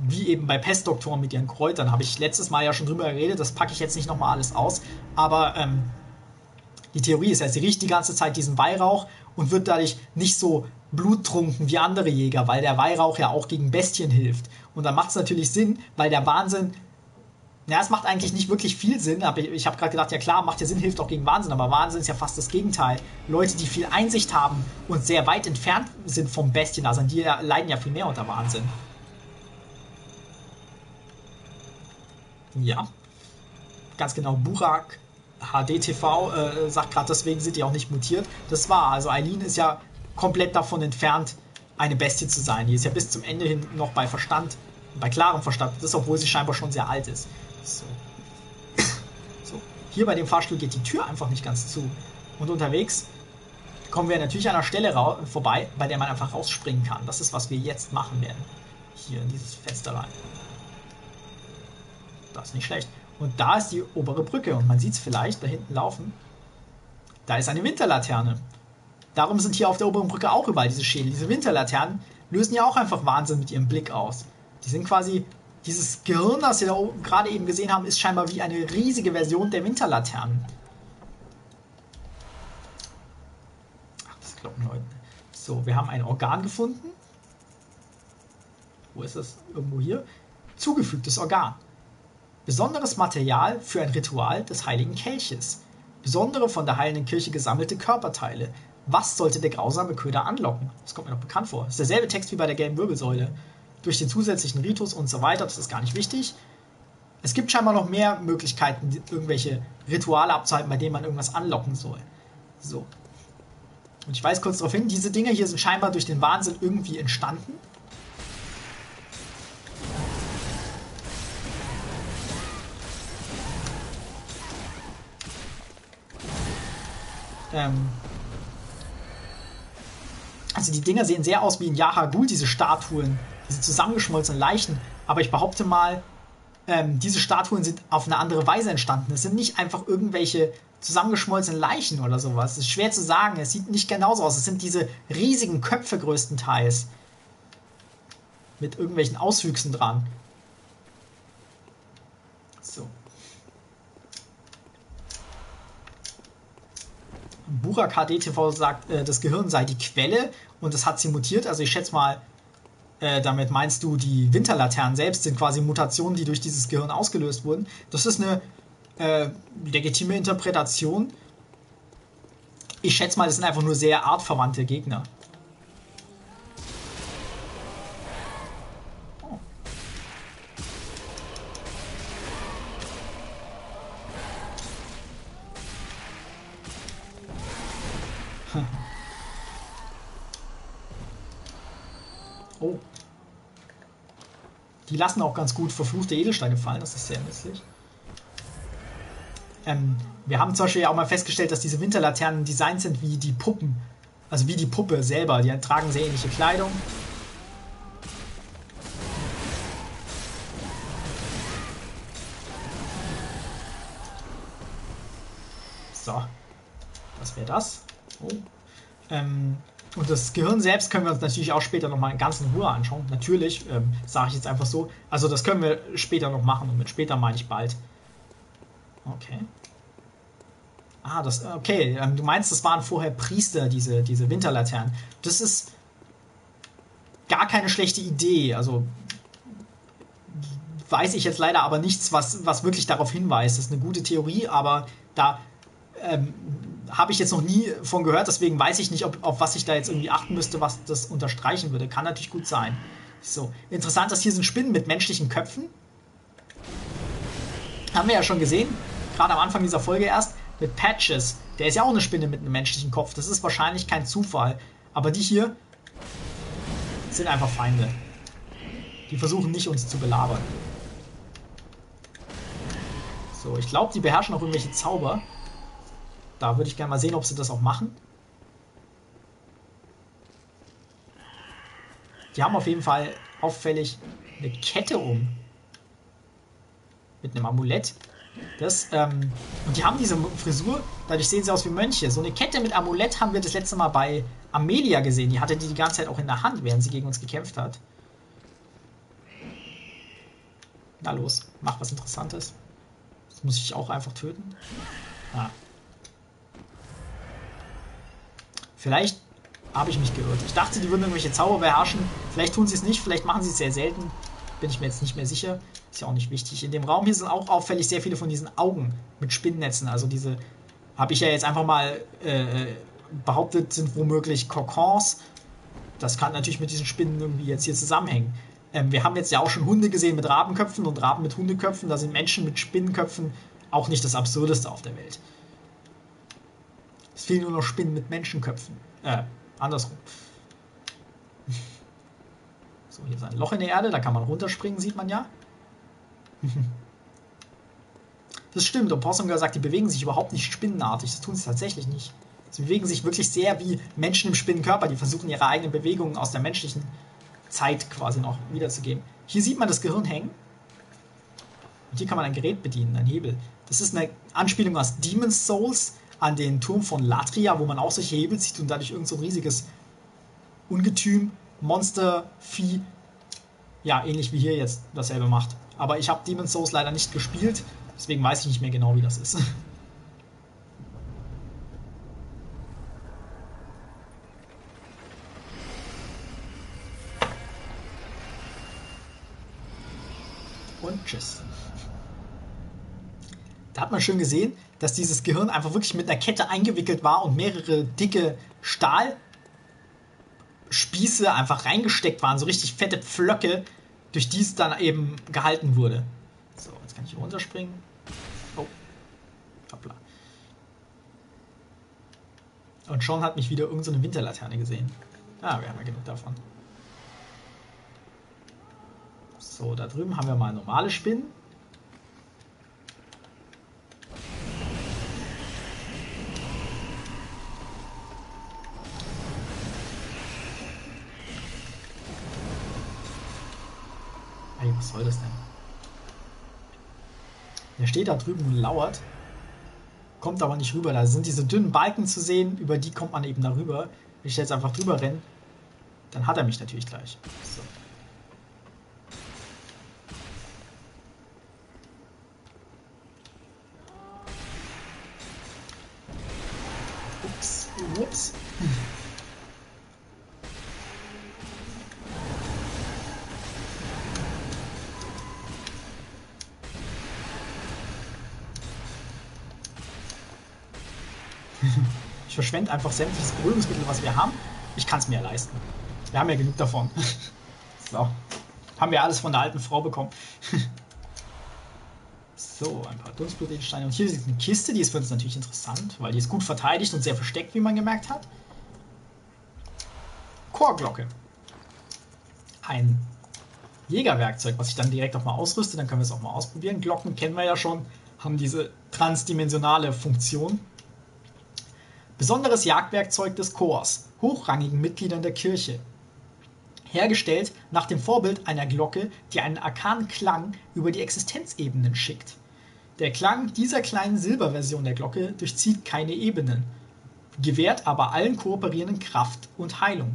wie eben bei Pestdoktoren mit ihren Kräutern, habe ich letztes Mal ja schon drüber geredet, das packe ich jetzt nicht nochmal alles aus, aber ähm, die Theorie ist ja, sie riecht die ganze Zeit diesen Weihrauch und wird dadurch nicht so bluttrunken wie andere Jäger, weil der Weihrauch ja auch gegen Bestien hilft. Und dann macht es natürlich Sinn, weil der Wahnsinn ja, es macht eigentlich nicht wirklich viel Sinn, aber ich, ich habe gerade gedacht, ja klar, macht ja Sinn, hilft auch gegen Wahnsinn, aber Wahnsinn ist ja fast das Gegenteil. Leute, die viel Einsicht haben und sehr weit entfernt sind vom Bestien, also die leiden ja viel mehr unter Wahnsinn. Ja, ganz genau, Burak HDTV äh, sagt gerade, deswegen sind die auch nicht mutiert. Das war, also Eileen ist ja komplett davon entfernt, eine Bestie zu sein. Die ist ja bis zum Ende hin noch bei Verstand, bei klarem Verstand, das ist, obwohl sie scheinbar schon sehr alt ist. So. so. Hier bei dem Fahrstuhl geht die Tür einfach nicht ganz zu. Und unterwegs kommen wir natürlich an einer Stelle vorbei, bei der man einfach rausspringen kann. Das ist, was wir jetzt machen werden. Hier in dieses Fenster rein. Das ist nicht schlecht. Und da ist die obere Brücke und man sieht es vielleicht da hinten laufen. Da ist eine Winterlaterne. Darum sind hier auf der oberen Brücke auch überall diese Schädel. Diese Winterlaternen lösen ja auch einfach Wahnsinn mit ihrem Blick aus. Die sind quasi, dieses Gehirn, das wir da gerade eben gesehen haben, ist scheinbar wie eine riesige Version der Winterlaternen. Ach, das Glockenläuten. So, wir haben ein Organ gefunden. Wo ist das? Irgendwo hier. Zugefügtes Organ. Besonderes Material für ein Ritual des heiligen Kelches. Besondere von der heilenden Kirche gesammelte Körperteile. Was sollte der grausame Köder anlocken? Das kommt mir noch bekannt vor. Das ist derselbe Text wie bei der gelben Wirbelsäule. Durch den zusätzlichen Ritus und so weiter, das ist gar nicht wichtig. Es gibt scheinbar noch mehr Möglichkeiten, irgendwelche Rituale abzuhalten, bei denen man irgendwas anlocken soll. So. Und ich weise kurz darauf hin, diese Dinge hier sind scheinbar durch den Wahnsinn irgendwie entstanden. Ähm also die Dinger sehen sehr aus wie in Yahagul, diese Statuen, diese zusammengeschmolzenen Leichen. Aber ich behaupte mal, ähm, diese Statuen sind auf eine andere Weise entstanden. Es sind nicht einfach irgendwelche zusammengeschmolzenen Leichen oder sowas. Es ist schwer zu sagen. Es sieht nicht genauso aus. Es sind diese riesigen Köpfe größtenteils. Mit irgendwelchen Auswüchsen dran. So. Burak HDTV sagt, äh, das Gehirn sei die Quelle und das hat sie mutiert. Also ich schätze mal, äh, damit meinst du, die Winterlaternen selbst sind quasi Mutationen, die durch dieses Gehirn ausgelöst wurden. Das ist eine äh, legitime Interpretation. Ich schätze mal, das sind einfach nur sehr artverwandte Gegner. Die lassen auch ganz gut verfluchte Edelsteine fallen, das ist sehr nützlich. Ähm, wir haben zum Beispiel ja auch mal festgestellt, dass diese Winterlaternen designt sind wie die Puppen. Also wie die Puppe selber. Die tragen sehr ähnliche Kleidung. So. Was wäre das? Oh. Ähm, und das Gehirn selbst können wir uns natürlich auch später nochmal in ganzen Ruhe anschauen. Natürlich, ähm, sage ich jetzt einfach so. Also das können wir später noch machen und mit später meine ich bald. Okay. Ah, das, okay. Ähm, du meinst, das waren vorher Priester, diese, diese Winterlaternen. Das ist gar keine schlechte Idee. Also weiß ich jetzt leider aber nichts, was, was wirklich darauf hinweist. Das ist eine gute Theorie, aber da ähm, habe ich jetzt noch nie von gehört, deswegen weiß ich nicht, ob, auf was ich da jetzt irgendwie achten müsste, was das unterstreichen würde. Kann natürlich gut sein. So, interessant, dass hier sind Spinnen mit menschlichen Köpfen. Haben wir ja schon gesehen gerade am Anfang dieser Folge erst, mit Patches. Der ist ja auch eine Spinne mit einem menschlichen Kopf. Das ist wahrscheinlich kein Zufall. Aber die hier sind einfach Feinde. Die versuchen nicht, uns zu belabern. So, ich glaube, die beherrschen auch irgendwelche Zauber. Da würde ich gerne mal sehen, ob sie das auch machen. Die haben auf jeden Fall auffällig eine Kette um. Mit einem Amulett. Das, ähm, und die haben diese Frisur, dadurch sehen sie aus wie Mönche. So eine Kette mit Amulett haben wir das letzte Mal bei Amelia gesehen. Die hatte die die ganze Zeit auch in der Hand, während sie gegen uns gekämpft hat. Na los, mach was Interessantes. Das muss ich auch einfach töten. Ah. Vielleicht habe ich mich geirrt. Ich dachte, die würden irgendwelche Zauber beherrschen. Vielleicht tun sie es nicht, vielleicht machen sie es sehr selten. Bin ich mir jetzt nicht mehr sicher. Ist ja auch nicht wichtig. In dem Raum hier sind auch auffällig sehr viele von diesen Augen mit Spinnnetzen. Also diese, habe ich ja jetzt einfach mal äh, behauptet, sind womöglich Kokons. Das kann natürlich mit diesen Spinnen irgendwie jetzt hier zusammenhängen. Ähm, wir haben jetzt ja auch schon Hunde gesehen mit Rabenköpfen und Raben mit Hundeköpfen. Da sind Menschen mit Spinnenköpfen auch nicht das Absurdeste auf der Welt. Es fehlen nur noch Spinnen mit Menschenköpfen. Äh, andersrum. So, hier ist ein Loch in der Erde, da kann man runterspringen, sieht man ja. Das stimmt. Und Possumgirl sagt, die bewegen sich überhaupt nicht spinnenartig. Das tun sie tatsächlich nicht. Sie bewegen sich wirklich sehr wie Menschen im Spinnenkörper. Die versuchen ihre eigenen Bewegungen aus der menschlichen Zeit quasi noch wiederzugeben. Hier sieht man das Gehirn hängen. Und hier kann man ein Gerät bedienen, ein Hebel. Das ist eine Anspielung aus Demon's Souls an den Turm von Latria, wo man auch solche Hebel sieht und dadurch irgend so ein riesiges Ungetüm, Monster, Vieh, ja, ähnlich wie hier jetzt dasselbe macht. Aber ich habe Demon's Souls leider nicht gespielt, deswegen weiß ich nicht mehr genau, wie das ist. Und tschüss. Da hat man schön gesehen, dass dieses Gehirn einfach wirklich mit einer Kette eingewickelt war und mehrere dicke Stahlspieße einfach reingesteckt waren, so richtig fette Pflöcke, durch die es dann eben gehalten wurde. So, jetzt kann ich hier runterspringen. Oh. bla. Und schon hat mich wieder irgendeine so Winterlaterne gesehen. Ah, wir haben ja genug davon. So, da drüben haben wir mal normale Spinnen. Was soll das denn? Der steht da drüben und lauert, kommt aber nicht rüber. Da sind diese dünnen Balken zu sehen, über die kommt man eben da rüber. Wenn ich jetzt einfach drüber renne, dann hat er mich natürlich gleich. So. Verschwende einfach sämtliches Beruhigungsmittel, was wir haben. Ich kann es mir ja leisten. Wir haben ja genug davon. so. Haben wir alles von der alten Frau bekommen. so, ein paar Dunstblutedelsteine. Und hier ist eine Kiste, die ist für uns natürlich interessant, weil die ist gut verteidigt und sehr versteckt, wie man gemerkt hat. Chorglocke. Ein Jägerwerkzeug, was ich dann direkt auch mal ausrüste. Dann können wir es auch mal ausprobieren. Glocken kennen wir ja schon, haben diese transdimensionale Funktion. Besonderes Jagdwerkzeug des Chors, hochrangigen Mitgliedern der Kirche. Hergestellt nach dem Vorbild einer Glocke, die einen arkanen Klang über die Existenzebenen schickt. Der Klang dieser kleinen Silberversion der Glocke durchzieht keine Ebenen, gewährt aber allen Kooperierenden Kraft und Heilung.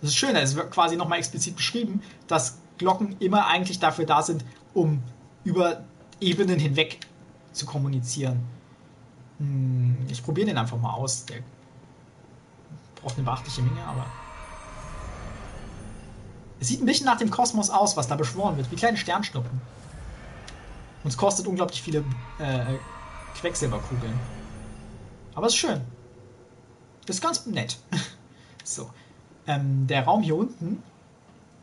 Das ist schön, es wird quasi nochmal explizit beschrieben, dass Glocken immer eigentlich dafür da sind, um über Ebenen hinweg zu kommunizieren. Hm, ich probiere den einfach mal aus. Der braucht eine beachtliche Menge, aber. Es sieht ein bisschen nach dem Kosmos aus, was da beschworen wird, wie kleine Sternschnuppen. Und es kostet unglaublich viele äh, Quecksilberkugeln. Aber es ist schön. Das ist ganz nett. so. Ähm, der Raum hier unten,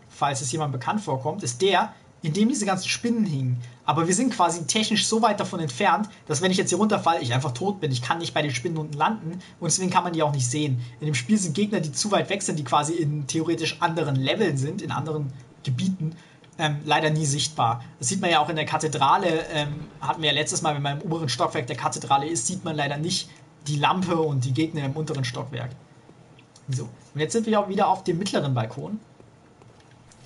falls es jemand bekannt vorkommt, ist der, in dem diese ganzen Spinnen hingen. Aber wir sind quasi technisch so weit davon entfernt, dass wenn ich jetzt hier runterfalle, ich einfach tot bin. Ich kann nicht bei den Spinnen unten landen und deswegen kann man die auch nicht sehen. In dem Spiel sind Gegner, die zu weit weg sind, die quasi in theoretisch anderen Leveln sind, in anderen Gebieten, ähm, leider nie sichtbar. Das sieht man ja auch in der Kathedrale, ähm, hatten wir ja letztes Mal, wenn man im oberen Stockwerk der Kathedrale ist, sieht man leider nicht die Lampe und die Gegner im unteren Stockwerk. So, und jetzt sind wir auch wieder auf dem mittleren Balkon.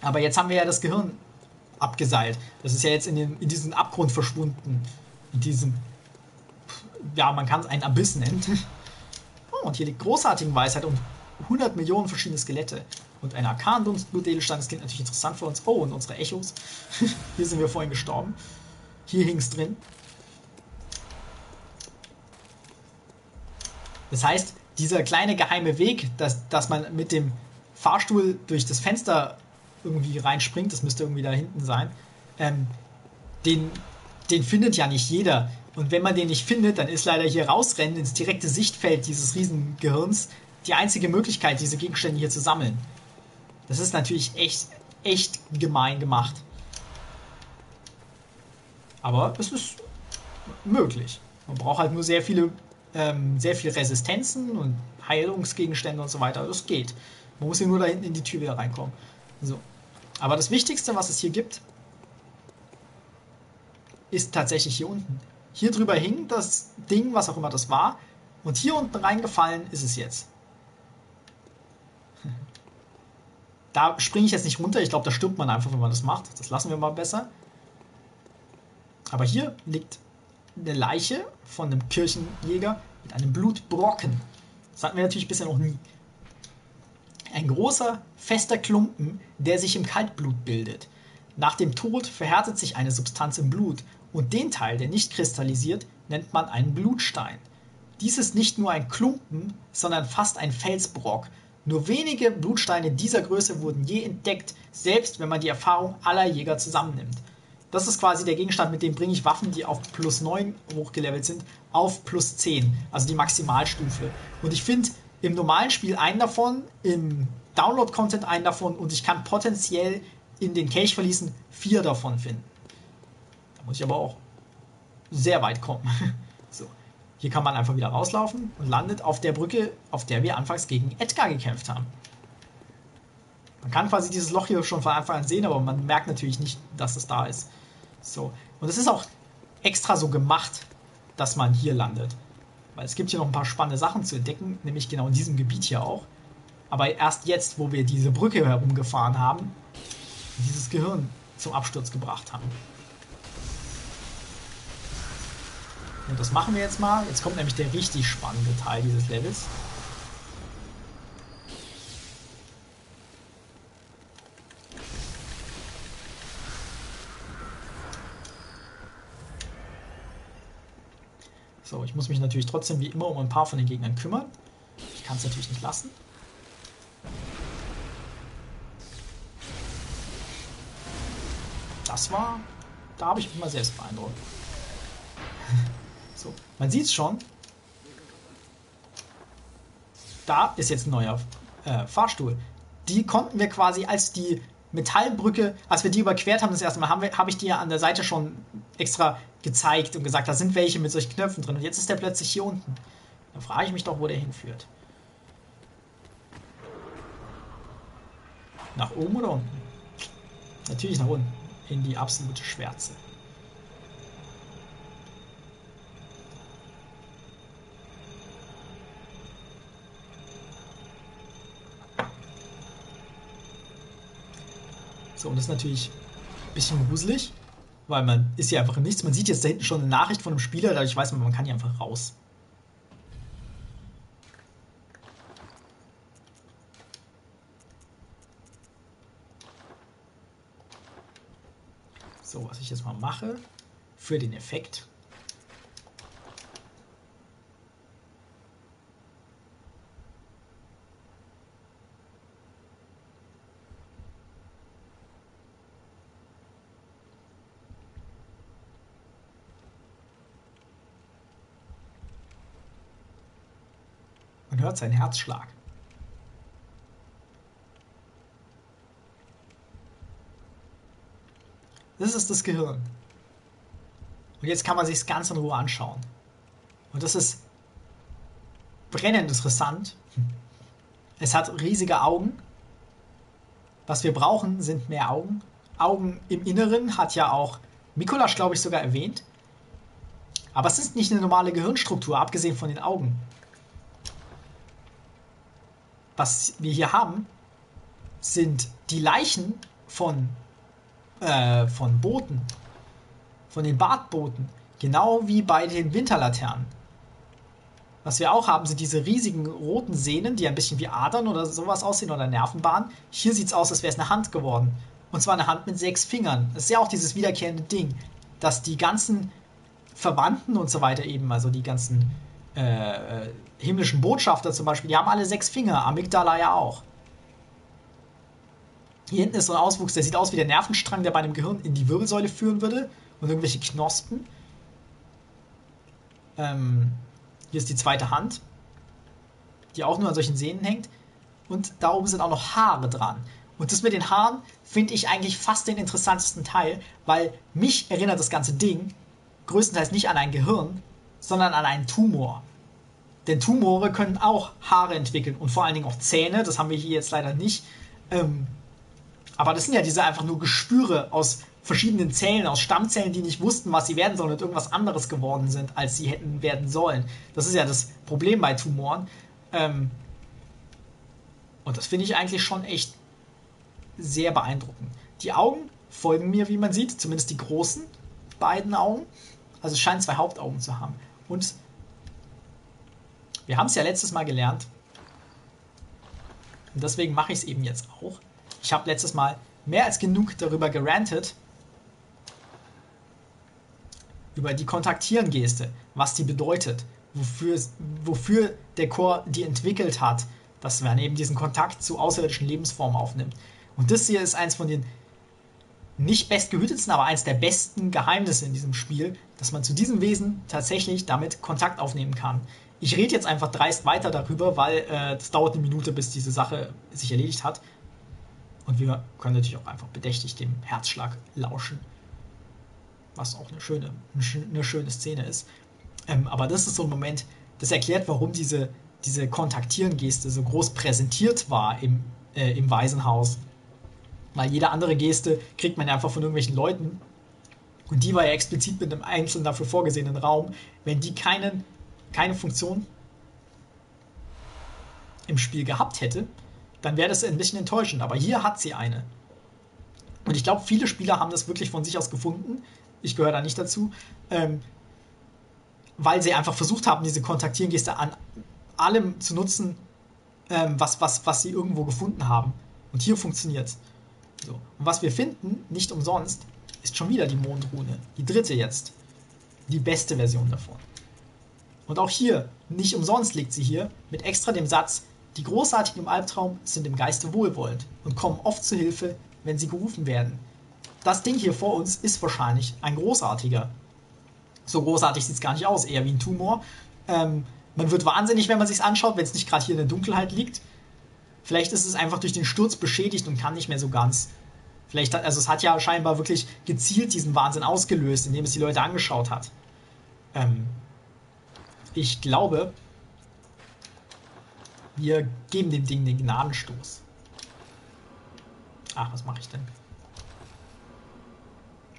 Aber jetzt haben wir ja das Gehirn abgeseilt. Das ist ja jetzt in, den, in diesen Abgrund verschwunden. In diesem, ja, man kann es einen Abyss nennen. Oh, und hier die großartige Weisheit und 100 Millionen verschiedene Skelette. Und ein Arkandunstblutedelstein, das klingt natürlich interessant für uns. Oh, und unsere Echos. hier sind wir vorhin gestorben. Hier hing es drin. Das heißt, dieser kleine geheime Weg, dass, dass man mit dem Fahrstuhl durch das Fenster irgendwie reinspringt, das müsste irgendwie da hinten sein, ähm, den, den findet ja nicht jeder. Und wenn man den nicht findet, dann ist leider hier rausrennen ins direkte Sichtfeld dieses Riesengehirns die einzige Möglichkeit, diese Gegenstände hier zu sammeln. Das ist natürlich echt, echt gemein gemacht. Aber es ist möglich. Man braucht halt nur sehr viele, ähm, sehr viele Resistenzen und Heilungsgegenstände und so weiter. Das geht. Man muss hier nur da hinten in die Tür wieder reinkommen. So. Aber das Wichtigste, was es hier gibt, ist tatsächlich hier unten. Hier drüber hing das Ding, was auch immer das war. Und hier unten reingefallen ist es jetzt. Da springe ich jetzt nicht runter. Ich glaube, da stirbt man einfach, wenn man das macht. Das lassen wir mal besser. Aber hier liegt eine Leiche von einem Kirchenjäger mit einem Blutbrocken. Das hatten wir natürlich bisher noch nie. Ein großer, fester Klumpen, der sich im Kaltblut bildet. Nach dem Tod verhärtet sich eine Substanz im Blut und den Teil, der nicht kristallisiert, nennt man einen Blutstein. Dies ist nicht nur ein Klumpen, sondern fast ein Felsbrock. Nur wenige Blutsteine dieser Größe wurden je entdeckt, selbst wenn man die Erfahrung aller Jäger zusammennimmt. Das ist quasi der Gegenstand, mit dem bringe ich Waffen, die auf plus 9 hochgelevelt sind, auf plus 10, also die Maximalstufe. Und ich finde, im normalen Spiel einen davon, im Download-Content einen davon und ich kann potenziell in den Cache-Verließen vier davon finden. Da muss ich aber auch sehr weit kommen. so. Hier kann man einfach wieder rauslaufen und landet auf der Brücke, auf der wir anfangs gegen Edgar gekämpft haben. Man kann quasi dieses Loch hier schon von Anfang an sehen, aber man merkt natürlich nicht, dass es da ist. So. Und es ist auch extra so gemacht, dass man hier landet. Weil es gibt hier noch ein paar spannende Sachen zu entdecken, nämlich genau in diesem Gebiet hier auch. Aber erst jetzt, wo wir diese Brücke herumgefahren haben, dieses Gehirn zum Absturz gebracht haben. Und das machen wir jetzt mal. Jetzt kommt nämlich der richtig spannende Teil dieses Levels. So, ich muss mich natürlich trotzdem wie immer um ein paar von den Gegnern kümmern. Ich kann es natürlich nicht lassen. Das war, da habe ich mich mal selbst beeindruckt. so, man sieht es schon. Da ist jetzt ein neuer äh, Fahrstuhl. Die konnten wir quasi als die Metallbrücke, als wir die überquert haben das erste Mal, habe hab ich die ja an der Seite schon extra gezeigt und gesagt, da sind welche mit solchen Knöpfen drin. Und jetzt ist der plötzlich hier unten. Da frage ich mich doch, wo der hinführt. Nach oben oder unten? Natürlich nach unten. In die absolute Schwärze. So, und das ist natürlich ein bisschen gruselig, weil man ist ja einfach nichts. Man sieht jetzt da hinten schon eine Nachricht von einem Spieler, dadurch weiß man, man kann hier einfach raus. So, was ich jetzt mal mache für den Effekt. Hört seinen Herzschlag. Das ist das Gehirn. Und jetzt kann man sich es ganz in Ruhe anschauen. Und das ist brennend interessant. Es hat riesige Augen. Was wir brauchen, sind mehr Augen. Augen im Inneren hat ja auch Mikolasch, glaube ich, sogar erwähnt. Aber es ist nicht eine normale Gehirnstruktur, abgesehen von den Augen. Was wir hier haben, sind die Leichen von äh, von Booten, von den Badbooten, genau wie bei den Winterlaternen. Was wir auch haben, sind diese riesigen roten Sehnen, die ein bisschen wie Adern oder sowas aussehen oder Nervenbahnen. Hier sieht es aus, als wäre es eine Hand geworden. Und zwar eine Hand mit sechs Fingern. Das ist ja auch dieses wiederkehrende Ding, dass die ganzen Verwandten und so weiter eben, also die ganzen äh, äh himmlischen Botschafter zum Beispiel, die haben alle sechs Finger, Amygdala ja auch. Hier hinten ist so ein Auswuchs, der sieht aus wie der Nervenstrang, der bei einem Gehirn in die Wirbelsäule führen würde. Und irgendwelche Knospen. Ähm, hier ist die zweite Hand, die auch nur an solchen Sehnen hängt. Und da oben sind auch noch Haare dran. Und das mit den Haaren finde ich eigentlich fast den interessantesten Teil, weil mich erinnert das ganze Ding größtenteils nicht an ein Gehirn, sondern an einen Tumor. Denn Tumore können auch Haare entwickeln und vor allen Dingen auch Zähne, das haben wir hier jetzt leider nicht. Ähm, aber das sind ja diese einfach nur Gespüre aus verschiedenen Zellen, aus Stammzellen, die nicht wussten, was sie werden sollen und irgendwas anderes geworden sind, als sie hätten werden sollen. Das ist ja das Problem bei Tumoren. Ähm und das finde ich eigentlich schon echt sehr beeindruckend. Die Augen folgen mir, wie man sieht, zumindest die großen beiden Augen. Also es scheint zwei Hauptaugen zu haben. Und wir haben es ja letztes Mal gelernt. Und deswegen mache ich es eben jetzt auch. Ich habe letztes Mal mehr als genug darüber gerantet, über die Kontaktieren-Geste, was die bedeutet, wofür, wofür der Chor die entwickelt hat, dass man eben diesen Kontakt zu außerirdischen Lebensformen aufnimmt. Und das hier ist eins von den nicht bestgehütetsten, aber eins der besten Geheimnisse in diesem Spiel, dass man zu diesem Wesen tatsächlich damit Kontakt aufnehmen kann. Ich rede jetzt einfach dreist weiter darüber, weil äh, das dauert eine Minute, bis diese Sache sich erledigt hat. Und wir können natürlich auch einfach bedächtig dem Herzschlag lauschen. was auch eine schöne, eine schöne Szene ist. Ähm, aber das ist so ein Moment, das erklärt, warum diese, diese Kontaktieren-Geste so groß präsentiert war im, äh, im Waisenhaus. Weil jede andere Geste kriegt man einfach von irgendwelchen Leuten. Und die war ja explizit mit einem einzelnen dafür vorgesehenen Raum. Wenn die keinen, keine Funktion im Spiel gehabt hätte, dann wäre das ein bisschen enttäuschend. Aber hier hat sie eine. Und ich glaube, viele Spieler haben das wirklich von sich aus gefunden. Ich gehöre da nicht dazu. Ähm, weil sie einfach versucht haben, diese Kontaktieren-Geste an allem zu nutzen, ähm, was, was, was sie irgendwo gefunden haben. Und hier funktioniert es. So. Und was wir finden, nicht umsonst, ist schon wieder die Mondrune. Die dritte jetzt. Die beste Version davon. Und auch hier, nicht umsonst liegt sie hier, mit extra dem Satz, die Großartigen im Albtraum sind im Geiste wohlwollend und kommen oft zu Hilfe, wenn sie gerufen werden. Das Ding hier vor uns ist wahrscheinlich ein großartiger. So großartig sieht es gar nicht aus, eher wie ein Tumor. Ähm, man wird wahnsinnig, wenn man sich anschaut, wenn es nicht gerade hier in der Dunkelheit liegt. Vielleicht ist es einfach durch den Sturz beschädigt und kann nicht mehr so ganz. Vielleicht hat, also es hat ja scheinbar wirklich gezielt diesen Wahnsinn ausgelöst, indem es die Leute angeschaut hat. Ähm, ich glaube, wir geben dem Ding den Gnadenstoß. Ach, was mache ich denn?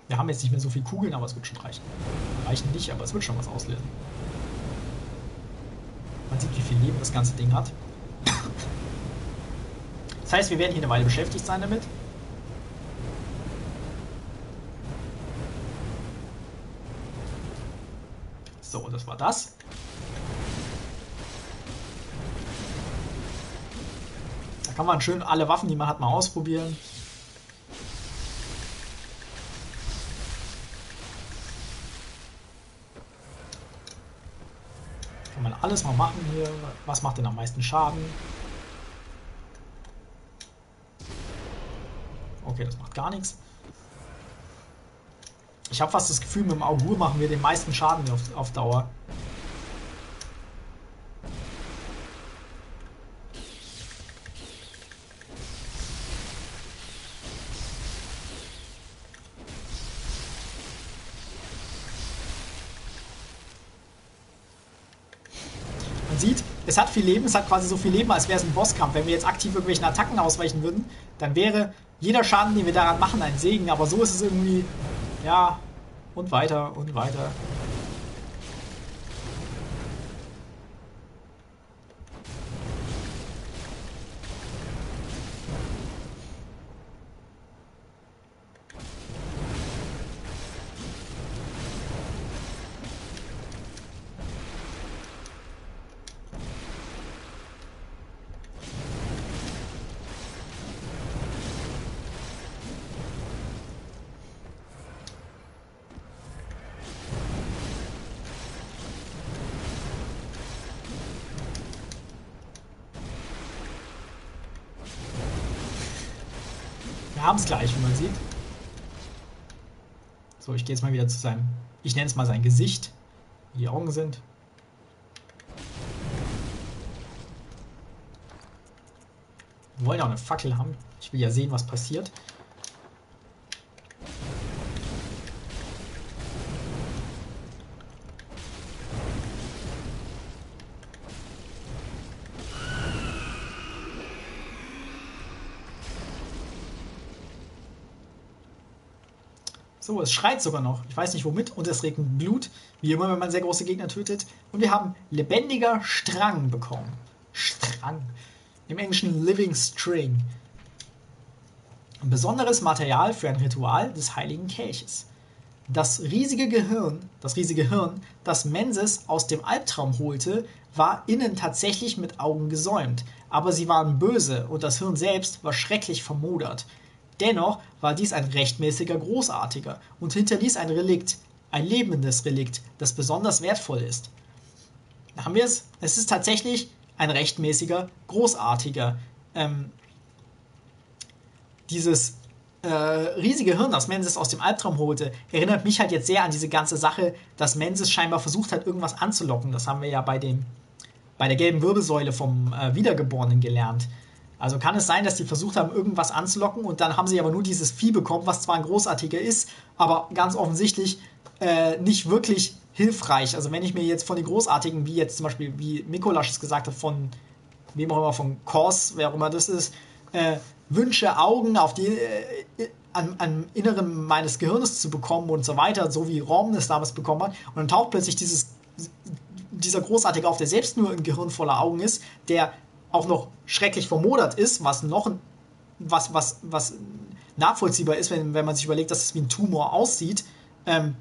Wir haben jetzt nicht mehr so viel Kugeln, aber es wird schon reichen. Reichen nicht, aber es wird schon was auslösen. Man sieht, wie viel Leben das ganze Ding hat. Das heißt, wir werden hier eine Weile beschäftigt sein damit. So, das war das. Da kann man schön alle Waffen, die man hat, mal ausprobieren. Kann man alles mal machen hier. Was macht denn am meisten Schaden? Okay, das macht gar nichts. Ich habe fast das Gefühl, mit dem Augur machen wir den meisten Schaden auf, auf Dauer. Man sieht, es hat viel Leben, es hat quasi so viel Leben, als wäre es ein Bosskampf. Wenn wir jetzt aktiv irgendwelchen Attacken ausweichen würden, dann wäre jeder Schaden, den wir daran machen, ein Segen. Aber so ist es irgendwie, ja, und weiter und weiter. Gleich, wie man sieht. So, ich gehe jetzt mal wieder zu seinem, ich nenne es mal sein Gesicht, wie die Augen sind. Wir wollen auch eine Fackel haben. Ich will ja sehen, was passiert. Es schreit sogar noch. Ich weiß nicht womit. Und es regnet Blut, wie immer, wenn man sehr große Gegner tötet. Und wir haben lebendiger Strang bekommen. Strang. Im Englischen Living String. Ein besonderes Material für ein Ritual des heiligen Kelches. Das riesige Gehirn, das riesige Hirn, das Menses aus dem Albtraum holte, war innen tatsächlich mit Augen gesäumt, aber sie waren böse und das Hirn selbst war schrecklich vermodert. Dennoch war dies ein rechtmäßiger Großartiger und hinterließ ein Relikt, ein lebendes Relikt, das besonders wertvoll ist. Da haben wir es. Es ist tatsächlich ein rechtmäßiger Großartiger. Ähm, dieses äh, riesige Hirn, das Menses aus dem Albtraum holte, erinnert mich halt jetzt sehr an diese ganze Sache, dass Menses scheinbar versucht hat, irgendwas anzulocken. Das haben wir ja bei, dem, bei der gelben Wirbelsäule vom äh, Wiedergeborenen gelernt. Also kann es sein, dass die versucht haben, irgendwas anzulocken und dann haben sie aber nur dieses Vieh bekommen, was zwar ein großartiger ist, aber ganz offensichtlich äh, nicht wirklich hilfreich. Also wenn ich mir jetzt von den Großartigen, wie jetzt zum Beispiel, wie Mikolasch es gesagt hat, von wem auch immer, von Kors, wer auch immer das ist, äh, wünsche, Augen auf die, äh, an, an Inneren meines Gehirnes zu bekommen und so weiter, so wie Rom es damals bekommen hat. Und dann taucht plötzlich dieses, dieser Großartige auf, der selbst nur ein Gehirn voller Augen ist, der auch noch schrecklich vermodert ist, was noch was, was, was nachvollziehbar ist, wenn, wenn man sich überlegt, dass es wie ein Tumor aussieht. Ähm,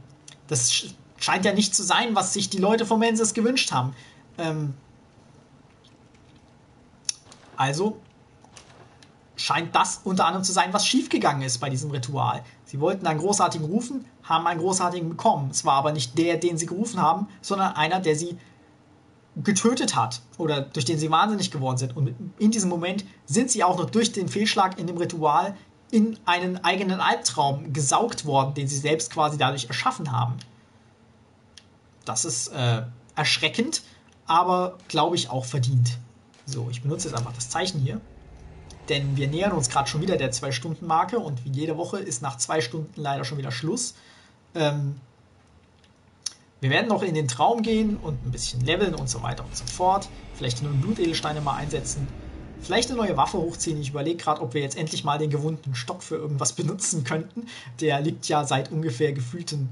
das scheint ja nicht zu sein, was sich die Leute vom Menses gewünscht haben. Ähm, also scheint das unter anderem zu sein, was schiefgegangen ist bei diesem Ritual. Sie wollten einen Großartigen rufen, haben einen Großartigen bekommen. Es war aber nicht der, den sie gerufen haben, sondern einer, der sie getötet hat oder durch den sie wahnsinnig geworden sind. Und in diesem Moment sind sie auch noch durch den Fehlschlag in dem Ritual in einen eigenen Albtraum gesaugt worden, den sie selbst quasi dadurch erschaffen haben. Das ist äh, erschreckend, aber glaube ich auch verdient. So, ich benutze jetzt einfach das Zeichen hier. Denn wir nähern uns gerade schon wieder der Zwei-Stunden-Marke und wie jede Woche ist nach zwei Stunden leider schon wieder Schluss. Ähm, wir werden noch in den Traum gehen und ein bisschen leveln und so weiter und so fort. Vielleicht nur Blutedelsteine mal einsetzen. Vielleicht eine neue Waffe hochziehen. Ich überlege gerade, ob wir jetzt endlich mal den gewundenen Stock für irgendwas benutzen könnten. Der liegt ja seit ungefähr gefühlten.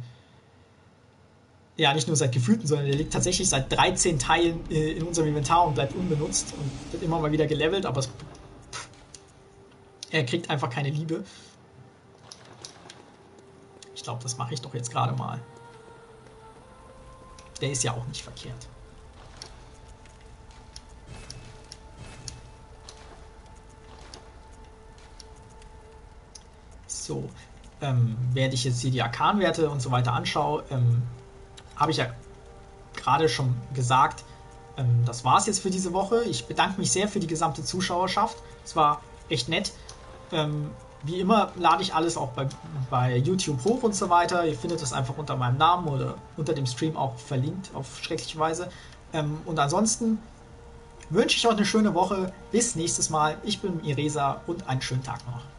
Ja, nicht nur seit gefühlten, sondern der liegt tatsächlich seit 13 Teilen äh, in unserem Inventar und bleibt unbenutzt und wird immer mal wieder gelevelt, aber es, er kriegt einfach keine Liebe. Ich glaube, das mache ich doch jetzt gerade mal der ist ja auch nicht verkehrt. So, ähm, während ich jetzt hier die Arkanwerte und so weiter anschaue, ähm, habe ich ja gerade schon gesagt, ähm, das war es jetzt für diese Woche. Ich bedanke mich sehr für die gesamte Zuschauerschaft. Es war echt nett. Ähm, wie immer lade ich alles auch bei, bei YouTube hoch und so weiter. Ihr findet das einfach unter meinem Namen oder unter dem Stream auch verlinkt auf schreckliche Weise. Ähm, und ansonsten wünsche ich euch eine schöne Woche. Bis nächstes Mal. Ich bin Iresa und einen schönen Tag noch.